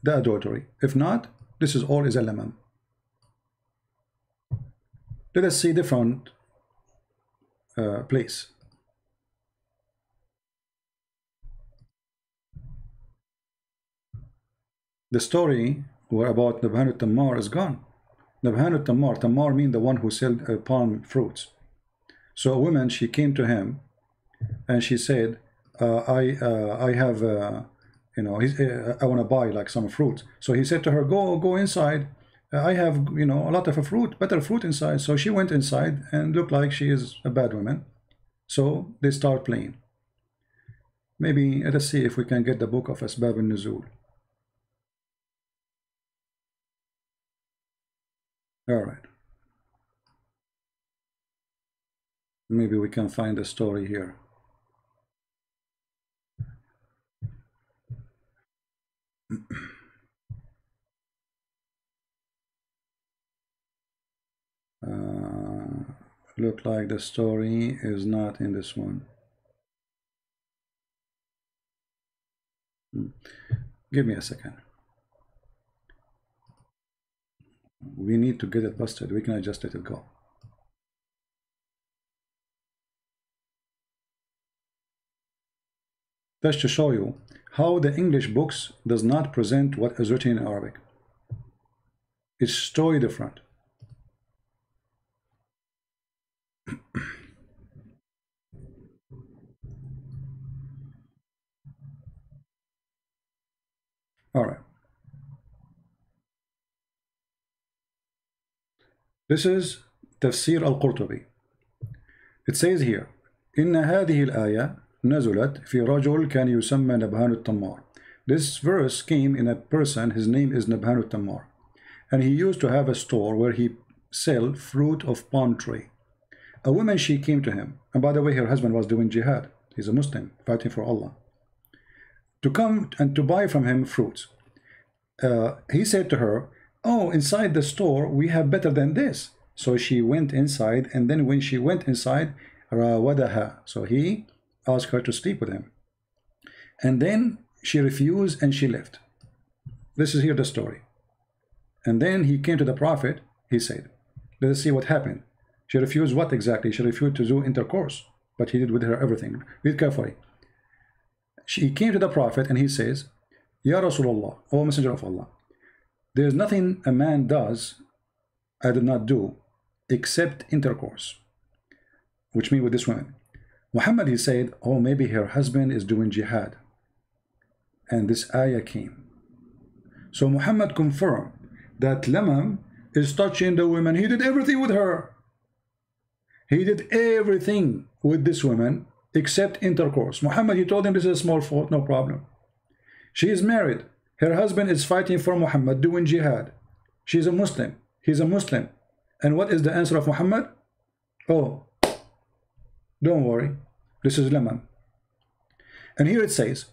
S1: the adultery. If not this is all is element. Let us see different uh, place the story about Nabhan Tammar is gone Nabhan Tammar Tammar mean the one who sold uh, palm fruits so a woman, she came to him and she said, uh, I, uh, I have uh, you know, uh, I want to buy like some fruit. So he said to her, go, go inside. I have, you know, a lot of fruit, better fruit inside. So she went inside and looked like she is a bad woman. So they start playing. Maybe let us see if we can get the book of Asbab al-Nuzul. All right. Maybe we can find a story here. Uh, look like the story is not in this one. Hmm. Give me a second. We need to get it busted. We can just let it go. That's to show you how the English books does not present what is written in Arabic. It's totally different. All right. This is تفسير القرطبي. It says here إن هذه الآية نزلت في رجل كان يسمى نبهان التمار. This verse came in a person, his name is Nabhan al-Tammar. And he used to have a store where he sell fruit of palm tree. A woman, she came to him. And by the way, her husband was doing jihad. He's a Muslim, fighting for Allah. To come and to buy from him fruits. Uh, he said to her, oh, inside the store, we have better than this. So she went inside. And then when she went inside, rawadaha. So he asked her to sleep with him. And then she refused and she left. This is here the story. And then he came to the prophet, he said, let us see what happened. She refused what exactly? She refused to do intercourse, but he did with her everything. Read carefully. She came to the prophet and he says, Ya Rasulullah, O Messenger of Allah, there is nothing a man does I did not do except intercourse, which means with this woman. Muhammad, he said, oh, maybe her husband is doing jihad. And this ayah came. So Muhammad confirmed that Lamam is touching the woman. He did everything with her. He did everything with this woman except intercourse. Muhammad, he told him this is a small fault, no problem. She is married. Her husband is fighting for Muhammad, doing jihad. She's a Muslim. He's a Muslim. And what is the answer of Muhammad? Oh, don't worry. This is lemam. And here it says,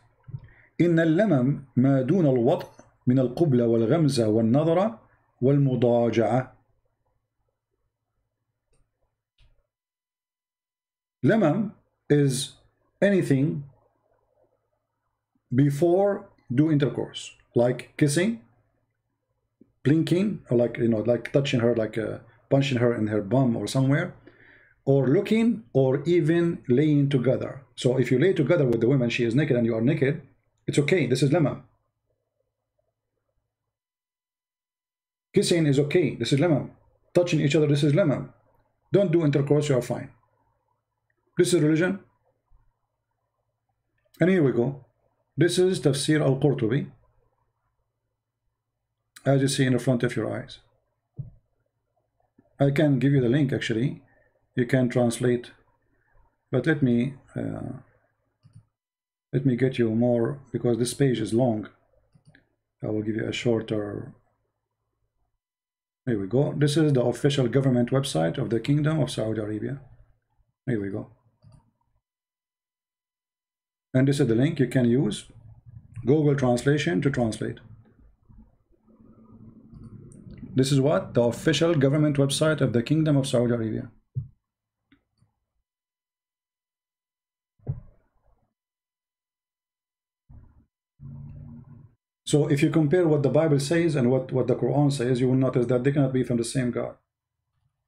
S1: إن اللمم ما دون الوطء من القبلة والغمزة والنظرة والمضاجعة Lemam is anything before do intercourse, like kissing, blinking, or like you know, like touching her, like uh, punching her in her bum or somewhere, or looking or even laying together. So if you lay together with the woman, she is naked and you are naked, it's okay. This is lemma. Kissing is okay. This is lemma. Touching each other, this is lemma. Don't do intercourse, you are fine. This is religion. And here we go. This is Tafsir al-Qurtubi. As you see in the front of your eyes. I can give you the link actually. You can translate. But let me uh, let me get you more because this page is long. I will give you a shorter here we go. This is the official government website of the Kingdom of Saudi Arabia. Here we go and this is the link you can use Google translation to translate this is what the official government website of the Kingdom of Saudi Arabia So if you compare what the Bible says and what, what the Quran says, you will notice that they cannot be from the same God.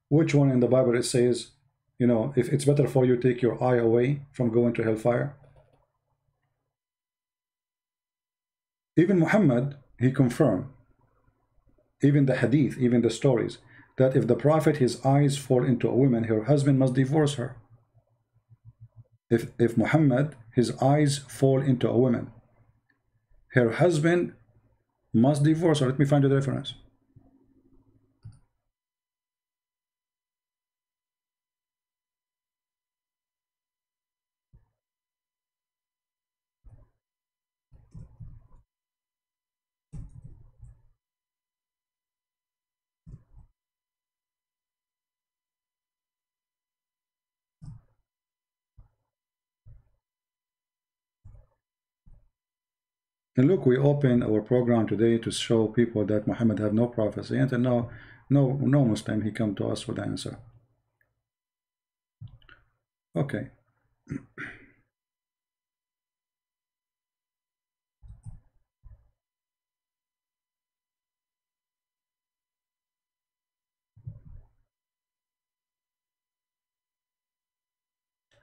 S1: Which one in the Bible it says, you know, if it's better for you take your eye away from going to hellfire? Even Muhammad, he confirmed, even the hadith, even the stories, that if the prophet, his eyes fall into a woman, her husband must divorce her. If, if Muhammad, his eyes fall into a woman, her husband must divorce her. Let me find the reference. And look, we open our program today to show people that Muhammad have no prophecy, and no, no, no Muslim he come to us with the answer. Okay.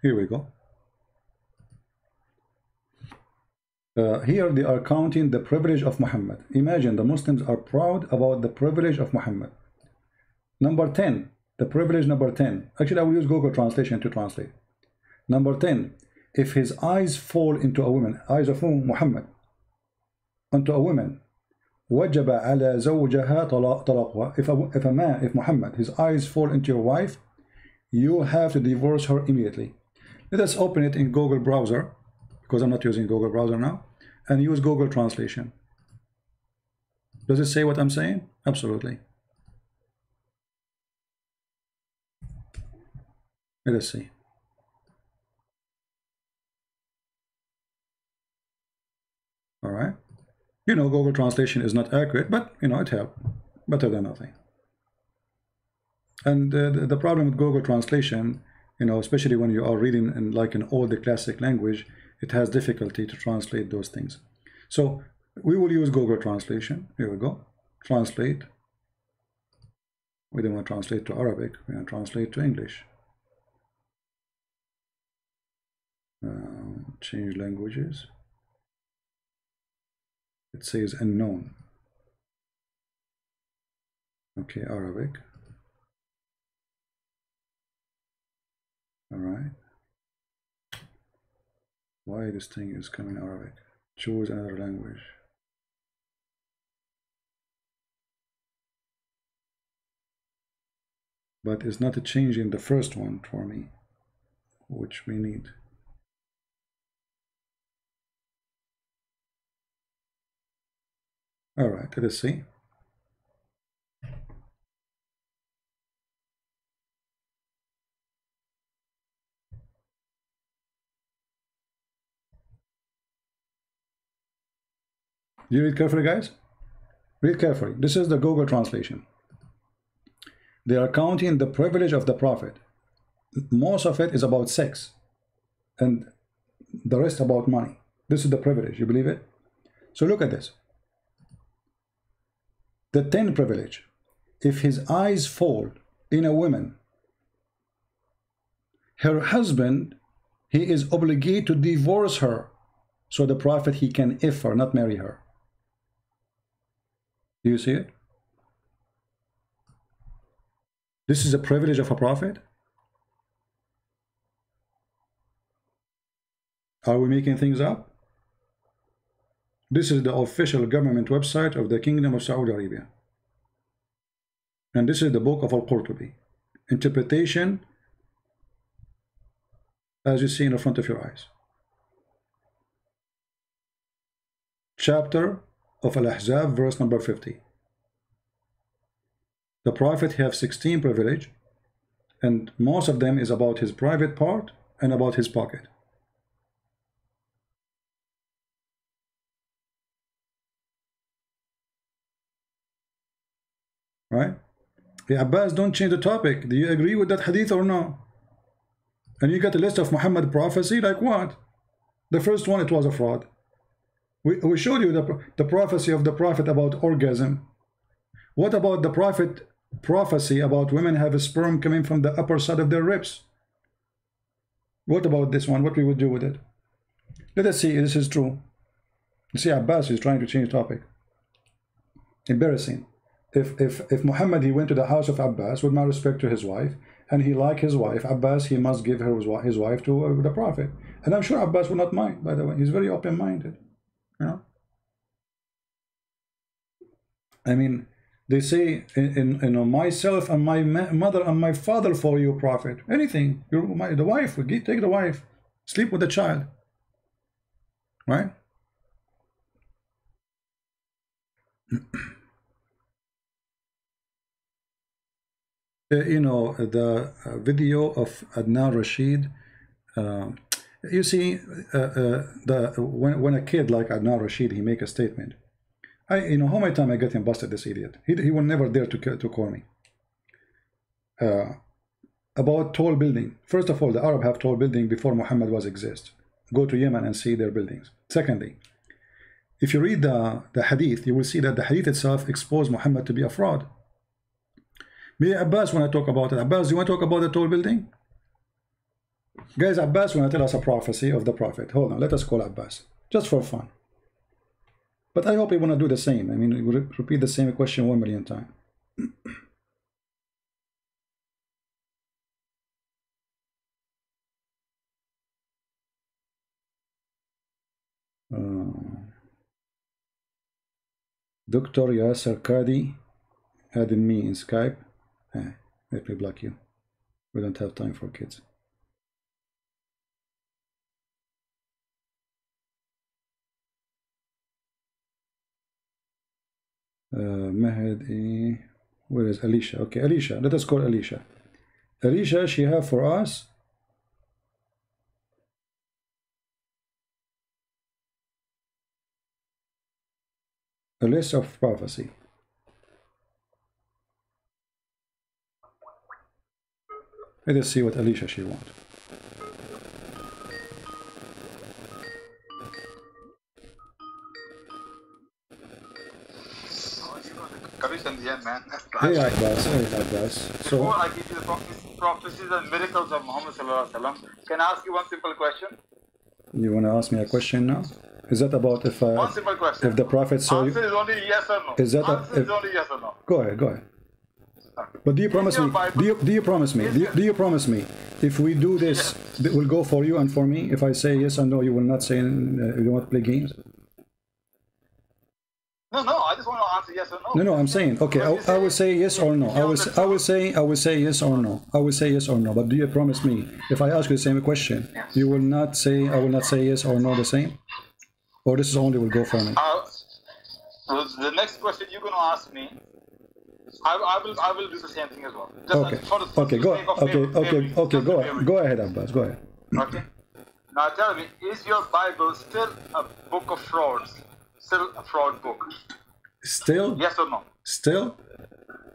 S1: Here we go. Uh, here they are counting the privilege of Muhammad. Imagine the Muslims are proud about the privilege of Muhammad. Number 10, the privilege number 10. Actually, I will use Google Translation to translate. Number 10, if his eyes fall into a woman, eyes of whom? Muhammad, onto a woman, وجب على زوجها طلاقها. If a, if a man, if Muhammad, his eyes fall into your wife, you have to divorce her immediately. Let us open it in Google browser because I'm not using Google browser now, and use Google translation. Does it say what I'm saying? Absolutely. Let us see. All right. You know, Google translation is not accurate, but you know, it helped. Better than nothing. And uh, the, the problem with Google translation, you know, especially when you are reading in like an old the classic language, it has difficulty to translate those things. So we will use Google Translation. Here we go. Translate. We don't want to translate to Arabic. We want to translate to English. Uh, change languages. It says unknown. Okay, Arabic. All right. Why this thing is coming Arabic? Choose another language. But it's not a change in the first one for me, which we need. All right, let us see. You read carefully, guys? Read carefully. This is the Google translation. They are counting the privilege of the Prophet. Most of it is about sex, and the rest about money. This is the privilege. You believe it? So look at this. The 10 privilege. If his eyes fall in a woman, her husband, he is obligated to divorce her so the prophet he can if her, not marry her. Do you see it? This is a privilege of a prophet? Are we making things up? This is the official government website of the Kingdom of Saudi Arabia. And this is the book of Al-Qurtubi. Interpretation as you see in the front of your eyes. Chapter of Al-Ahzab, verse number 50. The Prophet have 16 privilege, and most of them is about his private part and about his pocket. Right? The Abbas don't change the topic. Do you agree with that hadith or no? And you got a list of Muhammad prophecy, like what? The first one, it was a fraud. We, we showed you the, the prophecy of the Prophet about orgasm. What about the Prophet prophecy about women have a sperm coming from the upper side of their ribs? What about this one? What we would do with it? Let us see this is true. You see, Abbas is trying to change topic. Embarrassing. If if if Muhammad he went to the house of Abbas with my respect to his wife, and he like his wife, Abbas he must give her his wife to uh, the Prophet. And I'm sure Abbas will not mind. By the way, he's very open-minded. You know, I mean, they say, in, you know, myself and my mother and my father for you, Prophet. Anything. Your, my, the wife, take the wife, sleep with the child. Right? Uh, you know, the uh, video of Adnan Rashid. um you see, uh, uh, the when, when a kid like Adnan Rashid, he make a statement. I, you know, how many times I get him busted, this idiot. He, he will never dare to, to call me. Uh, about tall building. First of all, the Arab have tall building before Muhammad was exist. Go to Yemen and see their buildings. Secondly, if you read the, the hadith, you will see that the hadith itself exposed Muhammad to be a fraud. Me, Abbas, when I talk about it, Abbas, you want to talk about the tall building? Guys, Abbas want to tell us a prophecy of the Prophet. Hold on, let us call Abbas, just for fun. But I hope he want to do the same. I mean, will repeat the same question one million times. Uh, Dr. Yasir Qadhi added me in Skype. Eh, let me block you. We don't have time for kids. Uh, Mahdi, where is Alicia? Okay, Alicia. Let us call Alicia. Alicia, she have for us a list of prophecy. Let us see what Alicia she want.
S4: Kavish in the end, man.
S1: Hey Abbas, hey Abbas. So
S4: Before I give you the prophecies, prophecies and miracles of Muhammad Sallallahu Alaihi Wasallam, can I ask you one simple question?
S1: you want to ask me a question now? Is that about if
S4: One
S1: uh,
S4: simple question.
S1: if the Prophet saw you?
S4: Answer is only yes or no.
S1: Is that a-
S4: Answer is only yes or no.
S1: Go ahead, go ahead. But do you promise me? Do you, do you promise me? Do you, do you promise me? If we do this, it will go for you and for me. If I say yes or no, you will not say uh, you don't want to play games.
S4: No, no, I just want to answer yes or no.
S1: No, no, I'm saying okay. I, I will say yes or no. I will. Say, I will say. I will say yes or no. I will say yes or no. But do you promise me? If I ask you the same question, you will not say. I will not say yes or no the same. Or this is only will go for me.
S4: Uh, well, the next question you're going to ask me, I, I will I will do the same thing as well. Just
S1: Okay.
S4: for the- for
S1: Okay. Go. Okay. Okay. Okay. Go.
S4: favoring.
S1: Go ahead, Abbas. Go ahead.
S4: Okay. Now tell me, is your Bible still a book of frauds? Still a fraud book?
S1: Still.
S4: Yes or no?
S1: Still.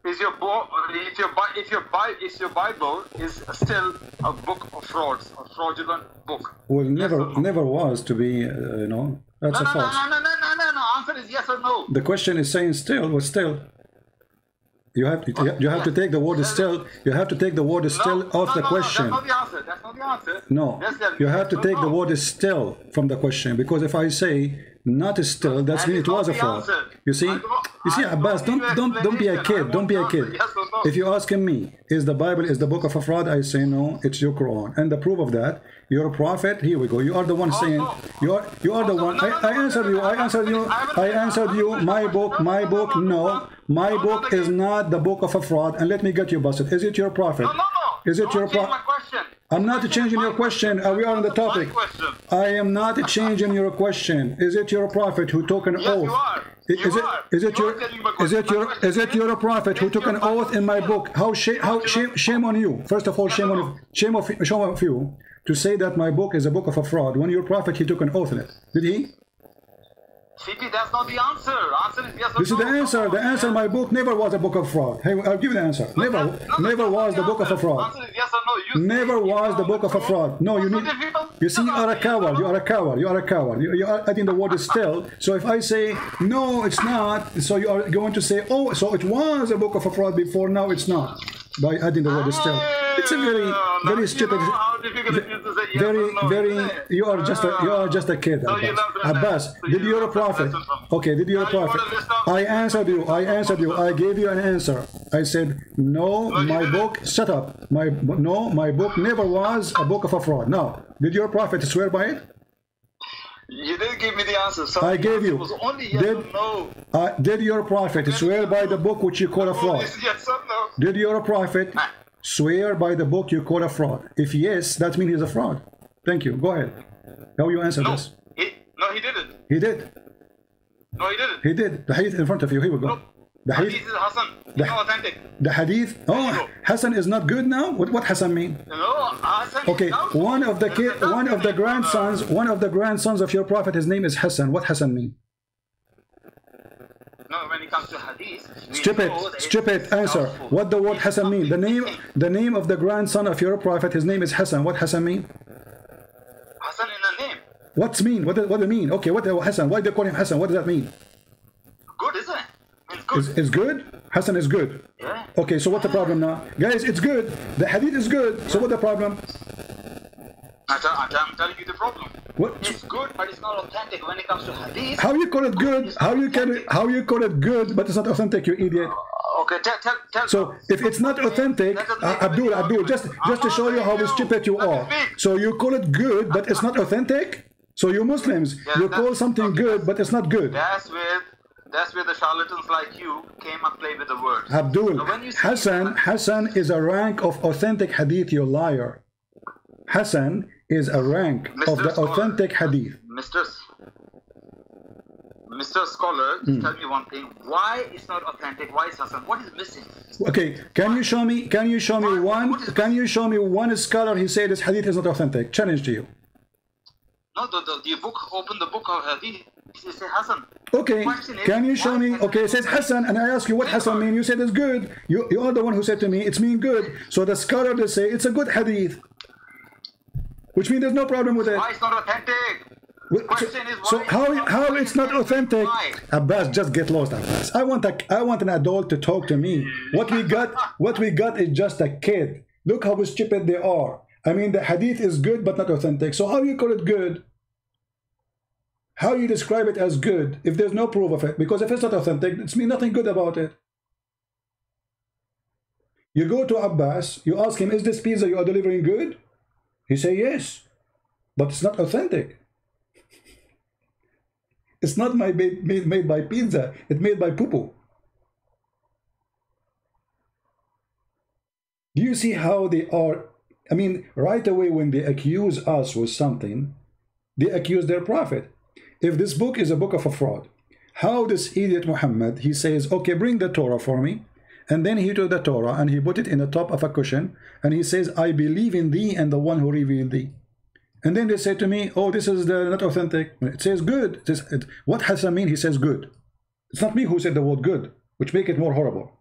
S4: Is your book if your Bi- if your Bi- is your Bible is still a book of frauds, a fraudulent book?
S1: Well, never,
S4: or no?
S1: never was to be. Uh, you know, that's
S4: No,
S1: a
S4: no,
S1: false.
S4: no, no, no, no, no, no. Answer is yes or no.
S1: The question is saying still, but still. You have to, you have to take the word still. You have to take the word still
S4: no,
S1: off
S4: no,
S1: the
S4: no,
S1: question.
S4: No, that's not the answer. That's not the answer.
S1: No,
S4: Yes, yes,
S1: you have to
S4: yes,
S1: take the word still from the question because if I say not still, that's
S4: That
S1: mean it was a fraud. You see, you see, Abbas,
S4: don't
S1: don't don't be a kid. Don't be a kid.
S4: answer, yes or no.
S1: If you're asking me, is the Bible is the book of a fraud? I say no. It's your Quran, and the proof of that, you're a prophet. Here we go. You are the one saying you are you are the one. I, I answered you. I answered you.
S4: I haven't
S1: I
S4: finished.
S1: answered you. My book. My book.
S4: no.
S1: My book is not the book of a fraud. And let me get you busted. Is it your prophet? Is it
S4: Don't
S1: your prophet? I'm not
S4: Question
S1: changing your question. Uh, we are on the topic. I am not changing your question. Is it your prophet who took an
S4: Yes,
S1: oath?
S4: you are. You
S1: Is it is it
S4: You
S1: your
S4: are changing my
S1: is it your is it your prophet who took an oath in my book? How shame how shame shame on you. First of all, shame on
S4: no?
S1: shame of shame of you to say that my book is a book of a fraud when your prophet he took an oath in it. Did he?
S4: CP, that's not the answer. Answer is yes or
S1: This is the answer. The answer. My book never was a book of fraud. Hey, I'll give you the answer. Never, never was the book of a fraud.
S4: Answer is yes or no. You
S1: Never was the book of a fraud. No, you need. You see, you are a
S4: answer yes or
S1: coward. You are a coward. You are a coward. You, you are adding the word is still. So if I say no, it's not. So you are going to say, oh, so it was a book of a fraud before. Now it's not. By adding the word still. It's a
S4: ah,
S1: very,
S4: very
S1: stupid.
S4: know how difficult it is to say yes
S1: Very, very. You are just a. You are just a kid. Abbas. Abbas, did
S4: you
S1: a prophet? Okay, did you a
S4: Now
S1: prophet? I answered you. I answered you. I gave you an answer. I said no. My book. Shut up. My no. My book never was a book of a fraud. No. Did your prophet swear by it?
S4: You didn't give me the answer. So
S1: I gave you.
S4: Was only yes
S1: Did-
S4: no.
S1: Uh, did your prophet swear by the book which you call a fraud?
S4: Yes or no.
S1: Did your prophet swear by the book you call a fraud? If yes, that means he's a fraud. Thank you. Go ahead. How you answer
S4: No,
S1: this?
S4: he, no, he didn't.
S1: He did.
S4: No, he didn't.
S1: He did. The hadith in front of you. Here we go. The
S4: Hadith
S1: hadith.
S4: is Hassan.
S1: The-
S4: not authentic.
S1: The hadith. Oh, Hassan is not good now. What what Hassan mean?
S4: No, Hassan
S1: Okay, one of the kid, one of the grandsons, one of the grandsons of your prophet. His name is Hassan. What Hassan mean?
S4: No, when it comes to Hadith,
S1: Stupid, stupid answer.
S4: doubtful.
S1: What the word
S4: It's
S1: Hassan mean? The name, the name of the grandson of your prophet. His name is Hassan. What Hassan mean?
S4: Hassan in the name.
S1: What's mean? What does, what do you mean? Okay, what Hassan? Why do they call him Hassan? What does that mean?
S4: Good, isn't it? It's good.
S1: Is is good? Hassan is good.
S4: yeah.
S1: Okay, so what's the problem now, guys? It's good. The hadith is good. So what's the problem?
S4: I tell, I tell, I'm telling you the problem.
S1: What?
S4: It's good, but it's not authentic when it comes to Hadith.
S1: How you call it good? How you can how you call it good, but it's not authentic? You idiot.
S4: Okay, tell, tell, tell.
S1: So if it's not authentic, uh, Abdul, Abdul, just just to show you how stupid you are. So you call it good, but it's not authentic. So you Muslims, you call something good, but it's not good.
S4: That's where, that's where the charlatans like you came and played with the words.
S1: Abdul,
S4: So when you see-
S1: Hassan, Hassan is a rank of authentic hadith. You liar. Hassan is a rank of the
S4: Scholar.
S1: authentic hadith.
S4: Mr. Mr. Scholar, just hmm. tell me one thing. Why it's not authentic? Why is Hassan? What is missing?
S1: Okay, can you show me? Can you show me one? Can you show me one scholar who said this hadith is not authentic? Challenge to you.
S4: No, the, the, the book, open the book of Hadith. Hassan.
S1: Okay, can you show me? Okay, it says Hassan, and I ask you what Hassan mean. You said it's good. You you are the one who said to me it's mean good. So the scholar they say it's a good hadith, which means there's no problem with it.
S4: Why it's not authentic?
S1: So,
S4: is
S1: so how how it's not authentic? Abbas, just get lost, Abbas. I want a I want an adult to talk to me. What we got what we got is just a kid. Look how stupid they are. I mean, the hadith is good but not authentic. So how you call it good? How you describe it as good if there's no proof of it? Because if it's not authentic, it's mean nothing good about it. You go to Abbas, you ask him, is this pizza you are delivering good? He say yes, but it's not authentic. It's not my made, made, by pizza. It's made by poo-poo. Do you see how they are? I mean, right away when they accuse us with something, they accuse their prophet. If this book is a book of a fraud, how this idiot Muhammad, he says, okay, bring the Torah for me. And then he took the Torah and he put it in the top of a cushion and he says, I believe in thee and the one who revealed thee. And then they say to me, oh, this is the, not authentic. It says good. It says, it, what Hassan mean? He says good. It's not me who said the word good, which make it more horrible.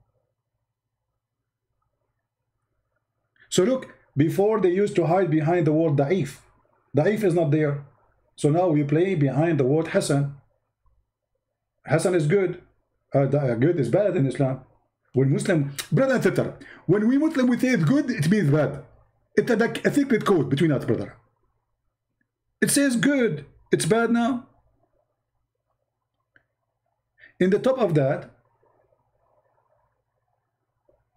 S1: So look, before they used to hide behind the word da'if. Da'if is not there. So now we play behind the word Hassan. Hassan is good. Uh, da- good is bad in Islam. When Muslim, brother and sister, when we Muslim we say it's good, it means bad. It's like a secret code between us, brother. It says good. It's bad now. In the top of that,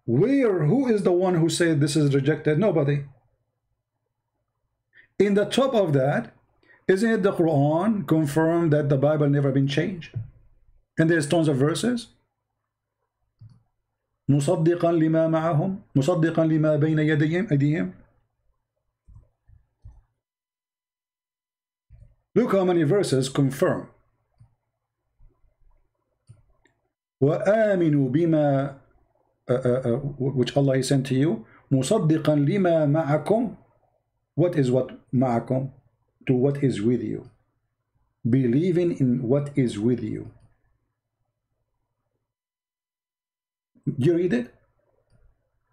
S1: where, who is the one who said this is rejected? Nobody. In the top of that, isn't it the Quran confirmed that the Bible never been changed? And there's tons of verses. مصدقا لما معهم مصدقا لما بين يديهم أيديهم Look how many verses confirm. وآمنوا بما uh, uh, uh, which Allah has sent to you مصدقا لما معكم what is what معكم To what is with you believing in what is with you do you read it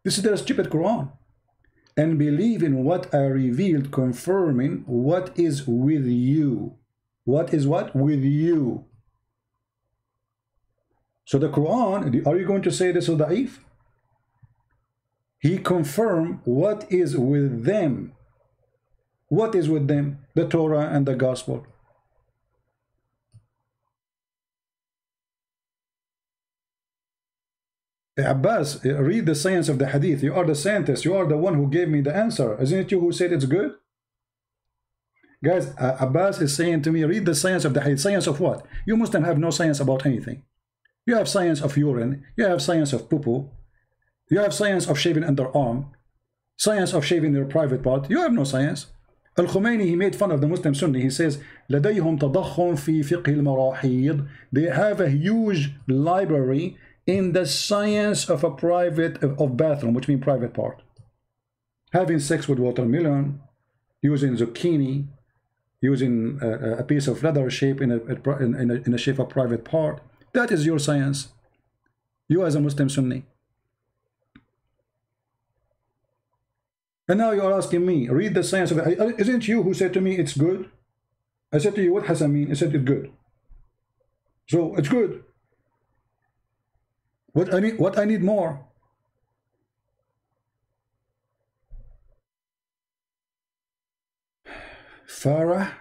S1: this is the stupid Quran and believe in what I revealed, confirming what is with you. What is what? With you. So the Quran, are you going to say this is da'if? He confirmed what is with them. What is with them? The Torah and the Gospel. Abbas, read the science of the hadith. You are the scientist. You are the one who gave me the answer. Isn't it you who said it's good? Guys, uh, Abbas is saying to me, read the science of the hadith. Science of what? You Muslim have no science about anything. You have science of urine. You have science of poo-poo. You have science of shaving underarm. Science of shaving your private part. You have no science. Al-Khomeini, he made fun of the Muslim Sunni. He says, لديهم تضخم في فقه المراحيض. They have a huge library in the science of a private, of bathroom, which means private part. Having sex with watermelon, using zucchini, using a, a piece of leather shape in a, in, a, in a shape of private part. That is your science. You as a Muslim Sunni. And now you are asking me, read the science of it. Uh, isn't you who said to me it's good? I said to you, what Hassan mean? I said it's good. So it's good. What I need, what I need more? Farah,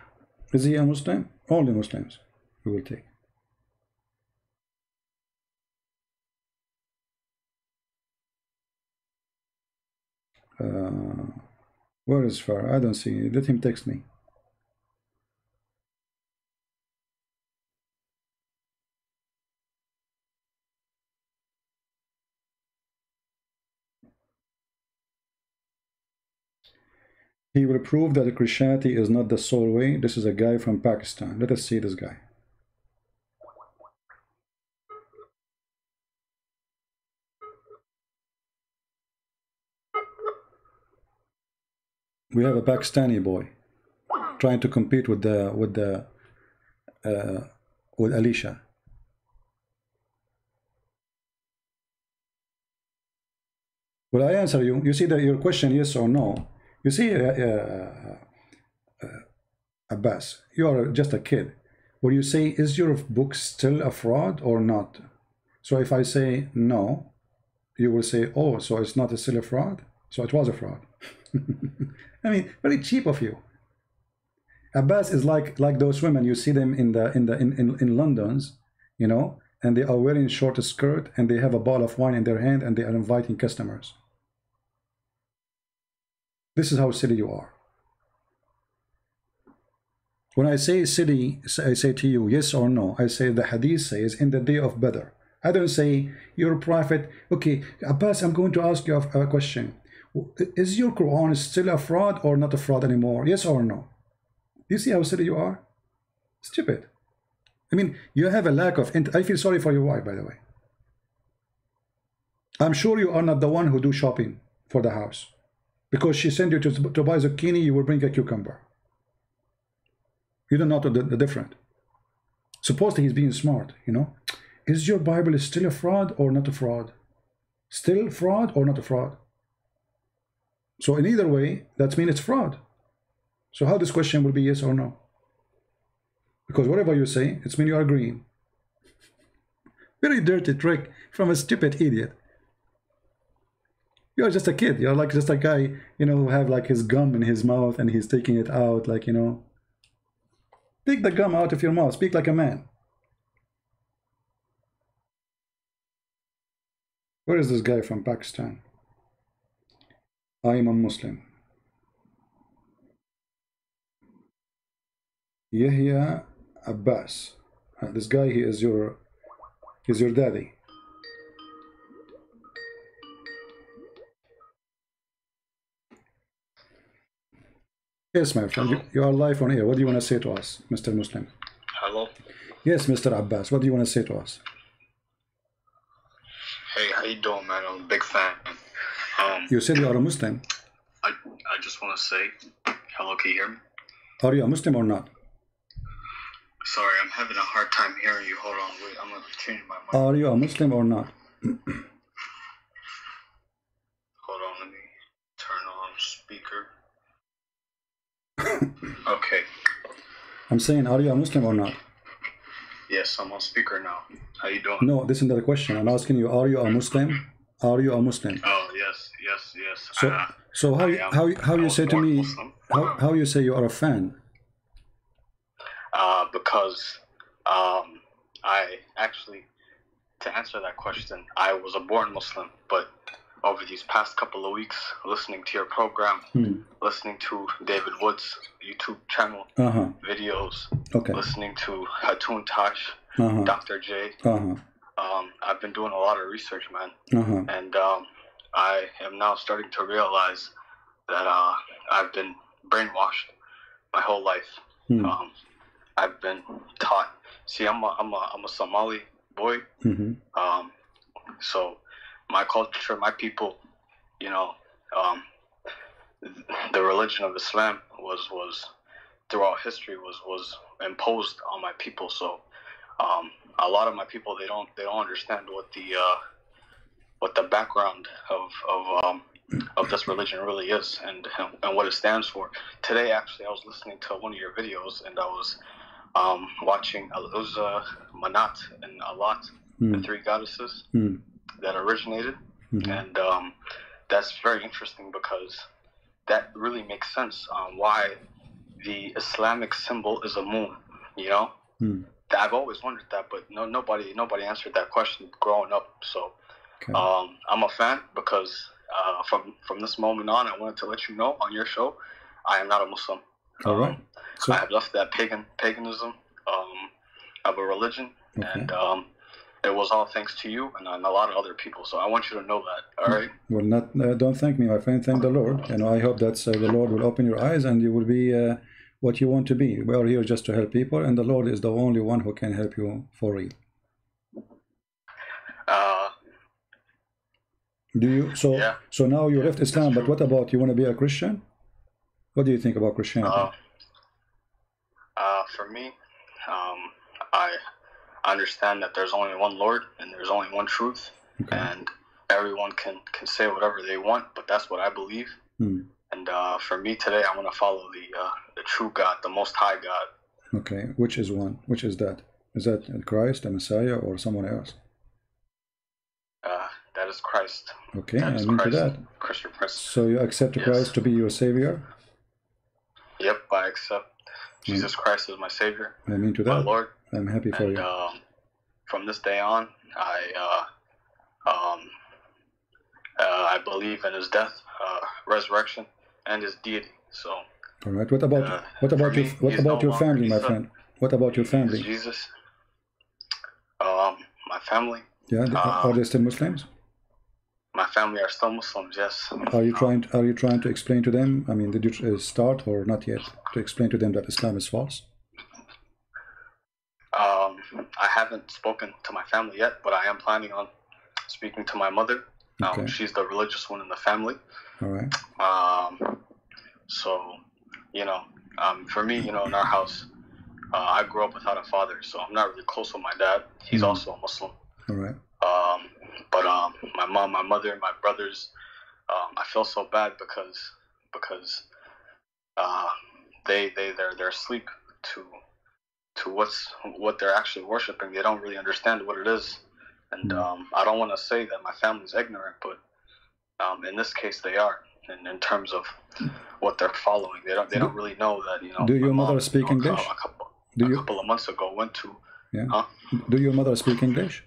S1: is he a Muslim? Only Muslims we will take. Uh, where is Far? I don't see. Let him text me. He will prove that Christianity is not the sole way. This is a guy from Pakistan. Let us see this guy. We have a Pakistani boy trying to compete with the with the uh, with Alicia. Will I answer you? You see that your question, yes or no? You see, uh, uh, uh, Abbas, you are just a kid. Will you say, is your book still a fraud or not? So if I say no, you will say, oh, so it's not a still a fraud? So it was a fraud. I mean, very cheap of you. Abbas is like like those women you see them in the in the in, in, in London's, you know, and they are wearing short skirt and they have a bottle of wine in their hand and they are inviting customers. This is how silly you are. When I say silly, I say to you, yes or no. I say the hadith says in the day of Badr. I don't say you're a prophet. Okay, Abbas, I'm going to ask you a question. Is your Quran still a fraud or not a fraud anymore? Yes or no? You see how silly you are? Stupid. I mean, you have a lack of... I feel sorry for your wife, by the way. I'm sure you are not the one who do shopping for the house. Because she sent you to, to buy zucchini, you will bring a cucumber. You don't know the, the difference. Supposedly he's being smart, you know. Is your Bible still a fraud or not a fraud? Still fraud or not a fraud? So in either way, that means it's fraud. So how this question will be yes or no? Because whatever you say, it's mean you are agreeing. Very dirty trick from a stupid idiot. You're just a kid. You're like just a guy, you know, who have like his gum in his mouth and he's taking it out, like, you know. Take the gum out of your mouth. Speak like a man. Where is this guy from Pakistan? I am a Muslim. Yahya Abbas. Uh, this guy, he is your, he's your daddy. Yes, my friend, you, you, are live on air. What do you want to say to us, Mr. Muslim?
S5: Hello.
S1: Yes, Mr. Abbas. What do you want to say to us?
S5: Hey, how you doing, man? I'm a big fan. Um,
S1: you said you are a Muslim.
S5: I, I just want to say, hello, can you hear me?
S1: Are you a Muslim or not?
S5: Sorry, I'm having a hard time hearing you. Hold on, wait, I'm going to change my mic.
S1: Are you a Muslim or not?
S5: Hold on, let me turn on speaker. okay.
S1: I'm saying, are you a Muslim or not?
S5: Yes, I'm on speaker now. How you doing?
S1: No, this is not the question. I'm asking you, are you a Muslim? Are you a Muslim?
S5: Oh yes, yes, yes.
S1: So,
S5: uh,
S1: so how
S5: am.
S1: how how you say to me?
S5: Muslim.
S1: How how you say you are a fan?
S5: Uh, because um, I actually, to answer that question, I was a born Muslim, but over these past couple of weeks, listening to your program,
S1: Hmm.
S5: listening to David Wood's YouTube channel
S1: Uh huh.
S5: videos,
S1: Okay.
S5: listening to Hatun Tash,
S1: Uh huh.
S5: Dr. J.
S1: Uh huh.
S5: Um, I've been doing a lot of research, man,
S1: Uh huh.
S5: and um, I am now starting to realize that uh, I've been brainwashed my whole life.
S1: Hmm.
S5: Um, I've been taught. See, I'm a, I'm a, I'm a Somali boy,
S1: Mm-hmm.
S5: um, so my culture, my people, you know, um, the religion of Islam was was throughout history was was imposed on my people. So um, a lot of my people they don't they don't understand what the uh, what the background of of um, of this religion really is and and what it stands for. Today, actually, I was listening to one of your videos and I was um, watching. It was uh, Manat and Al-Lat, the
S1: Hmm.
S5: three goddesses
S1: Hmm.
S5: that originated,
S1: Mhm.
S5: and um, that's very interesting because that really makes sense on why the Islamic symbol is a moon. You know,
S1: Hmm.
S5: I've always wondered that, but no, nobody nobody answered that question growing up. So
S1: Okay.
S5: um, I'm a fan because uh, from from this moment on, I wanted to let you know on your show, I am not a Muslim.
S1: All right.
S5: Um,
S1: So
S5: I have left that pagan paganism um, of a religion,
S1: okay.
S5: and um, it was all thanks to you and, and a lot of other people. So I want you to know that. All right.
S1: Well, not uh, don't thank me, my friend. Thank the Lord, and I hope that uh, the Lord will open your eyes and you will be uh, what you want to be. We are here just to help people, and the Lord is the only one who can help you for real.
S5: Uh,
S1: Do you? So
S5: Yeah.
S1: so now you
S5: Yeah,
S1: left Islam, but what about you want to be a Christian? What do you think about Christianity?
S5: uh, uh, for me, um, I understand that there's only one Lord and there's only one truth,
S1: okay.
S5: and everyone can can say whatever they want, but that's what I believe.
S1: Hmm.
S5: And uh, for me today, I want to follow the uh, the true God, the Most High God.
S1: Okay. Which is one? Which is that? Is that Christ, the Messiah, or someone else?
S5: Uh, that is Christ.
S1: Okay,
S5: That
S1: I'm into
S5: Christ.
S1: that.
S5: Christian Prince.
S1: So you accept
S5: Yes.
S1: Christ to be your savior?
S5: Yep, I accept Jesus Christ as my Savior,
S1: I'm into
S5: my. Lord.
S1: I'm happy for
S5: and
S1: you.
S5: um, from this day on, I uh, um, uh, I believe in His death, uh, resurrection, and His deity. So
S1: All right. What about
S5: uh,
S1: what about your what about your family, my friend? What about your family?
S5: Jesus. Um, my family,
S1: Yeah,
S5: uh,
S1: are they still Muslims?
S5: my family are still Muslims. Yes.
S1: Are you
S5: Um,
S1: trying Are you trying to explain to them? I mean, did you uh, start or not yet to explain to them that Islam is false?
S5: Um, I haven't spoken to my family yet, but I am planning on speaking to my mother. Um,
S1: Okay.
S5: She's the religious one in the family.
S1: All right.
S5: Um, so, you know, um, for me, you know, in our house, uh, I grew up without a father, so I'm not really close with my dad. He's
S1: Mhm.
S5: also a Muslim.
S1: All right.
S5: Um, but um, my mom, my mother, my brothers, um, I feel so bad because because uh, they they they're they're asleep to to what's what they're actually worshiping. They don't really understand what it is, and
S1: Mhm.
S5: um, I don't want to say that my family's ignorant, but um, in this case, they are. In, in terms of what they're following, they don't they don't really know that you know.
S1: Do your mother
S5: mom,
S1: speak
S5: you know,
S1: English?
S5: A couple,
S1: Do
S5: a couple of months ago went to Yeah.
S1: Do your mother speak English?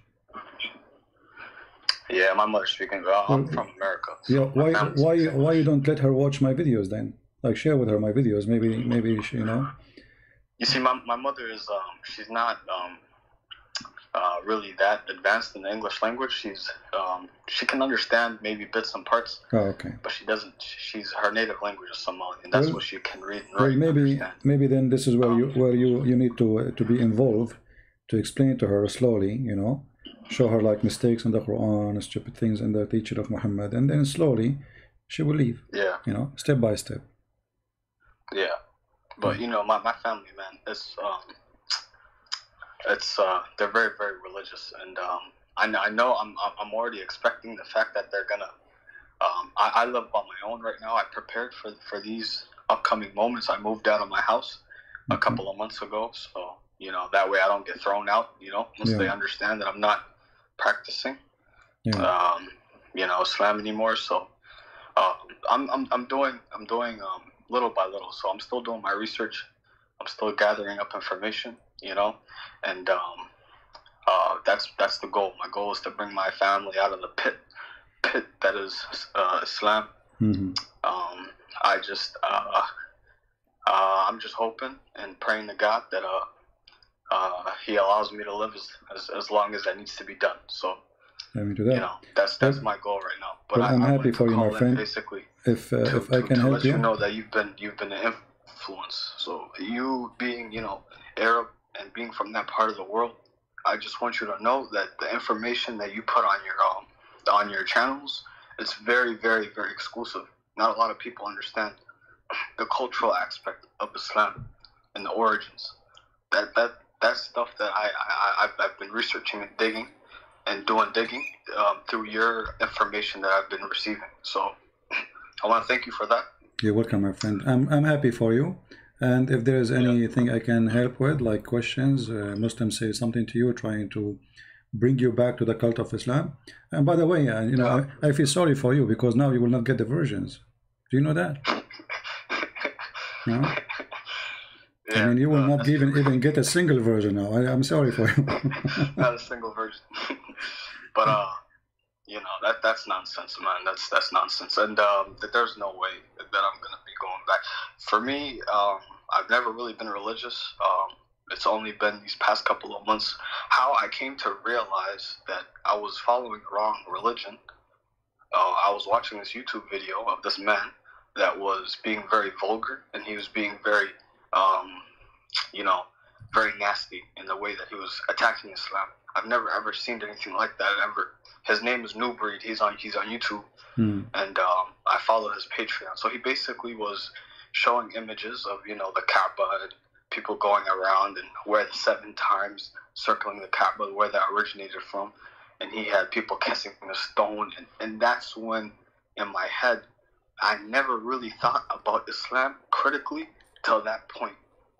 S5: yeah, my mother's speaking. Uh, I'm
S1: Well,
S5: from America. so
S1: Yeah. Why why why you don't let her watch my videos then? Like share with her my videos. Maybe maybe she, you know.
S5: You see, my, my mother is um she's not um uh really that advanced in the English language. She's um she can understand maybe bits and parts,
S1: Oh, okay.
S5: but she doesn't. She's her native language is Somali, and that's
S1: Well-
S5: what she can read and
S1: Well, maybe maybe then this is where you where you you need to uh, to be involved to explain to her slowly, you know, show her like mistakes in the Quran, stupid things in the teaching of Muhammad, and then slowly she will leave,
S5: Yeah,
S1: you know, step by step.
S5: yeah. But you know, my, my family, man, it's um it's uh they're very very religious, and um I know, I know I'm I'm- already expecting the fact that they're gonna. Um, I, I live on my own right now. I prepared for for these upcoming moments. I moved out of my house a couple of months ago, so you know that way I don't get thrown out. You know, once they understand that I'm not practicing,
S1: Yeah.
S5: um, you know, Islam anymore. So uh, I'm I'm I'm doing I'm doing um, little by little. So I'm still doing my research. I'm still gathering up information. You know, and um, uh, that's that's the goal. My goal is to bring my family out of the pit pit that is uh, Islam.
S1: hmm
S5: Um, I just uh, uh, I'm just hoping and praying to God that uh, uh, He allows me to live as, as as long as that needs to be done. So
S1: Let me do that.
S5: you know that's that's my goal right now. But
S1: Well,
S5: I,
S1: I'm happy for you, my friend.
S5: Basically,
S1: If uh,
S5: to,
S1: if I can
S5: to
S1: help
S5: let
S1: you,
S5: you know that you've been you've been an influence. So you being you know Arab and being from that part of the world, I just want you to know that the information that you put on your um, on your channels, it's very very very exclusive. Not a lot of people understand the cultural aspect of Islam and the origins. That that that's stuff that I, I I've, I've been researching and digging and doing digging um, through your information that I've been receiving. So I want to thank you for that.
S1: you're welcome, my friend. I'm I'm happy for you. And if there is anything I can help with, like questions, uh, Muslims say something to you, trying to bring you back to the cult of Islam. And by the way, uh, you know, I, I feel sorry for you because now you will not get the versions. Do you know that? No? I mean, you will not even
S5: true.
S1: even get a single version now. I, I'm sorry for you.
S5: not a single version. but uh, you know that that's nonsense, man. That's that's nonsense, and um, that there's no way that I'm gonna be going back. For me, um, I've never really been religious. Um, it's only been these past couple of months how I came to realize that I was following the wrong religion. Uh, I was watching this YouTube video of this man that was being very vulgar and he was being very, um, you know, very nasty in the way that he was attacking Islam. I've never ever seen anything like that ever. His name is New Breed. He's on he's on YouTube,
S1: Hmm.
S5: and um, I follow his Patreon. So he basically was showing images of you know the Kaaba and people going around and where the seven times circling the Kaaba, where that originated from, and he had people kissing the stone, and, and that's when in my head I never really thought about Islam critically till that point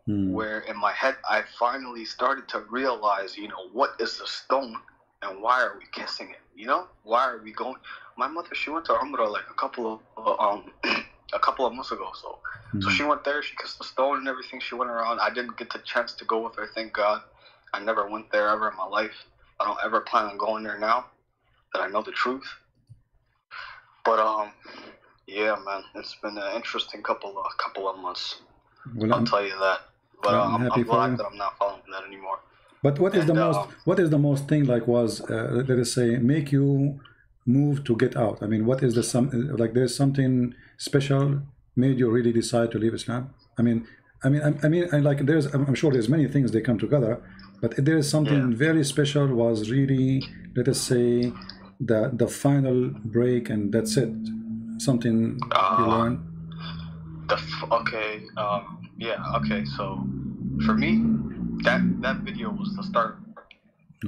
S1: Hmm.
S5: where in my head I finally started to realize, you know, what is the stone and why are we kissing it? You know, why are we going? My mother, she went to Umrah like a couple of um a couple of months ago, so so
S1: Hmm.
S5: she went there, she kissed the stone and everything. She went around. I didn't get the chance to go with her, thank God. I never went there ever in my life. I don't ever plan on going there now that I know the truth. But um, yeah, man, it's been an interesting couple of couple of months.
S1: Well,
S5: I'll
S1: I'm-
S5: tell you that. But
S1: I'm
S5: uh, I'm,
S1: happy
S5: I'm
S1: you.
S5: glad that I'm not following that anymore.
S1: But what is the most
S5: um,
S1: what is the most thing like was uh, let us say make you move to get out? I mean, what is the some like there's something special made you really decide to leave Islam? I mean, I mean, I, I mean, I like there's I'm sure there's many things they come together, but there is something
S5: Yeah.
S1: very special was really let us say the the final break and that's it. Something you
S5: Uh,
S1: learn.
S5: The f- okay, um, yeah, okay. So for me, that that video was the start,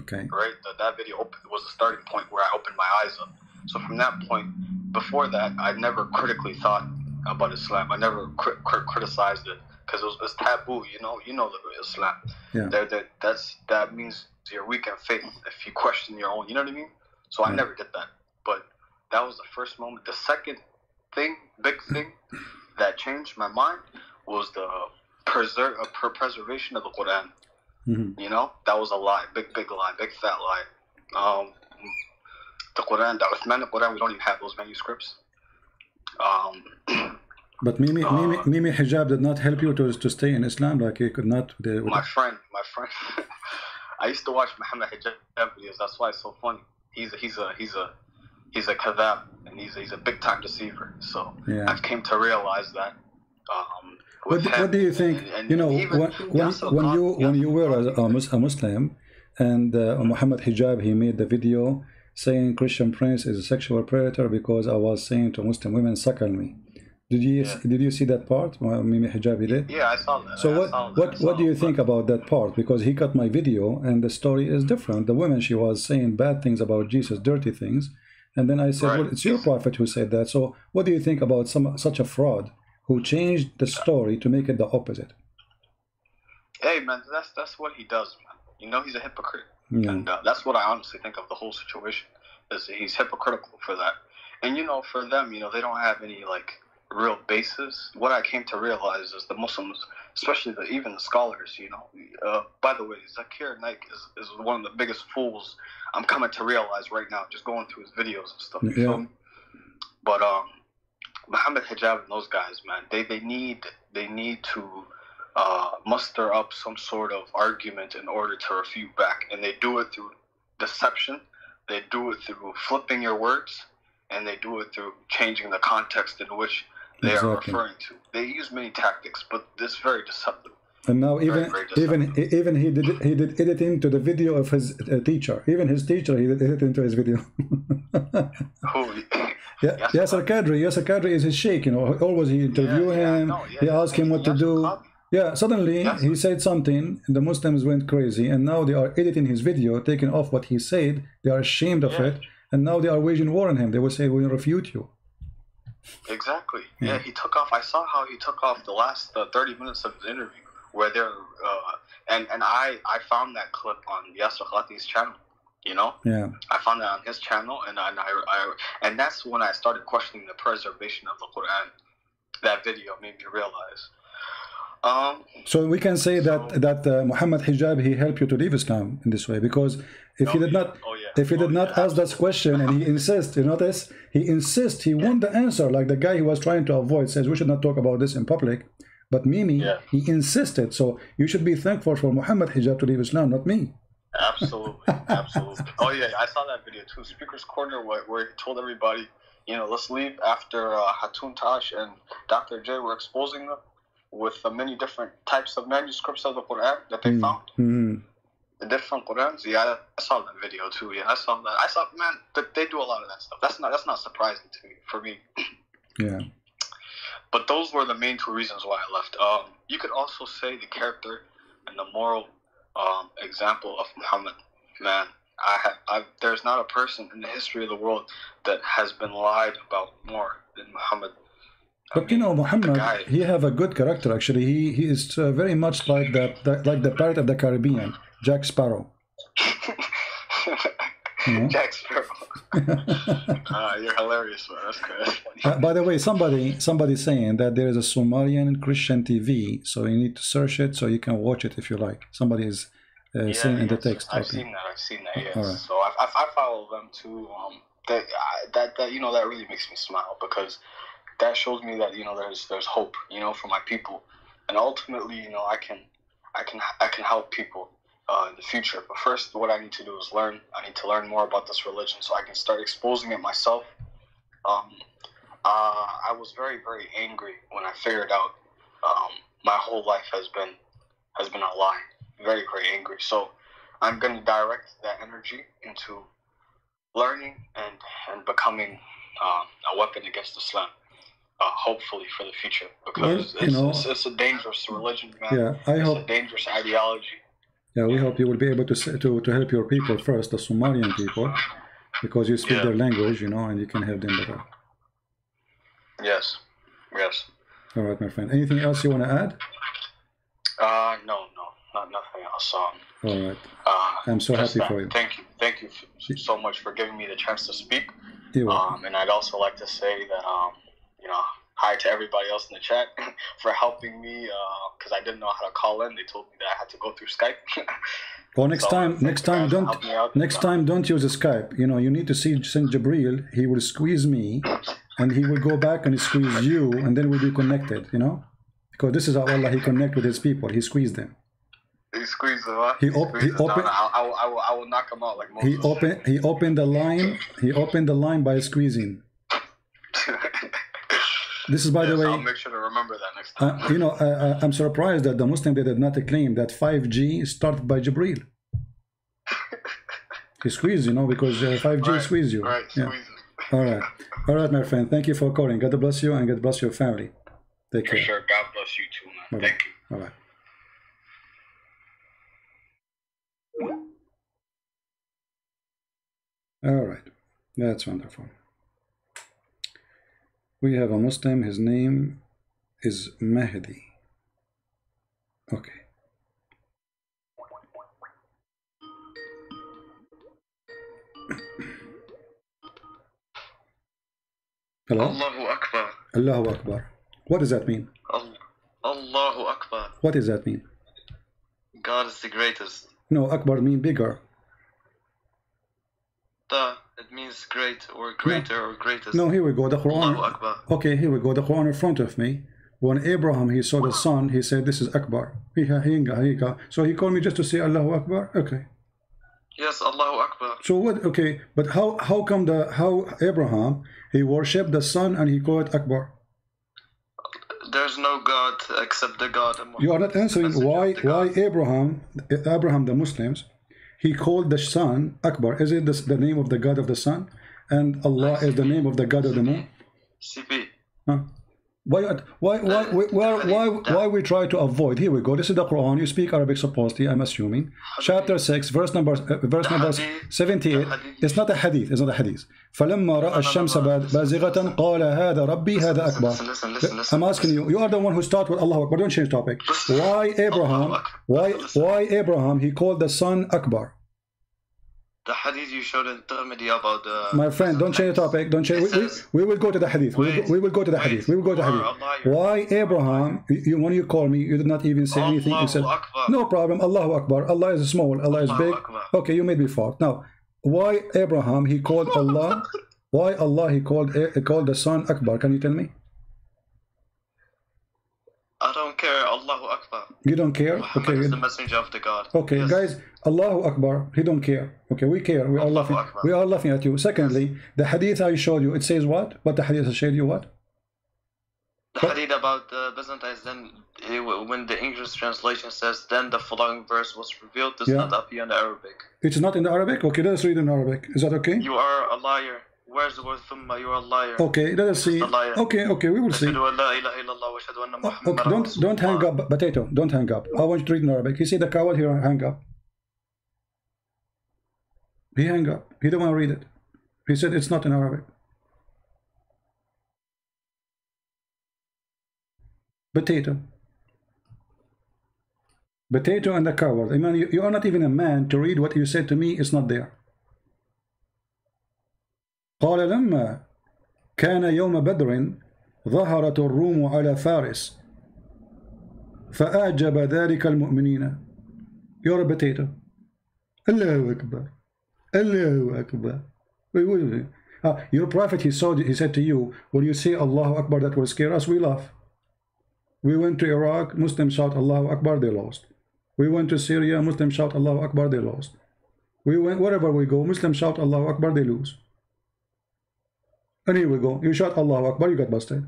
S1: Okay.
S5: right? That that video op- was the starting point where I opened my eyes up. So from that point, before that, I never critically thought about Islam. I never cri- cri- criticized it because it was it's taboo. You know, you know the Islam.
S1: Yeah.
S5: There, that that's that means you're weak in faith if you question your own. You know what I mean? So I never did that. But that was the first moment. The second thing, big thing that changed my mind was the preser- uh, per- preservation of the Quran.
S1: hmm
S5: You know, that was a lie, big, big lie, big fat lie. Um, the Quran, the Uthmanic Quran, we don't even have those manuscripts. Um,
S1: But Mimi,
S5: Uh,
S1: Mimi, Mimi hijab did not help you to, to stay in Islam. Like you could not. The, with
S5: my friend, my friend, I used to watch Muhammad Hijab videos. That's why it's so funny. He's a, he's a he's a he's a kadhab, and he's a, he's a big time deceiver. So
S1: Yeah.
S5: I've came to realize that. Um,
S1: What, do-
S5: him
S1: what do you think?
S5: and- and
S1: you know,
S5: even
S1: when, when, when you when you were a,
S5: Yasser
S1: a, Mus- a Muslim, and uh, Muhammad Hijab, he made the video saying Christian Prince is a sexual predator because I was saying to Muslim women, "Suckle me." Did you
S5: Yeah.
S1: did you see that part? Mimi did.
S5: Yeah, I saw that.
S1: So
S5: I
S1: what
S5: that.
S1: what what do you think about that part? Because he cut my video and the story is different. The woman she was saying bad things about Jesus, dirty things, and then I said,
S5: Right.
S1: well, it's your prophet who said that. So what do you think about some such a fraud who changed the story to make it the opposite?
S5: Hey man, that's that's what he does, man. You know he's a hypocrite,
S1: Yeah.
S5: and uh, that's what I honestly think of the whole situation. Is he's hypocritical for that, and you know for them, you know they don't have any like real basis. What I came to realize is the Muslims, especially the even the scholars, you know. Uh, by the way, Zakir Naik is, is one of the biggest fools I'm coming to realize right now, just going through his videos and stuff. You
S1: Yeah.
S5: feel me? But um, Muhammad Hijab and those guys, man, they they need they need to uh, muster up some sort of argument in order to refute back, and they do it through deception. They do it through flipping your words, and they do it through changing the context in which they are referring to. They use many tactics, but it's very deceptive.
S1: And now even
S5: very
S1: even even he did he did editing to the video of his uh, teacher. Even his teacher he did editing to his video.
S5: Who?
S1: yeah, Yasir Qadhi. Yasir Qadhi is his sheikh. You know, always he interview
S5: Yeah, yeah,
S1: him.
S5: no, yeah,
S1: he asked him what to do. Yeah, suddenly he said something, and the Muslims went crazy, and now they are editing his video, taking off what he said. They are ashamed of
S5: Yeah.
S1: it, and now they are waging war on him. They will say, "We will refute you."
S5: Exactly. Yeah, he took off. I saw how he took off the last uh, 30 minutes of his interview, where they're, uh, and and I I found that clip on Yasir Qadhi's channel. You know,
S1: Yeah,
S5: I found that on his channel, and I, and I, I and that's when I started questioning the preservation of the Quran. That video made me realize. Um,
S1: so we can say that
S5: So-
S1: that uh, Muhammad Hijab he helped you to leave Islam in this way because if he
S5: Oh,
S1: did not
S5: Oh, yeah.
S1: if he did
S5: Oh,
S1: not
S5: yeah,
S1: ask that question and he insists, you notice he insists he want the answer like the guy he was trying to avoid says we should not talk about this in public. But Mimi,
S5: Yeah.
S1: he insisted. So you should be thankful for Muhammad Hijab to leave Islam, not me.
S5: Absolutely, absolutely. Oh yeah, I saw that video too. Speaker's Corner, where, where he told everybody, you know, let's leave after uh, Hatun Tash and Dr. Jay were exposing them with the many different types of manuscripts of the Quran that they found,
S1: Mhm.
S5: the different Qurans. Yeah, I saw that video too. Yeah, I saw that. I saw, man, that they do a lot of that stuff. That's not that's not surprising to me for me.
S1: Yeah.
S5: But those were the main two reasons why I left. Um, you could also say the character and the moral um, example of Muhammad. Man, I have, I, there's not a person in the history of the world that has been lied about more than Muhammad. I
S1: But you know, Muhammad,
S5: guy-
S1: he have a good character actually. He he is uh, very much like the, the like the pirate of the Caribbean, Jack Sparrow.
S5: Jack Sparrow. Ah, you're hilarious, man. That's good.
S1: Uh, by the way, somebody somebody saying that there is a Somalian Christian TV, so you need to search it so you can watch it if you like. Somebody is uh, saying in the
S5: yes,
S1: text.
S5: I've seen that. I've seen that. Yes.
S1: Alright.
S5: So I, I, I follow them too. Um, that, I, that that you know that really makes me smile because that shows me that you know there's there's hope you know for my people, and ultimately you know I can I can I can help people uh, in the future. But first, what I need to do is learn. I need to learn more about this religion so I can start exposing it myself. Um, uh, I was very very angry when I figured out um, my whole life has been has been a lie. Very very angry. So I'm going to direct that energy into learning and and becoming um, a weapon against Islam. Uh, hopefully for the future because
S1: Well, you
S5: it's,
S1: know-
S5: it's, it's a dangerous religion, man.
S1: Yeah, I
S5: it's
S1: hope.
S5: a dangerous ideology.
S1: Yeah, we hope you will be able to to to help your people first, the Somalian people, because you speak
S5: Yeah.
S1: their language, you know, and you can help them better.
S5: Yes, yes.
S1: All right, my friend. Anything else you want to add?
S5: Uh, no, no, not nothing else. Um,
S1: All right.
S5: uh,
S1: I'm so happy
S5: that.
S1: for you.
S5: Thank you, thank you so much for giving me the chance to speak. Um, and I'd also like to say that um, you know, hi to everybody else in the chat for helping me uh, because I didn't know how to call in. They told me that I had to go through Skype.
S1: Well, next
S5: so,
S1: time, next time, don't.
S5: helping me out.
S1: Next time, don't use Skype. You know, you need to see Saint Jabril. He will squeeze me, and he will go back and squeeze you, and then we'll be connected. You know, because this is how Allah He connect with His people. He squeezed them.
S5: He squeezed them up.
S1: He op- he
S5: them
S1: opened-
S5: I, I, will- I, will, I will knock him out like
S1: He
S5: Moses.
S1: opened. He opened the line. He opened the line by squeezing. This is, by the way,
S5: I'll make sure to remember that next time.
S1: Uh, you know, uh, uh, I'm surprised that the Muslim they did not claim that 5G started by Jibril. he squeezed, you know, because uh, 5G
S5: Right,
S1: squeezed you.
S5: Right,
S1: yeah.
S5: Squeeze
S1: All right. All right, my friend. Thank you for calling. God bless you and God bless your family. Take
S5: For
S1: care.
S5: sure. God bless you too, man.
S1: Bye-bye.
S5: Thank you.
S1: All right. All right. That's wonderful. We have a Muslim. His name is Mahdi. Okay. Hello?
S6: Allahu Akbar.
S1: Allahu Akbar. What does that mean?
S6: Al- Allahu Akbar.
S1: What does that mean?
S6: God is the greatest.
S1: No, Akbar means bigger.
S6: It means great or greater or greatest.
S1: No, here we go. The Quran. Okay, here we go. The Quran in front of me. When Abraham he saw the sun, he said, "This is Akbar." So he called me just to say Allahu Akbar. Okay.
S6: Yes, Allahu Akbar.
S1: So what? Okay, but how how come the how Abraham he worshipped the sun and he called it Akbar?
S6: There's no God except the God.
S1: You are not answering why why Abraham Abraham the Muslims he called the sun Akbar. Is it the, the name of the God of the sun? And Allah is the name of the God of the moon?
S6: CP.
S1: Huh? Why, why, why, why, why, why, why we try to avoid? Here we go. This is the Quran. You speak Arabic, supposedly. I'm assuming. Chapter six, verse number, uh, verse number
S6: hadith-
S1: seventy-eight.
S6: the hadith-
S1: It's not a hadith. It's not a hadith. فلما رأى الشمس بازغة قال هذا ربي هذا أكبر.
S6: Listen, listen, listen, listen.
S1: I'm asking you. You are the one who started with Allah Akbar. Don't change topic. Why Abraham?
S6: Allahu Akbar.
S1: Why,
S6: Listen.
S1: why Abraham? He called the sun Akbar.
S6: The hadith you showed in Tirmidhi about the.
S1: My friend, don't change the topic. Don't change. We, we, we will go to the hadith. We will,
S6: Wait,
S1: go, we will go to the
S6: wait.
S1: hadith. We will go to the hadith.
S6: are a liar.
S1: Why Abraham? You, when you call me, you did not even say anything. You said,
S6: Akbar.
S1: "No problem." Allahu Akbar. Allah is small. Allah is big.
S6: Akbar.
S1: Okay, you made me fault. Now, why Abraham? He called Allah. Why Allah? He called eh, he called the son Akbar. Can you tell me?
S6: I don't care. Allahu Akbar.
S1: You don't care.
S6: Muhammad
S1: Okay.
S6: is the messenger of the God.
S1: Okay,
S6: Yes.
S1: guys, Allahu Akbar, he don't care. Okay, we care. We are laughing.
S6: Akbar.
S1: We are laughing at you. Secondly, the hadith I showed you, it says what? What the hadith I showed you what?
S6: The what? hadith about the Byzantines, then eh, when the English translation says, then the following verse was revealed, does
S1: yeah.
S6: not appear in the Arabic.
S1: It's not in the Arabic? Okay, let us read in Arabic. Is that okay?
S6: You are a liar. Where's the word thumma? You are a liar.
S1: Okay, let us see. Okay, okay, we will see. Oh, okay, don't, don't hang up, potato. Don't hang up. I want you to read in Arabic. You see the coward here, hang up. He hang up. He don't want to read it. He said it's not in Arabic. Potato. Potato and the coward. I mean, you, you are not even a man to read what you said to me. It's not there. قال لما كان يوم بدر ظهرت الروم على فارس فأعجب ذلك المؤمنين You're a potato الله أكبر Allahu Akbar. Wait, wait, wait. Uh, your prophet, he, saw, he said to you, when you say Allahu Akbar, that will scare us, we laugh. We went to Iraq, Muslims shout Allahu Akbar, they lost. We went to Syria, Muslims shout Allahu Akbar, they lost. We went wherever we go, Muslims shout Allahu Akbar, they lose. And here we go. You shout Allahu Akbar, you got busted.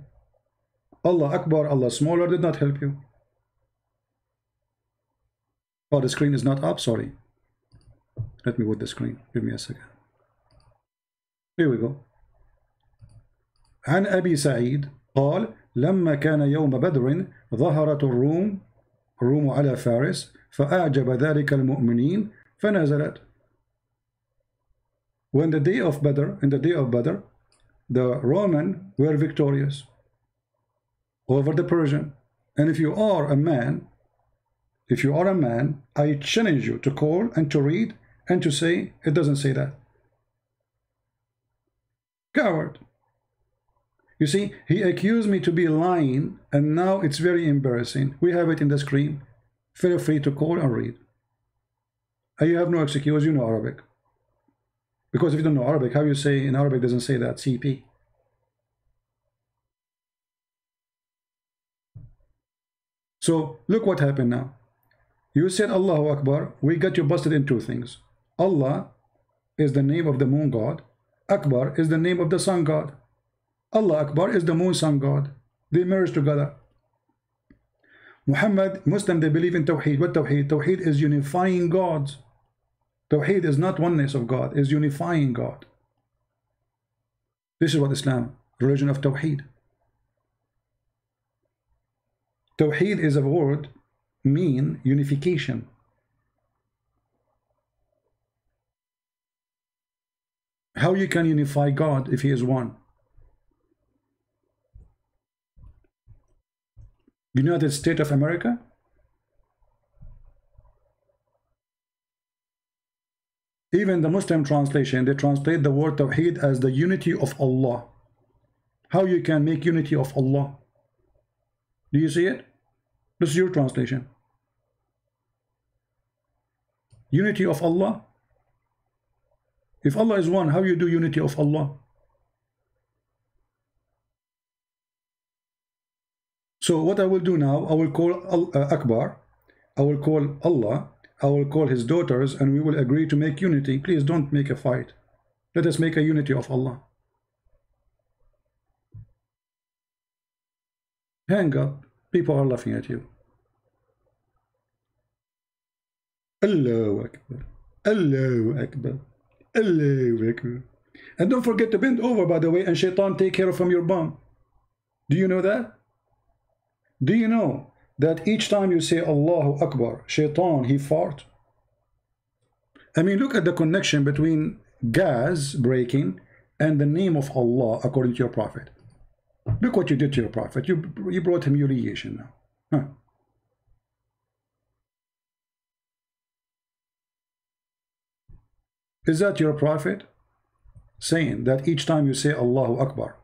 S1: Allah Akbar, Allah smaller did not help you. Oh, the screen is not up, sorry. let me with the screen give me a second here we go عن أبي سعيد قال لما كان يوم بدر ظهرت الروم الروم على فارس فأعجب ذلك المؤمنين فنزلت When the day of Badr, in the day of Badr, the Roman were victorious over the Persian. And if you are a man, if you are a man, I challenge you to call and to read and to say, it doesn't say that. Coward. You see, he accused me to be lying, and now it's very embarrassing. We have it in the screen. Feel free to call and read. You have no excuse, you know Arabic. Because if you don't know Arabic, how you say in Arabic doesn't say that, CP. So look what happened now. You said Allahu Akbar, we got you busted in two things. Allah is the name of the moon god. Akbar is the name of the sun god. Allah Akbar is the moon sun god. They merge together. Muhammad, Muslim, they believe in Tawheed. What Tawheed? Tawheed is unifying gods. Tawheed is not oneness of God, is unifying God. This is what Islam, religion of Tawheed. Tawheed is a word mean unification. How you can unify God if he is one? United States of America? Even the Muslim translation, they translate the word Tawheed as the unity of Allah. How you can make unity of Allah? Do you see it? This is your translation. Unity of Allah. If Allah is one, how you do unity of Allah? So what I will do now, I will call Al- uh, Akbar, I will call Allah, I will call his daughters, and we will agree to make unity. Please don't make a fight. Let us make a unity of Allah. Hang up. People are laughing at you. Allahu Akbar. Allahu Akbar. And don't forget to bend over, by the way, and shaitan take care from um, your bum. Do you know that? Do you know that each time you say Allahu Akbar, shaitan, he fart? I mean, look at the connection between gas breaking and the name of Allah according to your prophet. Look what you did to your prophet. You, you brought him humiliation now. Huh. Is that your prophet? Saying that each time you say Allahu Akbar,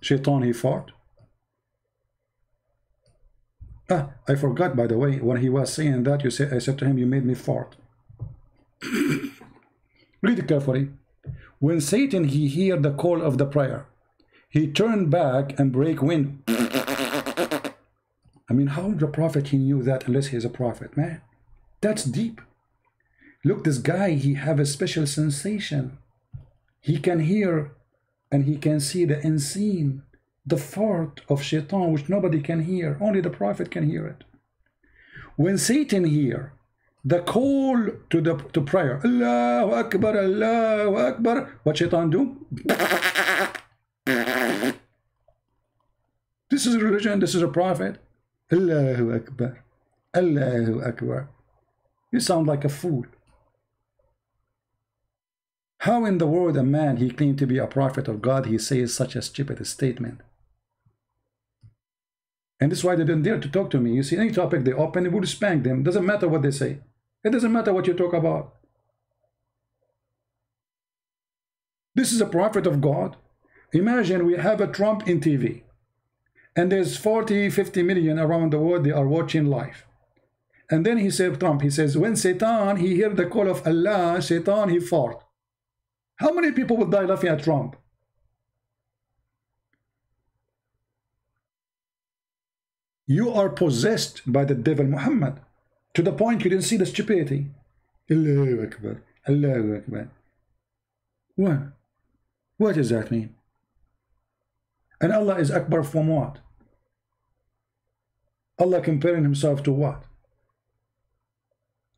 S1: shaitan he fart? Ah, I forgot by the way, when he was saying that, you said I said to him, you made me fart. Read it carefully. When Satan he hear the call of the prayer, he turned back and break wind. I mean, how the prophet he knew that unless he's a prophet, man? That's deep. Look, this guy, he have a special sensation. He can hear and he can see the unseen, the fart of shaitan, which nobody can hear. Only the prophet can hear it. When Satan hear the call to the to prayer, Allahu Akbar, Allahu Akbar, what shaitan do? This is a religion, this is a prophet. Allahu Akbar, Allahu Akbar. You sound like a fool. How in the world a man he claimed to be a prophet of God, he says such a stupid statement? And this is why they didn't dare to talk to me. You see, any topic they open, it would spank them. Doesn't matter what they say. It doesn't matter what you talk about. This is a prophet of God. Imagine we have a Trump in TV. And there's 40, 50 million around the world, they are watching live. And then he said, Trump, he says, when Satan, he heard the call of Allah, Satan, he fought. How many people will die laughing at Trump? You are possessed by the devil Muhammad to the point you didn't see the stupidity. Allahu Akbar, Allahu Akbar. What? What does that mean? And Allah is Akbar from what? Allah comparing himself to what?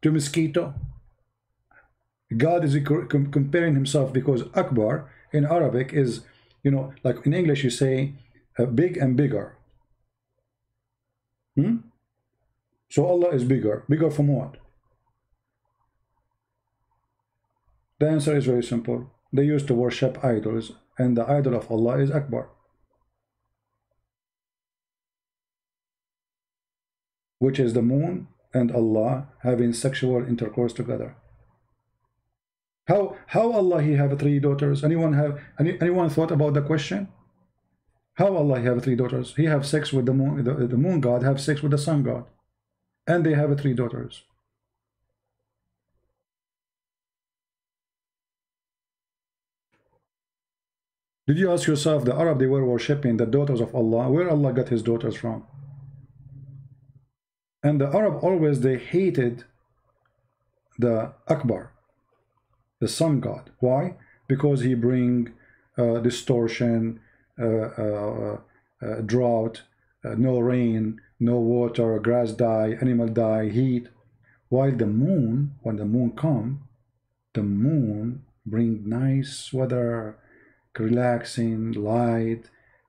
S1: To mosquito? God is comparing himself because Akbar in Arabic is, you know, like in English you say uh, big and bigger. Hmm? So Allah is bigger. Bigger from what? The answer is very simple. They used to worship idols and the idol of Allah is Akbar. Which is the moon and Allah having sexual intercourse together. How how Allah he have three daughters? Anyone have any, anyone thought about the question? How Allah have three daughters? He have sex with the moon, the, the moon god have sex with the sun god, and they have three daughters. Did you ask yourself, the Arab they were worshipping the daughters of Allah, where Allah got his daughters from? And the Arab always they hated the Akbar, the sun god. Why? Because he bring uh, distortion, uh, uh, uh drought, uh, no rain, no water, grass die, animal die, heat. While the moon, when the moon come, the moon bring nice weather, relaxing light,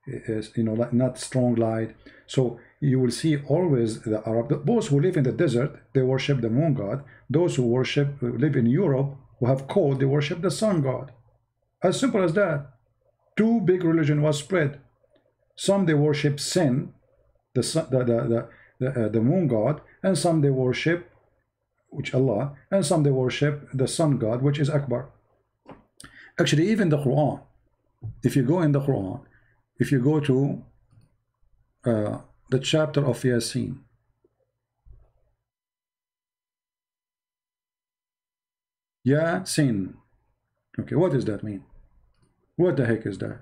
S1: is you know not strong light. So you will see always the Arab, those who live in the desert, they worship the moon god. Those who worship live in Europe, who have called they worship the sun god. As simple as that. Two big religion was spread. Some they worship sin, the sun, the the the, uh, the moon god, and some they worship, which Allah, and some they worship the sun god, which is Akbar. Actually, even the Quran, if you go in the Quran, if you go to uh, the chapter of Yasin, Yasin, Okay, what does that mean? What the heck is that?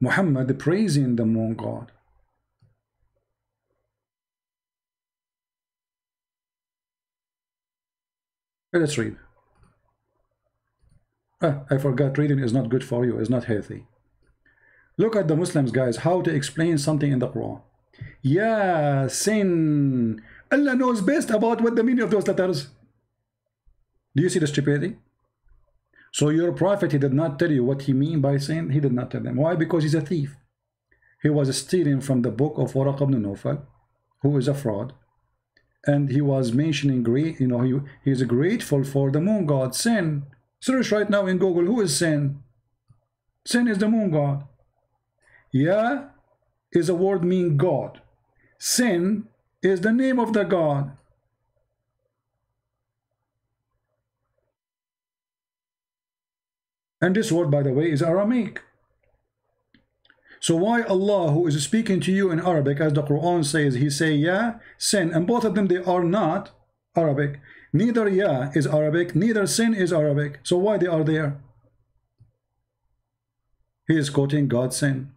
S1: Muhammad praising the moon god. Let's read. Ah, I forgot reading is not good for you, it's not healthy. Look at the Muslims, guys, how to explain something in the Quran. Yeah, sin. Allah knows best about what the meaning of those letters. Do you see the stupidity? So your prophet, he did not tell you what he mean by saying, He did not tell them. Why? Because he's a thief. He was stealing from the book of Waraq ibn Nawfal, who is a fraud. And he was mentioning great, you know, he, he is grateful for the moon god, sin. Search right now in Google, who is sin? Sin is the moon god. Yeah is a word mean God. Sin is the name of the God. And this word, by the way, is Aramaic. So why Allah, who is speaking to you in Arabic, as the Quran says, he say, yeah, sin, and both of them, they are not Arabic. Neither yeah is Arabic, neither sin is Arabic. So why they are there? He is quoting God's sin.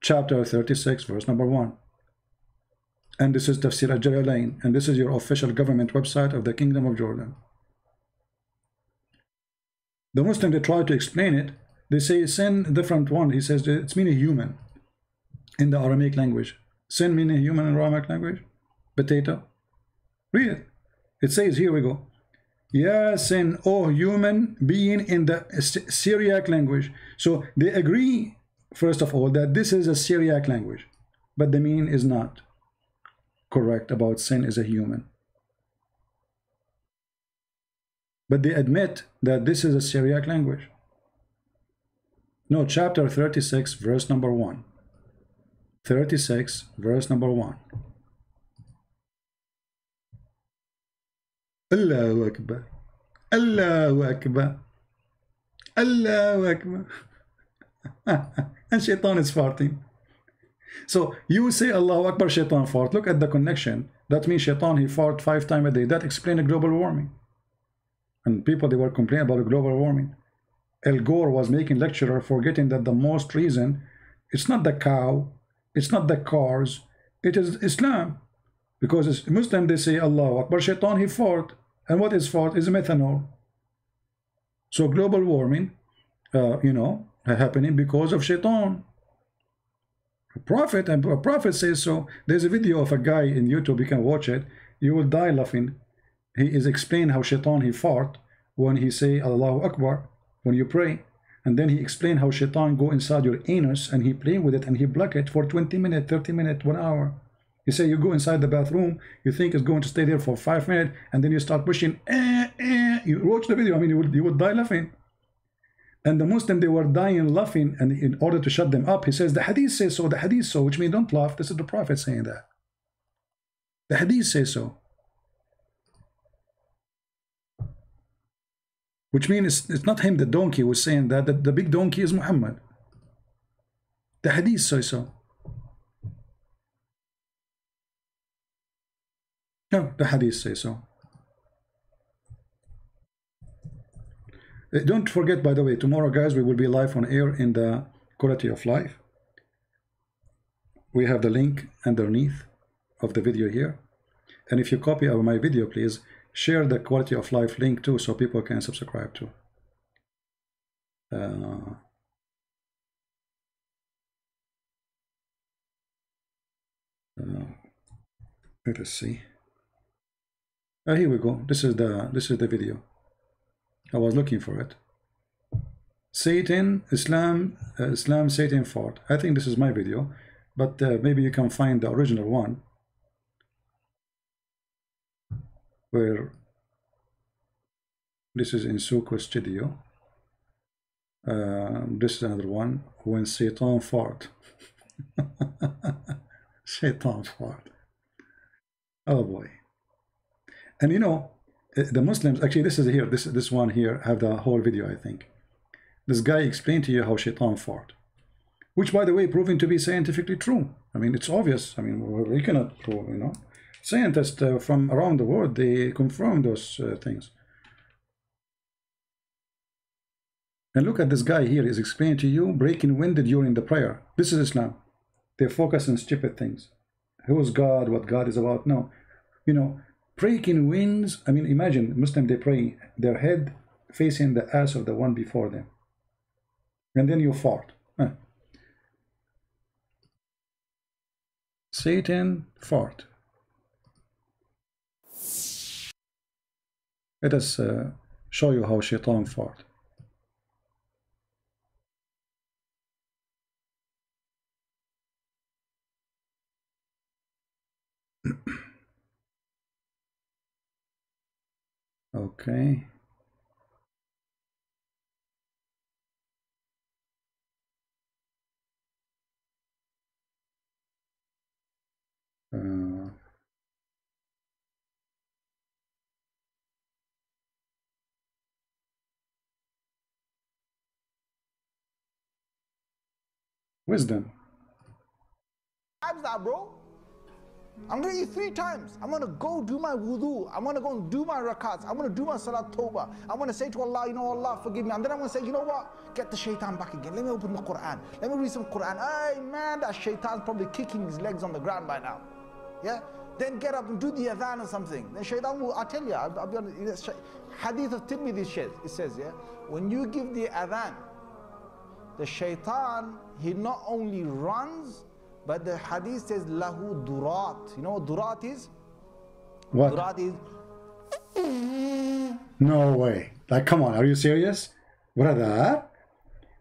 S1: Chapter 36, verse number 1. And this is Tafsir al-Jalalain, and this is your official government website of the Kingdom of Jordan. The Muslim, they try to explain it. They say sin, different one. He says it's meaning human in the Aramaic language. Sin meaning human in Aramaic language. Potato. Read it. It says, here we go. Yes, sin, oh human being in the Syriac language. So they agree, first of all, that this is a Syriac language. But the meaning is not correct about sin is a human. But they admit that this is a Syriac language. No, chapter 36, verse number 1. 36, verse number 1. Allahu Akbar. Allahu Akbar. Allahu Akbar. and shaitan is farting. So you say Allahu Akbar, shaitan fart. Look at the connection. That means shaitan, he fart five times a day. That explains global warming and people they were complaining about global warming. Al Gore was making lecturer forgetting that the most reason it's not the cow, it's not the cars, it is Islam. Because it's Muslim they say Allah Akbar Shaitan he fought. And what is fought is methanol. So global warming, uh, you know, happening because of Shaitan. A prophet and a prophet says so. There's a video of a guy in YouTube, you can watch it. You will die laughing he is explain how shaitan he fought when he say Allahu Akbar when you pray. And then he explain how shaitan go inside your anus and he play with it and he block it for 20 minutes 30 minutes one hour. You say you go inside the bathroom you think it's going to stay there for five minutes and then you start pushing eh, eh. you watch the video I mean you would, you would die laughing. And the Muslim they were dying laughing and in order to shut them up he says the hadith says so the hadith so which means don't laugh this is the prophet saying that. The hadith says so Which means it's, it's not him, the donkey, was saying that. The, the big donkey is Muhammad. The hadith says so. No, the hadith says so. Uh, don't forget, by the way, tomorrow, guys, we will be live on air in the quality of life. We have the link underneath of the video here. And if you copy my video, please share the quality of life link too so people can subscribe to. Uh, uh, let us see. Uh, here we go. This is the this is the video. I was looking for it. Satan, Islam, uh, Islam, Satan fought. I think this is my video, but uh, maybe you can find the original one. Where this is in Sucre Studio. Uh, this is another one when Satan fart. Satan fart. Oh boy. And you know, eh, the Muslims, actually this is here, this this one here, have the whole video, I think. This guy explained to you how Shaitan fart. Which, by the way, proven to be scientifically true. I mean, it's obvious. I mean, we cannot prove, you know scientists uh, from around the world they confirm those uh, things And look at this guy here. He's explaining to you breaking wind during the prayer. This is Islam. They focus on stupid things. Who is God? What God is about? No. You know, breaking winds. I mean, imagine Muslim they pray their head facing the ass of the one before them, and then you fart. Huh. Satan fart. Let us uh, show you how Shaitan fart. okay. Uh, wisdom.
S7: times that, bro. I'm gonna eat three times. I'm gonna go do my wudu. I'm gonna go and do my rakats. I'm gonna do my salat tawbah. I'm gonna say to Allah, you know, Allah, forgive me. And then I'm gonna say, you know what? Get the shaitan back again. Let me open the Quran. Let me read some Quran. Hey, man, that shaitan's probably kicking his legs on the ground by now. Yeah? Then get up and do the adhan or something. Then shaitan will, I tell you, I'll, I'll be Hadith of Tirmidhi says, it says, yeah, when you give the adhan, the shaitan, he not only runs, but the hadith says lahu durat. You know what durat is?
S1: What?
S7: Durat is
S1: No way. Like, come on, are you serious? Brother?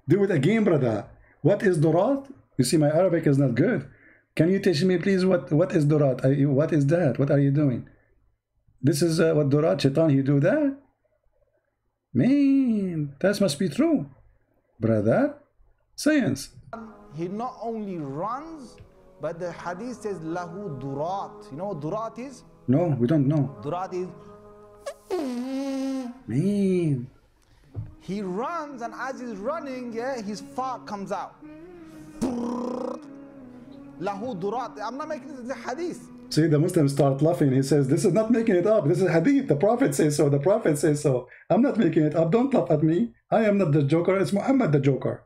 S1: Do it again, brother. What is Durat? You see, my Arabic is not good. Can you teach me, please, what, what is Durat? You- What is that? What are you doing? This is uh, what Durat, Shaitan, you do that? Man, that must be true. Brother? Science.
S7: he not only runs, but the hadith says lahu durat. You know what durat is?
S1: No, we don't know.
S7: Durat is
S1: Man.
S7: he runs and as he's running, yeah, his fart comes out. Lahu durat. I'm not making this a hadith.
S1: See, the Muslims start laughing. He says, This is not making it up. This is hadith. The Prophet says so. The Prophet says so. I'm not making it up. Don't laugh at me. I am not the joker. It's Muhammad the joker.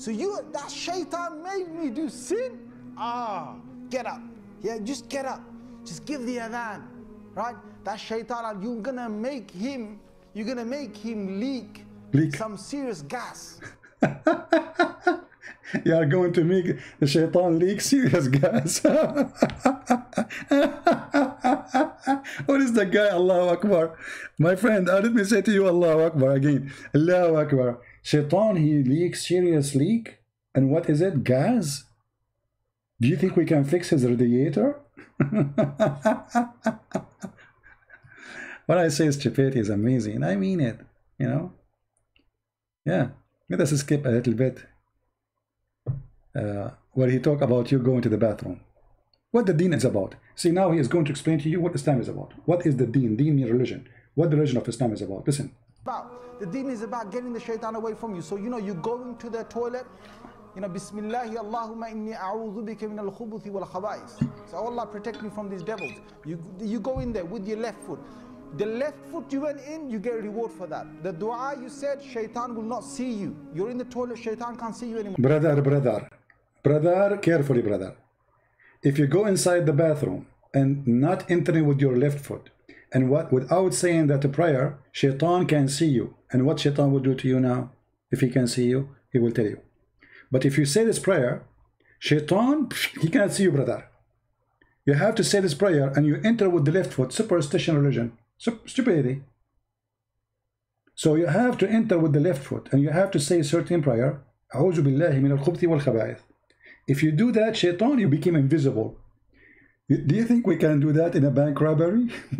S7: So you that shaitan made me do sin? Ah, get up. Yeah, just get up. Just give the adhan. Right? That shaitan, you're gonna make him, you're gonna make him leak,
S1: Leak.
S7: some serious gas.
S1: You are going to make the shaitan leak serious gas. what is the guy? Allahu Akbar. My friend, uh, let me say to you, Allahu Akbar again. Allahu Akbar. Shaitan, he leaks serious leak. And what is it? Gas? Do you think we can fix his radiator? what I say stupidity is amazing. I mean it, you know? Yeah. Let us skip a little bit uh, where he talk about you going to the bathroom. What the deen is about. See, now he is going to explain to you what Islam is about. What is the deen? Deen means religion. What the religion of Islam is about. Listen.
S7: About the deen is about getting the shaitan away from you. So you know you're going to the toilet, you know, Bismillahi Allahumma inni a'udhu bika min al khubuthi wal khaba'is. So Allah protect me from these devils. You you go in there with your left foot. The left foot you went in, you get a reward for that. The dua you said, shaitan will not see you. You're in the toilet, shaitan can't see you anymore.
S1: Brother, brother, brother, carefully, brother. If you go inside the bathroom and not entering with your left foot, and what without saying that prayer, shaitan can see you. And what shaitan will do to you now? If he can see you, he will tell you. But if you say this prayer, shaitan, he cannot see you, brother. You have to say this prayer and you enter with the left foot, superstition religion, stupidity. So you have to enter with the left foot and you have to say a certain prayer. If you do that, shaitan, you became invisible. Do you think we can do that in a bank robbery?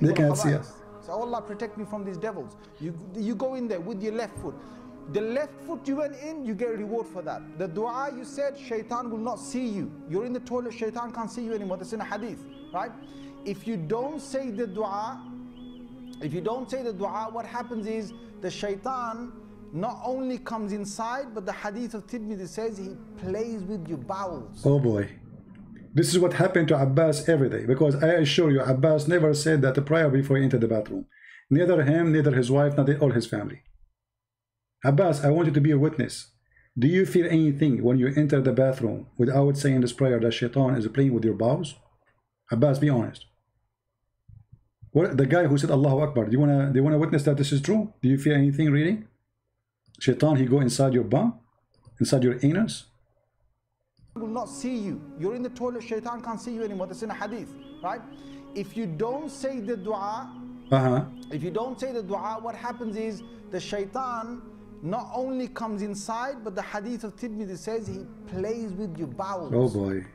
S1: they can't see us.
S7: So Allah protect me from these devils. You you go in there with your left foot. The left foot you went in, you get reward for that. The dua you said, shaitan will not see you. You're in the toilet, shaitan can't see you anymore. That's in a hadith, right? If you don't say the dua, if you don't say the dua, what happens is the shaitan not only comes inside, but the hadith of Tirmidhi says he plays with your bowels.
S1: Oh boy. This is what happened to Abbas every day. Because I assure you, Abbas never said that the prayer before he entered the bathroom. Neither him, neither his wife, neither all his family. Abbas, I want you to be a witness. Do you feel anything when you enter the bathroom without saying this prayer that shaitan is playing with your bowels? Abbas, be honest. What the guy who said Allahu Akbar, do you wanna wanna witness that this is true? Do you feel anything really? Shaitan, he go inside your bum, inside your anus.
S7: will not see you. You're in the toilet, shaitan can't see you anymore. That's in a hadith, right? If you don't say the dua,
S1: Uh-huh.
S7: if you don't say the dua, what happens is the shaitan not only comes inside, but the hadith of Tirmidhi says he plays with your bowels.
S1: Oh boy.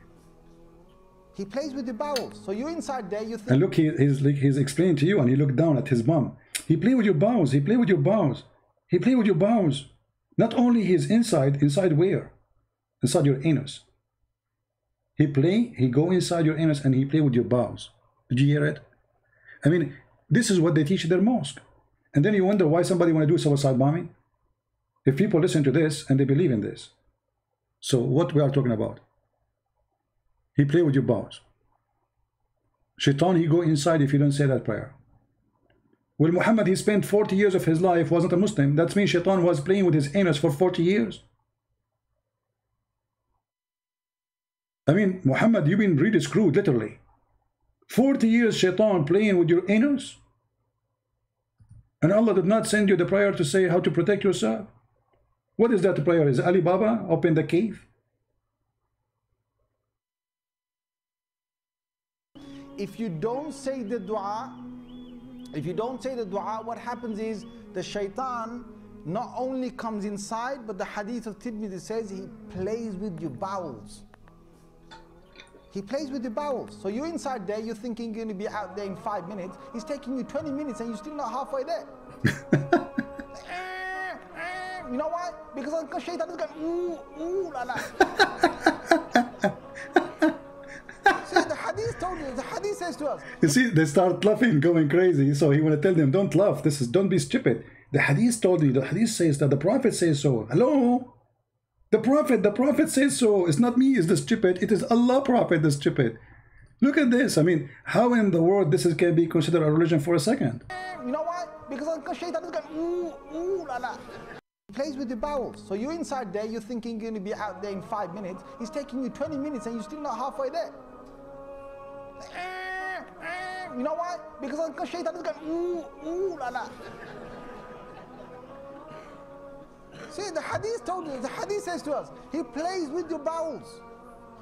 S7: He plays with your bowels. So you're inside there, you think
S1: And look, he, he's like he's explaining to you, and he looked down at his bum. He play with your bowels. He play with your bowels. He play with your bowels. Not only his inside, inside where? Inside your anus. He play. He go inside your anus and he play with your bowels. Did you hear it? I mean, this is what they teach their mosque. And then you wonder why somebody want to do suicide bombing. If people listen to this and they believe in this, so what we are talking about? He play with your bowels. Shaitan, he go inside if you don't say that prayer. Well, Muhammad, he spent 40 years of his life, wasn't a Muslim. That means Shaitan was playing with his anus for 40 years. I mean, Muhammad, you've been really screwed, literally. 40 years Shaitan playing with your anus. And Allah did not send you the prayer to say how to protect yourself. What is that prayer? Is Ali Baba up in the cave?
S7: if you don't say the dua, if you don't say the dua, what happens is the shaitan not only comes inside, but the hadith of Tirmidhi says he plays with your bowels. He plays with your bowels. So you're inside there, you're thinking you're going to be out there in five minutes. He's taking you 20 minutes and you're still not halfway there. Eh, eh, eh. you know why? Because Uncle Shaitan is going, ooh, ooh, la la. See, the hadith told you, the hadith says to us,
S1: You see, they start laughing, going crazy. So he want to tell them, don't laugh. This is don't be stupid. The hadith told you. The hadith says that the prophet says so. Hello, the prophet. The prophet says so. It's not me. Is the stupid? It is Allah, prophet, the stupid. Look at this. I mean, how in the world this is can be considered a religion for a second?
S7: you know why? Because Shaitan is going, ooh, ooh, la la. He plays with your bowels. So you're inside there, you're thinking you're going to be out there in five minutes. He's taking you 20 minutes and you're still not halfway there. Eh, eh, you know why? Because Uncle Shaitan is going, ooh, ooh, la la. See, the hadith told you, the hadith says to us, he plays with your bowels.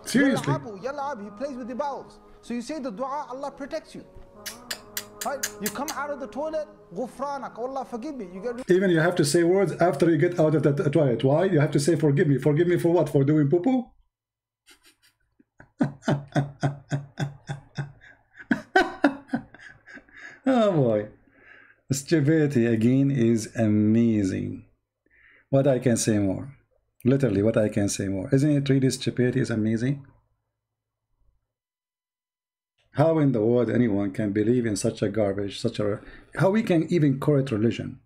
S1: Seriously.
S7: Yal'abu, yal'ab, he plays with the bowels. So you say the dua, Allah protects you. Right? You come out of the toilet, ghufranak, Allah forgive me. You get
S1: Even you have to say words after you get out of the toilet. Why? You have to say forgive me. Forgive me for what? For doing poo poo oh boy. Stupidity again is amazing. What I can say more. Literally, what I can say more. Isn't it really stupidity is amazing? How in the world anyone can believe in such a garbage, such a how we can even call it religion?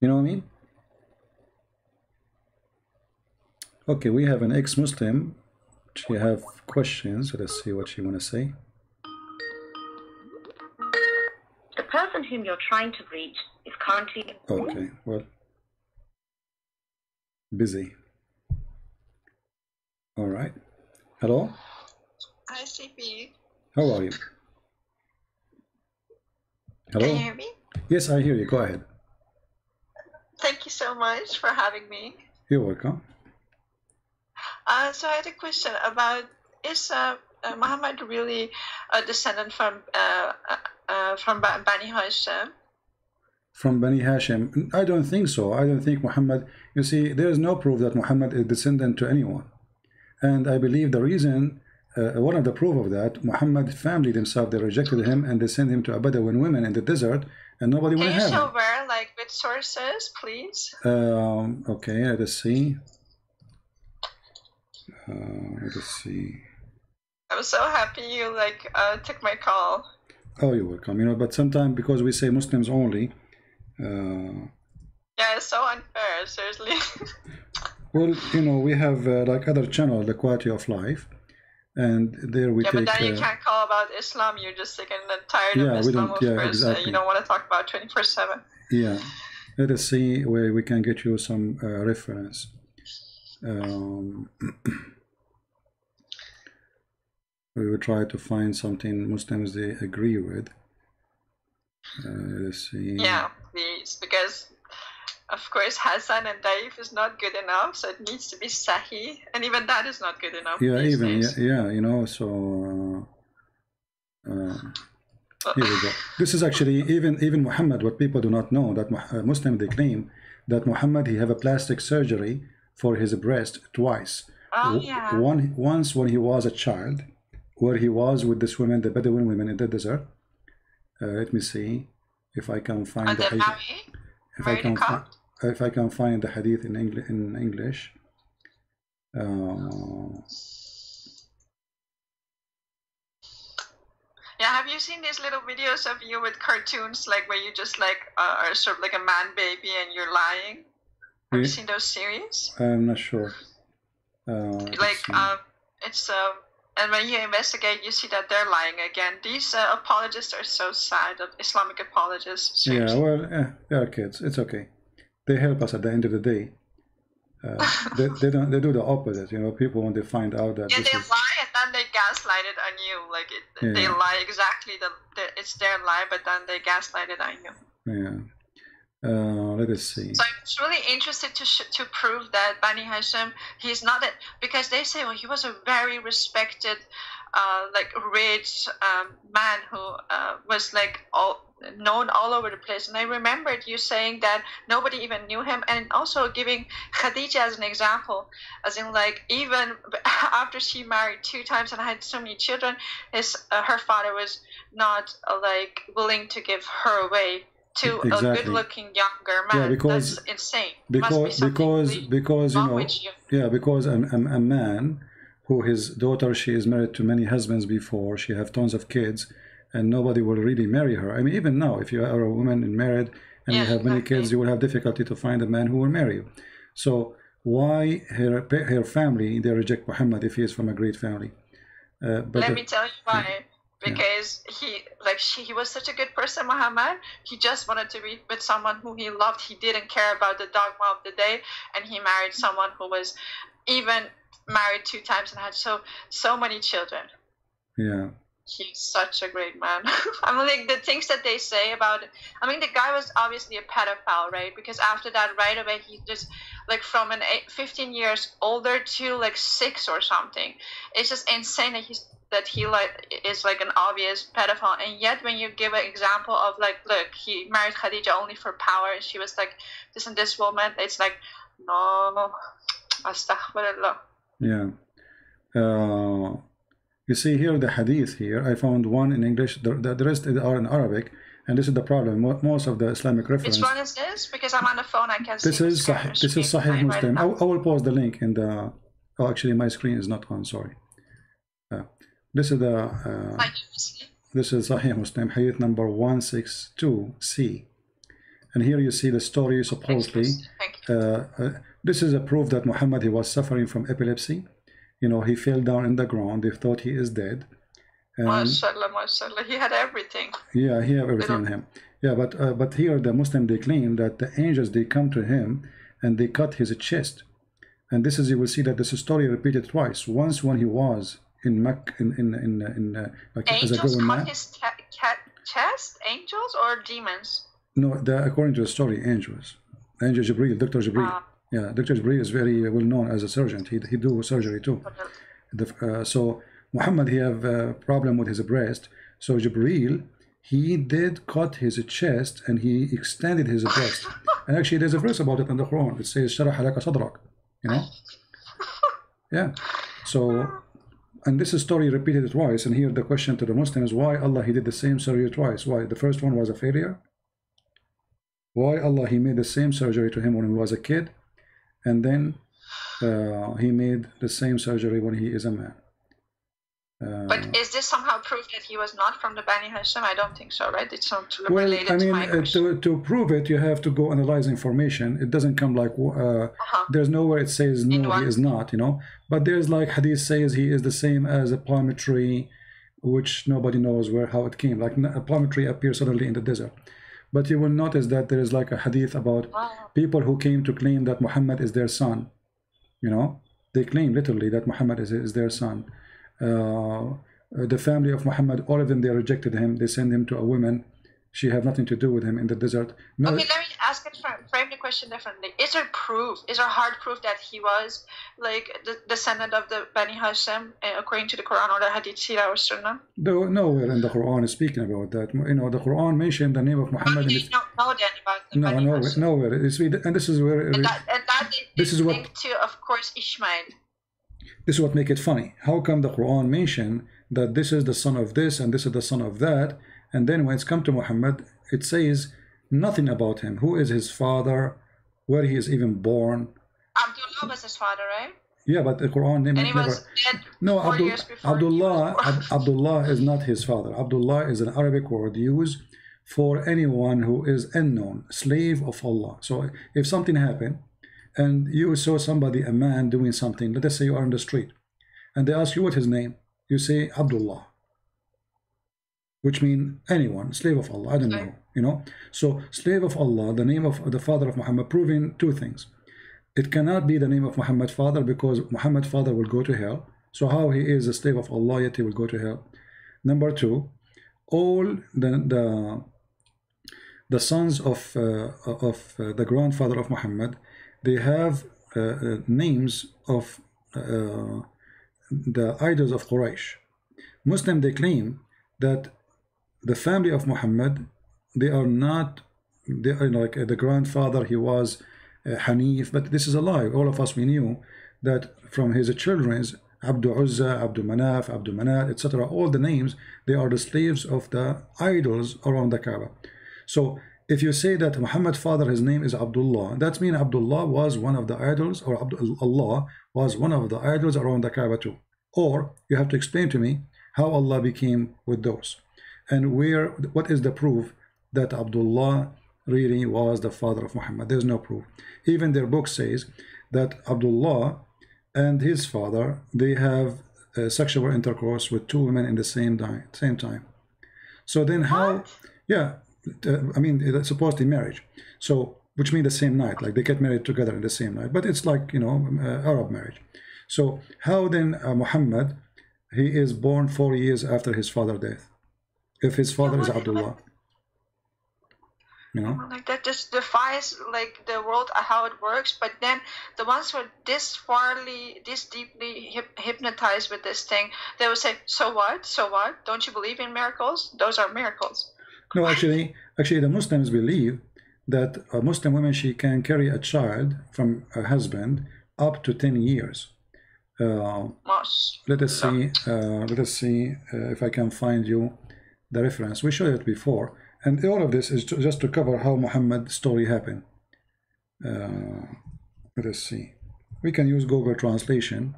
S1: You know what I mean? Okay, we have an ex-Muslim. She have questions. Let's see what she want to say.
S8: The person whom you're trying to reach is currently.
S1: Okay, well, busy. All right. Hello.
S9: Hi, CP.
S1: How are you? Hello.
S9: Can you hear me?
S1: Yes, I hear you. Go ahead.
S9: Thank you so much for having me.
S1: You're welcome.
S9: Uh, so I had a question about is uh, uh, Muhammad really a descendant from uh, uh, uh, from Bani Hashim?
S1: From Bani Hashim. I don't think so. I don't think Muhammad. You see, there is no proof that Muhammad is descendant to anyone. And I believe the reason, uh, one of the proof of that, Muhammad's family themselves, they rejected him and they sent him to a Bedouin women in the desert and nobody want
S9: Can you show
S1: him.
S9: where, like, with sources, please?
S1: Um, okay, let us see. Uh, let us see.
S9: I was so happy you like uh, took my call.
S1: Oh, you're welcome. You know, but sometimes because we say Muslims only, uh,
S9: Yeah, it's so unfair. seriously.
S1: Well, you know, we have uh, like other channel, the quality of life, and there we
S9: yeah, but
S1: take.
S9: then you
S1: uh,
S9: can't call about Islam. You're just and tired
S1: Yeah,
S9: of
S1: we don't-
S9: Islam,
S1: yeah, exactly.
S9: you don't want to talk about 24 7.
S1: Yeah, let us see where we can get you some uh, reference. Um, we will try to find something Muslims they agree with. Uh, let's see.
S9: Yeah, please, because of course Hassan and Daif is not good enough, so it needs to be Sahih, and even that is not good enough.
S1: Yeah, even yeah,
S9: days.
S1: yeah, you know. So uh, uh, here we go. This is actually even even Muhammad. What people do not know that uh, Muslim they claim that Muhammad he have a plastic surgery for his breast twice.
S9: Oh, yeah.
S1: One once when he was a child, where he was with this women, the Bedouin women in the desert. Uh, let me see if I can find the hadith. If I can if I can find the hadith in English in English. Uh,
S9: Yeah, have you seen these little videos of you with cartoons, like where you just like uh, are sort of like a man baby and you're lying? Have you seen those series?
S1: I'm not sure. Uh,
S9: Like, um, it's um, and when you investigate, you see that they're lying again. These uh, apologists are so sad. Islamic apologists.
S1: yeah, well, eh, they are kids. It's okay. They help us at the end of the day. Uh, they, they don't. They do the opposite. You know, people when they find out that
S9: Yeah, they
S1: is
S9: lie and then they gaslight it on you. Like it,
S1: yeah.
S9: they lie exactly the, the it's their lie, but then they gaslight it on you.
S1: yeah. Uh, let us see.
S9: So I'm really interested to to prove that Bani Hashim he's not a, because they say well he was a very respected, uh, like rich um, man who uh, was like all known all over the place. And I remembered you saying that nobody even knew him, and also giving Khadija as an example, as in like even after she married two times and had so many children, his uh, her father was not uh, like willing to give her away to a good-looking younger man.
S1: Yeah, because-
S9: That's insane. Must be
S1: because because because you know
S9: you.
S1: yeah because a, a, a man who his daughter she is married to many husbands before she have tons of kids and nobody will really marry her i mean even now if you are a woman and married and you have many
S9: exactly.
S1: kids you will have difficulty to find a man who will marry you so why her her family they reject muhammad if he is from a great family uh, but
S9: Let
S1: the-
S9: me tell you why. Because he like she he was such a good person, Muhammad. He just wanted to be with someone who he loved. He didn't care about the dogma of the day, and he married someone who was even married two times and had so so many children.
S1: yeah
S9: He's such a great man. I mean, like the things that they say about. I mean, the guy was obviously a pedophile, right? Because after that, right away, he just like from an eight, 15 years older to like six or something. It's just insane that he's that he like is like an obvious pedophile, and yet when you give an example of like, look, he married Khadija only for power, and she was like this and this woman. It's like, no, astaghfirullah.
S1: Yeah. Uh, you see here the hadith here. I found one in English. The, the, rest are in Arabic. And this is the problem. Most of the Islamic reference.
S9: Which one is this? Because I'm on the phone, I can't
S1: This
S9: see. the
S1: is. Sahih, this is. Sahih
S9: I write it
S1: Muslim. I. I will post the link in the. Oh, actually, my screen is not on. Sorry. This is the. Uh, this is Sahih Muslim, Hadith number one six two C, and here you see the story supposedly. Uh, uh, this is a proof that Muhammad he was suffering from epilepsy. You know, he fell down in the ground. They thought he is dead. And
S9: Mashallah, mashallah. He had everything.
S1: yeah, he have everything in him. Yeah, but uh, but here the Muslim they claim that the angels they come to him and they cut his chest, and this is you will see that this story repeated twice. Once when he was in Mecca in in in, in uh, like as a
S9: Angels cut his ca- cat chest? Angels or demons?
S1: No, the, according to the story, angels, angel Jibril, Doctor Jibril.
S9: Ah.
S1: Yeah, Doctor Jibril is very well known as a surgeon. He he do surgery too. The, uh, so Muhammad he have a problem with his breast. So Jibril he did cut his chest and he extended his breast. and actually, there's a verse about it in the Quran. It says "Sharaha laka sadrak," you know. Yeah. So, and this story repeated twice. And here the question to the Muslims: Why Allah he did the same surgery twice? Why the first one was a failure? Why Allah he made the same surgery to him when he was a kid, and then uh, he made the same surgery when he is a man. Uh,
S9: But is this somehow proof that he was not from the Bani Hashim? I don't think so, right? It's not
S1: well,
S9: related
S1: I mean,
S9: to my
S1: uh, to, to prove it, you have to go analyze information. It doesn't come like uh,
S9: Uh-huh.
S1: there's nowhere it says no, he is not, you know. But there's like hadith says he is the same as a palm tree, which nobody knows where how it came. Like a palm tree appears suddenly in the desert. But you will notice that there is like a hadith about
S9: Wow.
S1: people who came to claim that Muhammad is their son. You know, they claim literally that Muhammad is, is their son. Uh, the family of Muhammad, all of them, they rejected him. They sent him to a woman. She had nothing to do with him in the desert. No,
S9: Okay, let me ask it frame the question differently. Is there proof? Is there hard proof that he was like the descendant of the Bani Hashim uh, according to the Quran or the Hadith Sirah or Sunnah?
S1: though nowhere in the Quran is speaking about that. You know, the Quran mentioned the name of Muhammad.
S9: you
S1: it.
S9: know, then about the
S1: No,
S9: Bani
S1: nowhere,
S9: Hashim?
S1: nowhere. It's, and this is where
S9: And that, and that is
S1: This is what-
S9: linked to, of course, Ishmael.
S1: This is what make it funny. How come the Quran mention that this is the son of this and this is the son of that, and then when it's come to Muhammad, it says nothing about him. Who is his father? Where he is even born?
S9: Abdullah was his father, right?
S1: Yeah, but the Quran name
S9: And he
S1: never.
S9: was dead
S1: No, Abdul,
S9: years
S1: Abdullah. Ab- Abdullah is not his father. Abdullah is an Arabic word used for anyone who is unknown, slave of Allah. So if something happened and you saw somebody, a man doing something, let us say you are on the street, and they ask you what his name, you say Abdullah, which means anyone, slave of Allah. I don't know, you know. So slave of Allah, the name of the father of Muhammad, proving two things. It cannot be the name of Muhammad father because Muhammad father will go to hell. So how he is a slave of Allah yet he will go to hell. Number two, all the the, the sons of uh, of uh, the grandfather of Muhammad, they have uh, uh, names of uh, the idols of Quraysh. Muslim they claim that the family of Muhammad they are not they are like the grandfather he was Hanif but this is a lie all of us we knew that from his children's Abdul Uzza, Abdul Manaf, Abdul Manat, etc. All the names, they are the slaves of the idols around the Kaaba. So if you say that Muhammad's father, his name is Abdullah, that means Abdullah was one of the idols, or Allah was one of the idols around the Kaaba too. Or you have to explain to me how Allah became with those. And where, what is the proof that Abdullah really was the father of Muhammad? There's no proof. Even their book says that Abdullah and his father they have uh, sexual intercourse with two women in the same time same time so then how yeah uh, i mean it's supposedly marriage. So which means the same night like they get married together in the same night. But it's like you know uh, arab marriage. So how then uh, muhammad he is born four years after his father death? If his father is abdullah. You know?
S9: Like that just defies like the world uh, how it works. But then the ones who are this farly this deeply hyp- hypnotized with this thing they will say so what? So what? Don't you believe in miracles? Those are miracles
S1: No, actually, actually, the Muslims believe that a Muslim woman she can carry a child from her husband up to ten years. Uh, let us see. Uh, let us see uh, if I can find you the reference. We showed it before, and all of this is to, just to cover how Muhammad's story happened. Uh, let us see. We can use Google Translation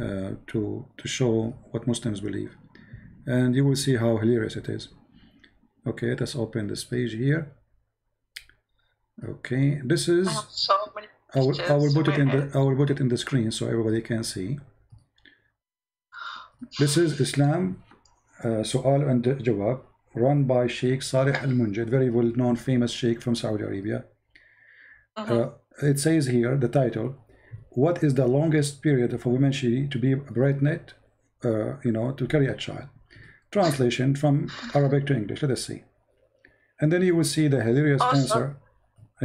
S1: uh, to to show what Muslims believe, and you will see how hilarious it is. Okay, let's open this page here. Okay, this is.
S9: I so
S1: I will, I will put it in the. I will put it in the screen so everybody can see. This is Islam uh, Su'al and Jawab run by Sheikh Saleh Al Munjid, very well known famous sheikh from Saudi Arabia. Uh, it says here the title What is the longest period of a woman she to be pregnant, uh, you know, to carry a child? Translation from Arabic to English. Let us see. And then you will see the hilarious
S9: Awesome.
S1: answer.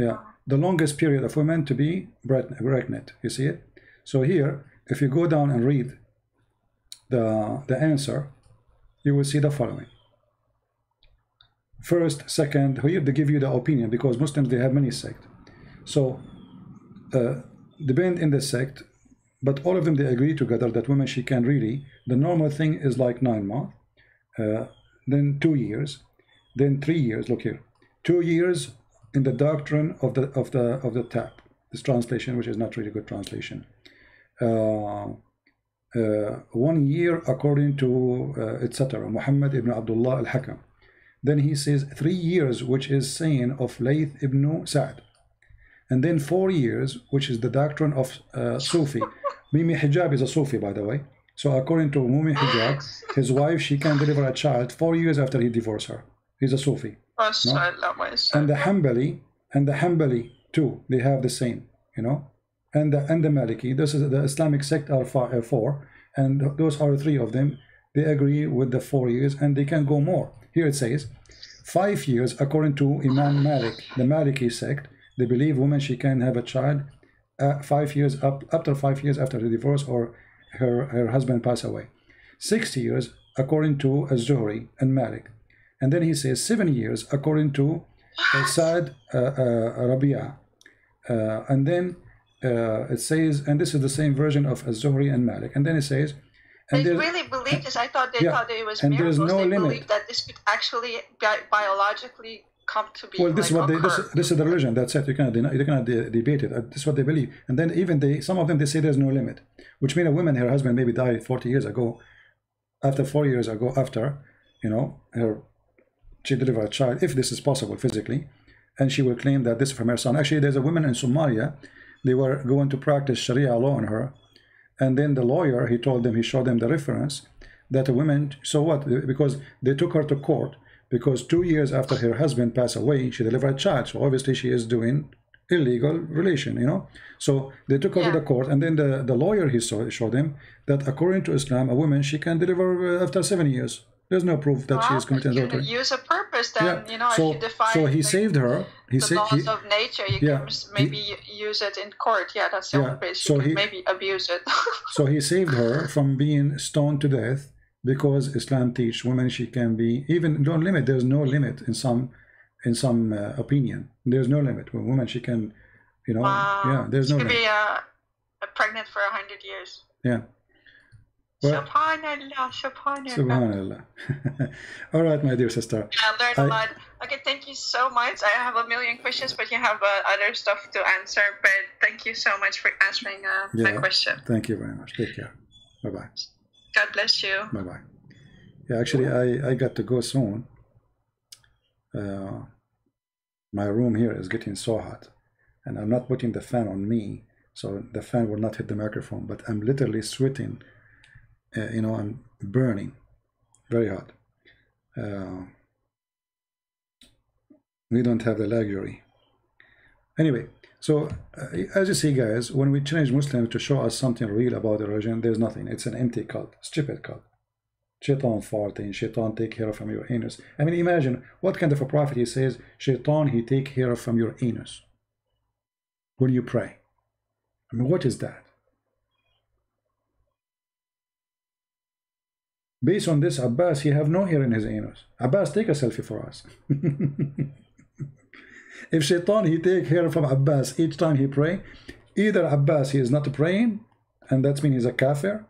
S1: Yeah, the longest period of women to be preg- pregnant. You see it? So here, if you go down and read the the answer, you will see the following. First, second, here they give you the opinion because Muslims they have many sects. So uh, depend in the sect, but all of them they agree together that women she can really the normal thing is like nine months, uh, then two years, then three years. Look here, two years in the doctrine of the of the of the tap. This translation, which is not really good translation. Uh, uh, one year according to uh, etc. Muhammad ibn Abdullah al-Hakam. Then he says three years, which is saying of Layth ibn Sa'd. And then four years, which is the doctrine of uh, Sufi. Mimi Hijab is a Sufi, by the way. So according to Mumi Hijab, his wife, she can deliver a child four years after he divorced her. He's a Sufi.
S9: MashaAllah.
S1: And the Hanbali, and the Hanbali too, they have the same, you know. And the, and the Maliki, this is the Islamic sect are uh, four, and those are three of them. They agree with the four years, and they can go more. Here it says, five years according to Imam Malik, the Maliki sect. They believe woman she can have a child uh, five years up after five years after the divorce or her her husband pass away. Six years according to Az-Zuhri and Malik, and then he says seven years according to uh, Saad uh, uh, Rabia, uh, and then uh, it says, and this is the same version of Az-Zuhri and Malik, and then it says, and
S9: They really believe this. I thought they
S1: Yeah,
S9: thought it was
S1: and there's
S9: miracles.
S1: no
S9: they
S1: limit.
S9: believe that this could actually bi- biologically come to be.
S1: Well, this is what they this, this is the religion. That's it. You cannot deny, you cannot de- debate it. Uh, This is what they believe. And then even they some of them they say there's no limit, which means a woman her husband maybe died 40 years ago, after four years ago after, you know, her she delivered a child if this is possible physically, and she will claim that this is from her son. Actually, there's a woman in Somalia, they were going to practice Sharia law on her, and then the lawyer he told them he showed them the reference that a woman so what because they took her to court because two years after her husband passed away she delivered a child so obviously she is doing illegal relation you know? So they took her to the court and then the, the lawyer he saw, showed him that according to islam a woman she can deliver uh, after seven years. There's no proof that she is committing adultery.
S9: use a purpose then,
S1: yeah.
S9: you know,
S1: so
S9: if you define
S1: so he
S9: like,
S1: saved her. He
S9: the laws
S1: he,
S9: of nature, you
S1: yeah,
S9: can s-
S1: he-
S9: maybe use it in court. Yeah, that's the
S1: Yeah,
S9: only place
S1: so he-
S9: maybe abuse it.
S1: So he saved her from being stoned to death because Islam teach women she can be even don't limit. There's no limit in some in some uh, opinion. There's no limit. Women she can, you know,
S9: wow.
S1: yeah. There's
S9: she
S1: no
S9: could
S1: limit.
S9: be uh, pregnant for a hundred years.
S1: Yeah. Well,
S9: Subhanallah, Subhanallah.
S1: Subhanallah. All right, my dear sister.
S9: I learned
S1: I-
S9: a lot. Okay, thank you so much. I have a million questions, but you have uh, other stuff to answer. But thank you so much for answering uh, my
S1: Yeah.
S9: question.
S1: Thank you very much. Take care. Bye bye.
S9: God bless you.
S1: Bye bye. Yeah, actually, I I got to go soon. Uh, my room here is getting so hot, and I'm not putting the fan on me, so the fan will not hit the microphone. But I'm literally sweating. Uh, you know, I'm burning, very hot. Uh, we don't have the luxury. Anyway, so uh, as you see, guys, when we challenge Muslims to show us something real about the religion, there's nothing. It's an empty cult, stupid cult. Shaitan farting, shaitan take hair from your anus. I mean, imagine what kind of a prophet he says, shaitan, he take hair from your anus when you pray. I mean, what is that? Based on this, Abbas, he have no hair in his anus. Abbas, take a selfie for us. if shaitan, he take hair from Abbas each time he pray, either Abbas, he is not praying, and that means he's a kafir,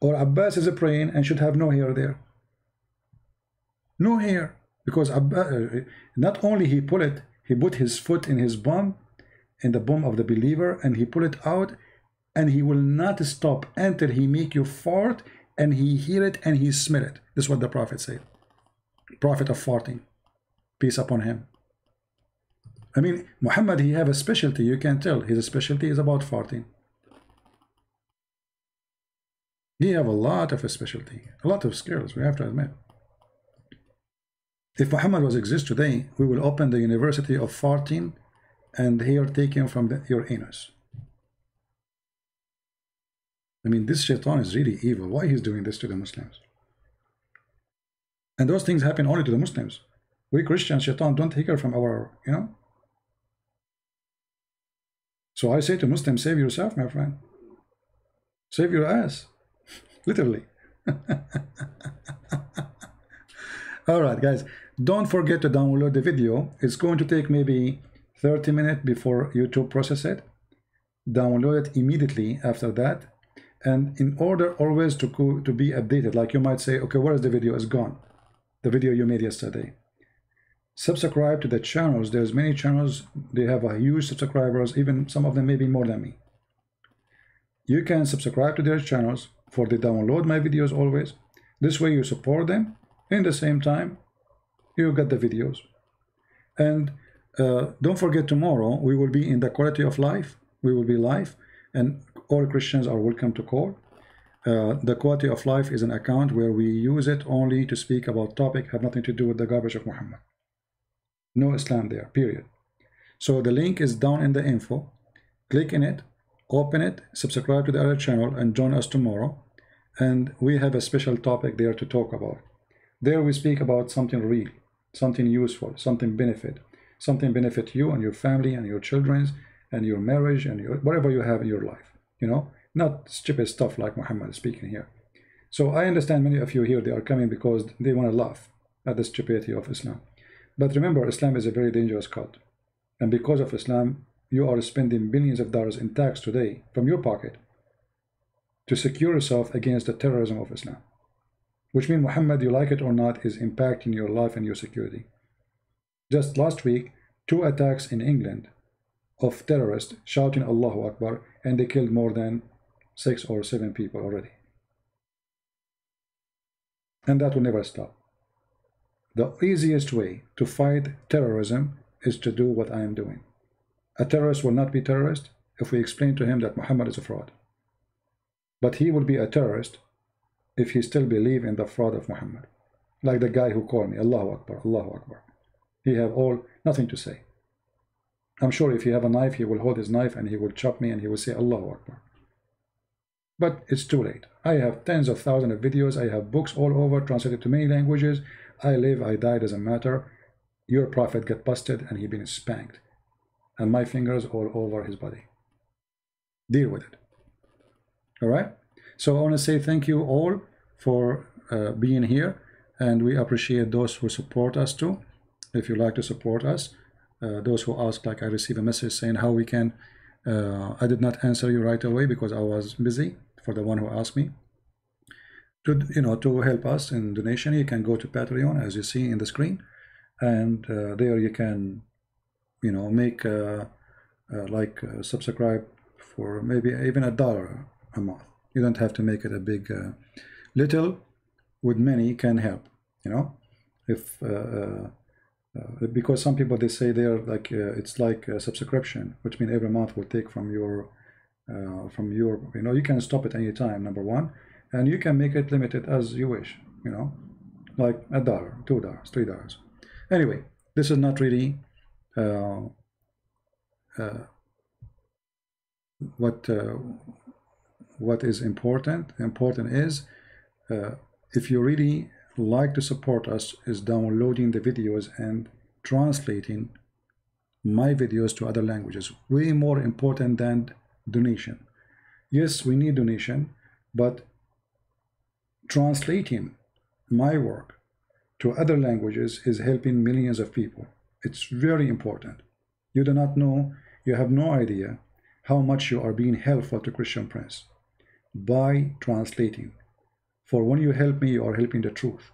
S1: or Abbas is a praying and should have no hair there. No hair. Because Abbas, uh, not only he pull it, he put his foot in his bum, in the bum of the believer, and he pull it out, and he will not stop until he make you fart, and he hear it and he smell it. This is what the Prophet said. Prophet of farting. Peace upon him. I mean, Muhammad, he have a specialty. You can tell his specialty is about farting. He have a lot of a specialty, a lot of skills. We have to admit. If Muhammad was exist today, we will open the university of farting and hair taken from the, your anus. I mean, this shaitan is really evil. Why he's doing this to the Muslims? And those things happen only to the Muslims. We Christians, shaitan, don't take her from our, you know. So I say to Muslims, save yourself, my friend. Save your ass. Literally. All right, guys. Don't forget to download the video. It's going to take maybe 30 minutes before YouTube process it. Download it immediately after that. And in order always to, to be updated, like you might say, okay, where is the video? It's gone. The video you made yesterday. Subscribe to the channels. There's many channels. They have a huge subscribers. Even some of them maybe more than me. You can subscribe to their channels for they download my videos always. This way you support them. In the same time, you get the videos. And uh, don't forget tomorrow we will be in the quality of life. We will be live and all Christians are welcome to call. Uh, the quality of life is an account where we use it only to speak about topic have nothing to do with the garbage of Muhammad. No Islam there, period. So the link is down in the info. Click in it, open it, subscribe to the other channel, and join us tomorrow. And we have a special topic there to talk about. There we speak about something real, something useful, something benefit, something benefit you and your family and your children's and your marriage and your whatever you have in your life. You know, not stupid stuff like Muhammad is speaking here. So I understand many of you here, they are coming because they want to laugh at the stupidity of Islam. But remember, Islam is a very dangerous cult. And because of Islam, you are spending billions of dollars in tax today from your pocket to secure yourself against the terrorism of Islam. Which means Muhammad, you like it or not, is impacting your life and your security. Just last week, two attacks in England of terrorists shouting Allahu Akbar and they killed more than six or seven people already. And that will never stop. The easiest way to fight terrorism is to do what I am doing. A terrorist will not be terrorist if we explain to him that Muhammad is a fraud. But he will be a terrorist if he still believe in the fraud of Muhammad. Like the guy who called me, Allahu Akbar, Allahu Akbar. He have all, nothing to say. I'm sure if he have a knife, he will hold his knife and he will chop me and he will say Allahu Akbar. But it's too late. I have tens of thousands of videos. I have books all over, translated to many languages. I live, I die, doesn't matter. Your prophet get busted and he been spanked. And my fingers all over his body. Deal with it. All right? So I want to say thank you all for uh, being here. And we appreciate those who support us too. If you like to support us, uh, those who ask, like I receive a message saying how we can. Uh, I did not answer you right away because I was busy for the one who asked me. To you know to help us in donation, you can go to Patreon as you see in the screen, and uh, there you can, you know, make uh, uh, like uh, subscribe for maybe even a dollar a month. You don't have to make it a big, little with many can help. You know, if uh, because some people they say they're like uh, it's like a subscription which means every month will take from your uh, from your you know you can stop it anytime number one and you can make it limited as you wish you know like a dollar two dollars three dollars. Anyway this is not really uh, uh, what uh, what is important. Important is if you really like to support us is downloading the videos and translating my videos to other languages. Way more important than donation. Yes we need donation but translating my work to other languages is helping millions of people it's very important you do not know you have no idea how much you are being helpful to Christian Prince by translating for when you help me, you are helping the truth.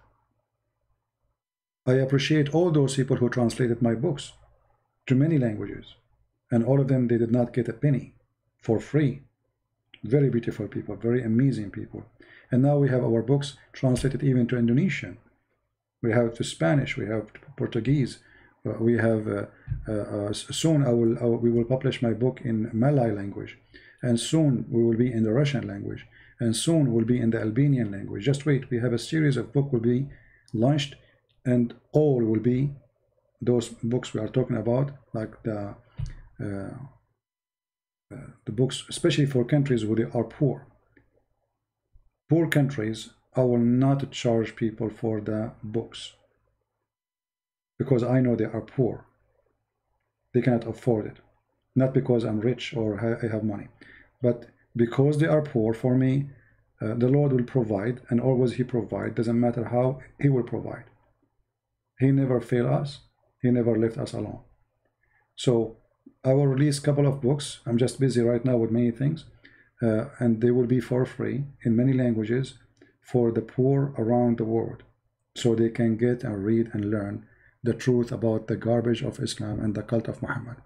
S1: I appreciate all those people who translated my books to many languages, and all of them, they did not get a penny for free. Very beautiful people, very amazing people. And now we have our books translated even to Indonesian. We have to Spanish, we have Portuguese, uh, we have uh, uh, uh soon I will, I will, we will publish my book in Malay language and soon we will be in the Russian language and soon will be in the Albanian language. Just wait, we have a series of book will be launched and all will be those books we are talking about, like the uh, uh, the books, especially for countries where they are poor. Poor countries, I will not charge people for the books because I know they are poor. They cannot afford it. Not because I'm rich or I have money, but because they are poor for me uh, the Lord will provide and always he provide. Doesn't matter how he will provide. He never fail us. He never left us alone. So I will release a couple of books. I'm just busy right now with many things uh, and they will be for free in many languages for the poor around the world so they can get and read and learn the truth about the garbage of Islam and the cult of Muhammad.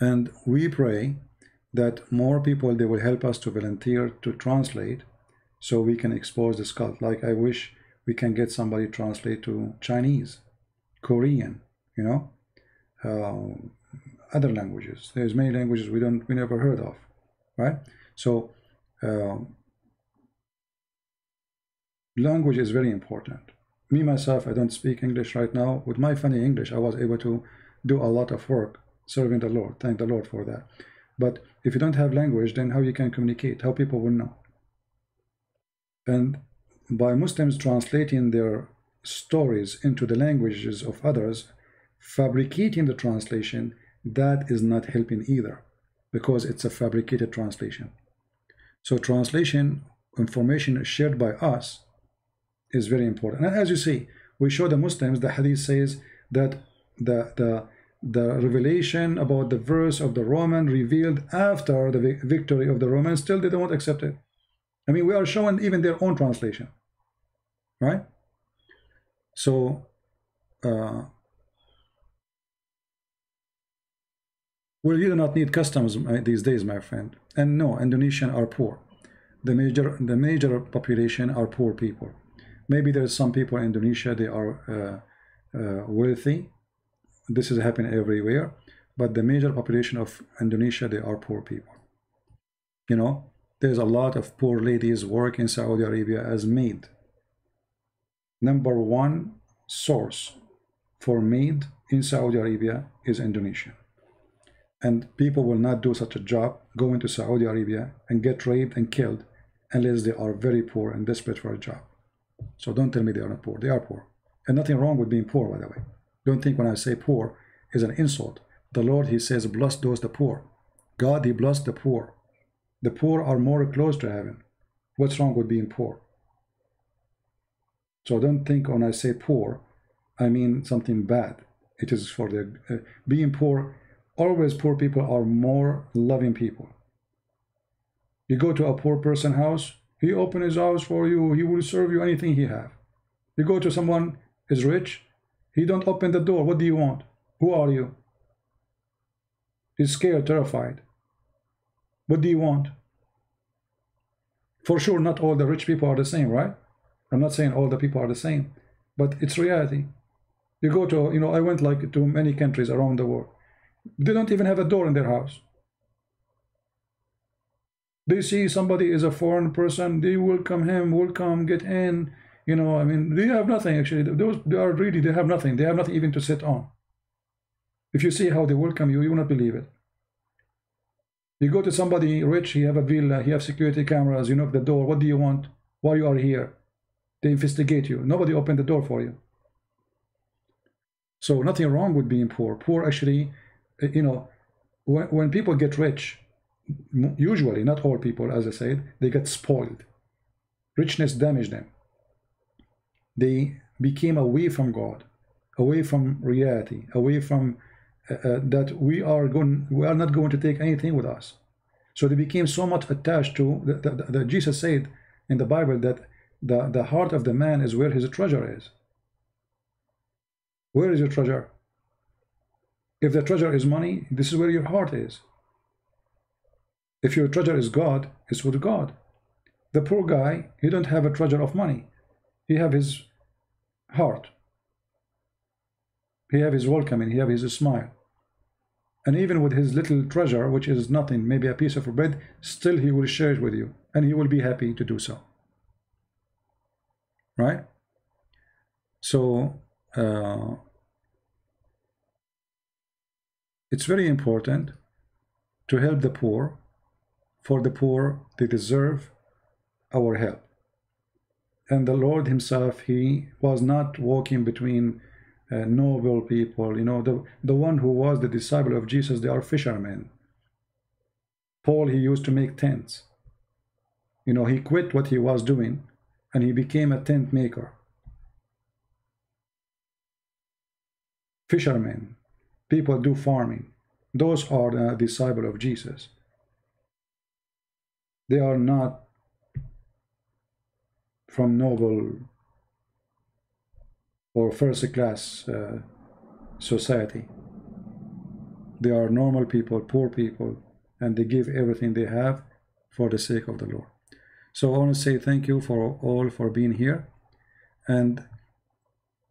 S1: And we pray that more people they will help us to volunteer to translate so we can expose this cult. Like i wish we can get somebody translate to chinese korean you know uh, other languages. There's many languages we don't we never heard of right? So uh, language is very important. Me myself i don't speak english right now. With my funny english i was able to do a lot of work serving the lord thank the lord for that. But if you don't have language then how you can communicate? How people will know. And by muslims translating their stories into the languages of others fabricating the translation that is not helping either because it's a fabricated translation so translation information shared by us is very important. And as you see, we show the Muslims, the hadith says that the, the, the revelation about the verse of the Roman revealed after the victory of the Romans, still they don't accept it. I mean, we are showing even their own translation, right? So, uh, well, you do not need customs these days, my friend. And no, Indonesian are poor. The major, the major population are poor people. Maybe there are some people in Indonesia, they are uh, uh, wealthy. This is happening everywhere. But the major population of Indonesia, they are poor people. You know, there's a lot of poor ladies work in Saudi Arabia as maid. Number one source for maid in Saudi Arabia is Indonesia. And people will not do such a job, go into Saudi Arabia and get raped and killed unless they are very poor and desperate for a job. So don't tell me they are not poor. They are poor. And nothing wrong with being poor, by the way. Don't think when I say poor is an insult. The Lord, He says, bless those the poor. God, He blessed the poor. The poor are more close to heaven. What's wrong with being poor? So don't think when I say poor, I mean something bad. It is for the uh, being poor. Always poor people are more loving people. You go to a poor person house, he open his house for you. He will serve you anything he have. You go to someone is rich. He don't open the door. What do you want? Who are you? He's scared, terrified. What do you want? For sure, not all the rich people are the same, right? I'm not saying all the people are the same, but it's reality. You go to, you know, I went like to many countries around the world. They don't even have a door in their house. They see somebody is a foreign person, they welcome him, welcome, get in. You know, I mean, they have nothing actually. Those they are really they have nothing. They have nothing even to sit on. If you see how they welcome you, you will not believe it. You go to somebody rich, he have a villa, he have security cameras, you knock the door, what do you want? Why you are here? They investigate you. Nobody opened the door for you. So nothing wrong with being poor. Poor actually, you know, when, when people get rich, usually not all people as i said they get spoiled. Richness damaged them. They became away from god away from reality away from uh, uh, that we are going we are not going to take anything with us. So they became so much attached to that jesus said in the bible that the the heart of the man is where his treasure is. Where is your treasure if the treasure is money this is where your heart is if your treasure is God, it's with God. The poor guy, he don't have a treasure of money. He have his heart. He have his welcoming, he have his smile. And even with his little treasure, which is nothing, maybe a piece of bread, still he will share it with you. And he will be happy to do so. Right? So, uh, it's very important to help the poor for the poor, they deserve our help. And the Lord himself, he was not walking between uh, noble people. You know, the, the one who was the disciple of Jesus, they are fishermen. Paul, he used to make tents. You know, he quit what he was doing and he became a tent maker. Fishermen, people do farming. Those are the disciple of Jesus they are not from noble or first class uh, society. They are normal people, poor people, and they give everything they have for the sake of the Lord. So I want to say thank you for all for being here. And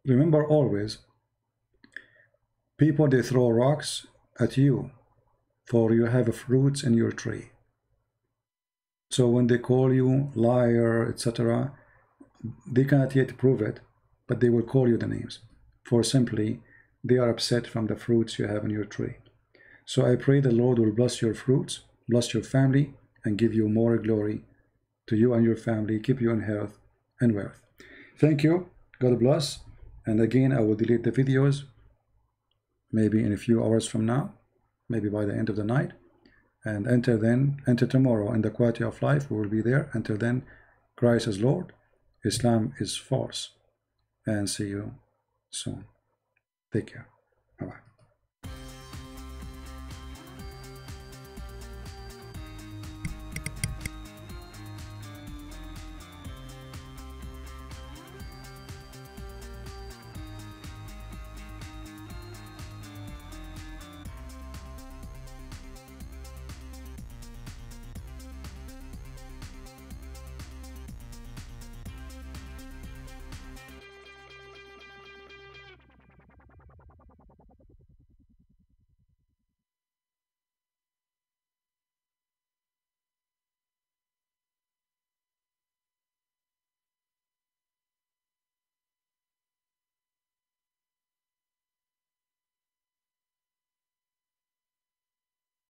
S1: remember always, people they throw rocks at you for you have fruits in your tree. So when they call you liar, etc., they cannot yet prove it, but they will call you the names. For simply, they are upset from the fruits you have in your tree. So I pray the Lord will bless your fruits, bless your family, and give you more glory to you and your family, keep you in health and wealth. Thank you. God bless. And again, I will delete the videos maybe in a few hours from now, maybe by the end of the night. And until then, until tomorrow, in the quality of life, we will be there. Until then, Christ is Lord, Islam is false. And see you soon. Take care. Bye bye.